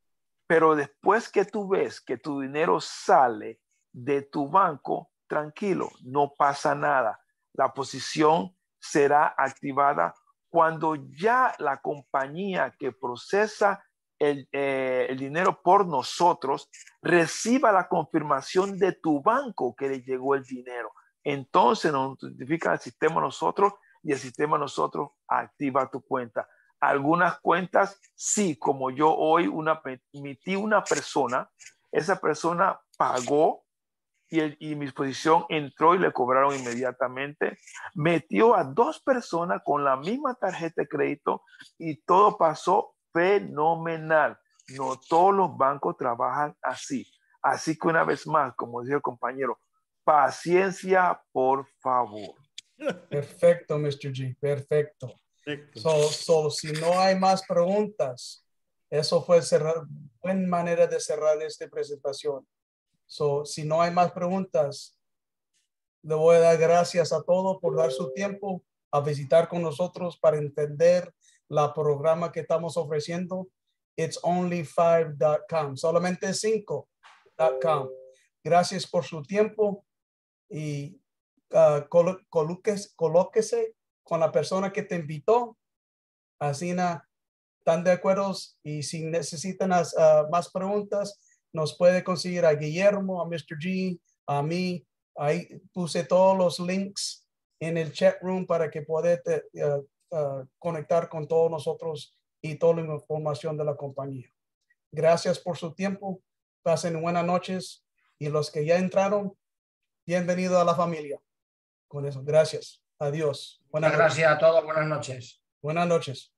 pero después que tú ves que tu dinero sale de tu banco, tranquilo, no pasa nada. La posición será activada cuando ya la compañía que procesa el, eh, dinero por nosotros reciba la confirmación de tu banco que le llegó el dinero. Entonces nos notifica el sistema nosotros y el sistema nosotros activa tu cuenta. Algunas cuentas, sí, como yo hoy una, emití una persona, esa persona pagó y, y mi exposición entró y le cobraron inmediatamente. Metió a dos personas con la misma tarjeta de crédito y todo pasó fenomenal. No todos los bancos trabajan así. Así que una vez más, como dice el compañero, paciencia, por favor. Perfecto, Mr. G, perfecto. So, si no hay más preguntas, eso fue cerrar, buena manera de cerrar esta presentación. So, si no hay más preguntas, le voy a dar gracias a todos por dar su tiempo a visitar con nosotros para entender la programa que estamos ofreciendo it's only5.com. Solamente 5.com. Gracias por su tiempo y uh, colóquese con la persona que te invitó. Así están de acuerdo y si necesitan uh, más preguntas, nos puede conseguir a Guillermo, a Mr. G, a mí. Ahí puse todos los links en el chat room para que puedas uh, uh, conectar con todos nosotros y toda la información de la compañía. Gracias por su tiempo. Pasen buenas noches y los que ya entraron, bienvenido a la familia. Con eso, gracias. Adiós. Buenas gracias a todos. Buenas noches. Buenas noches.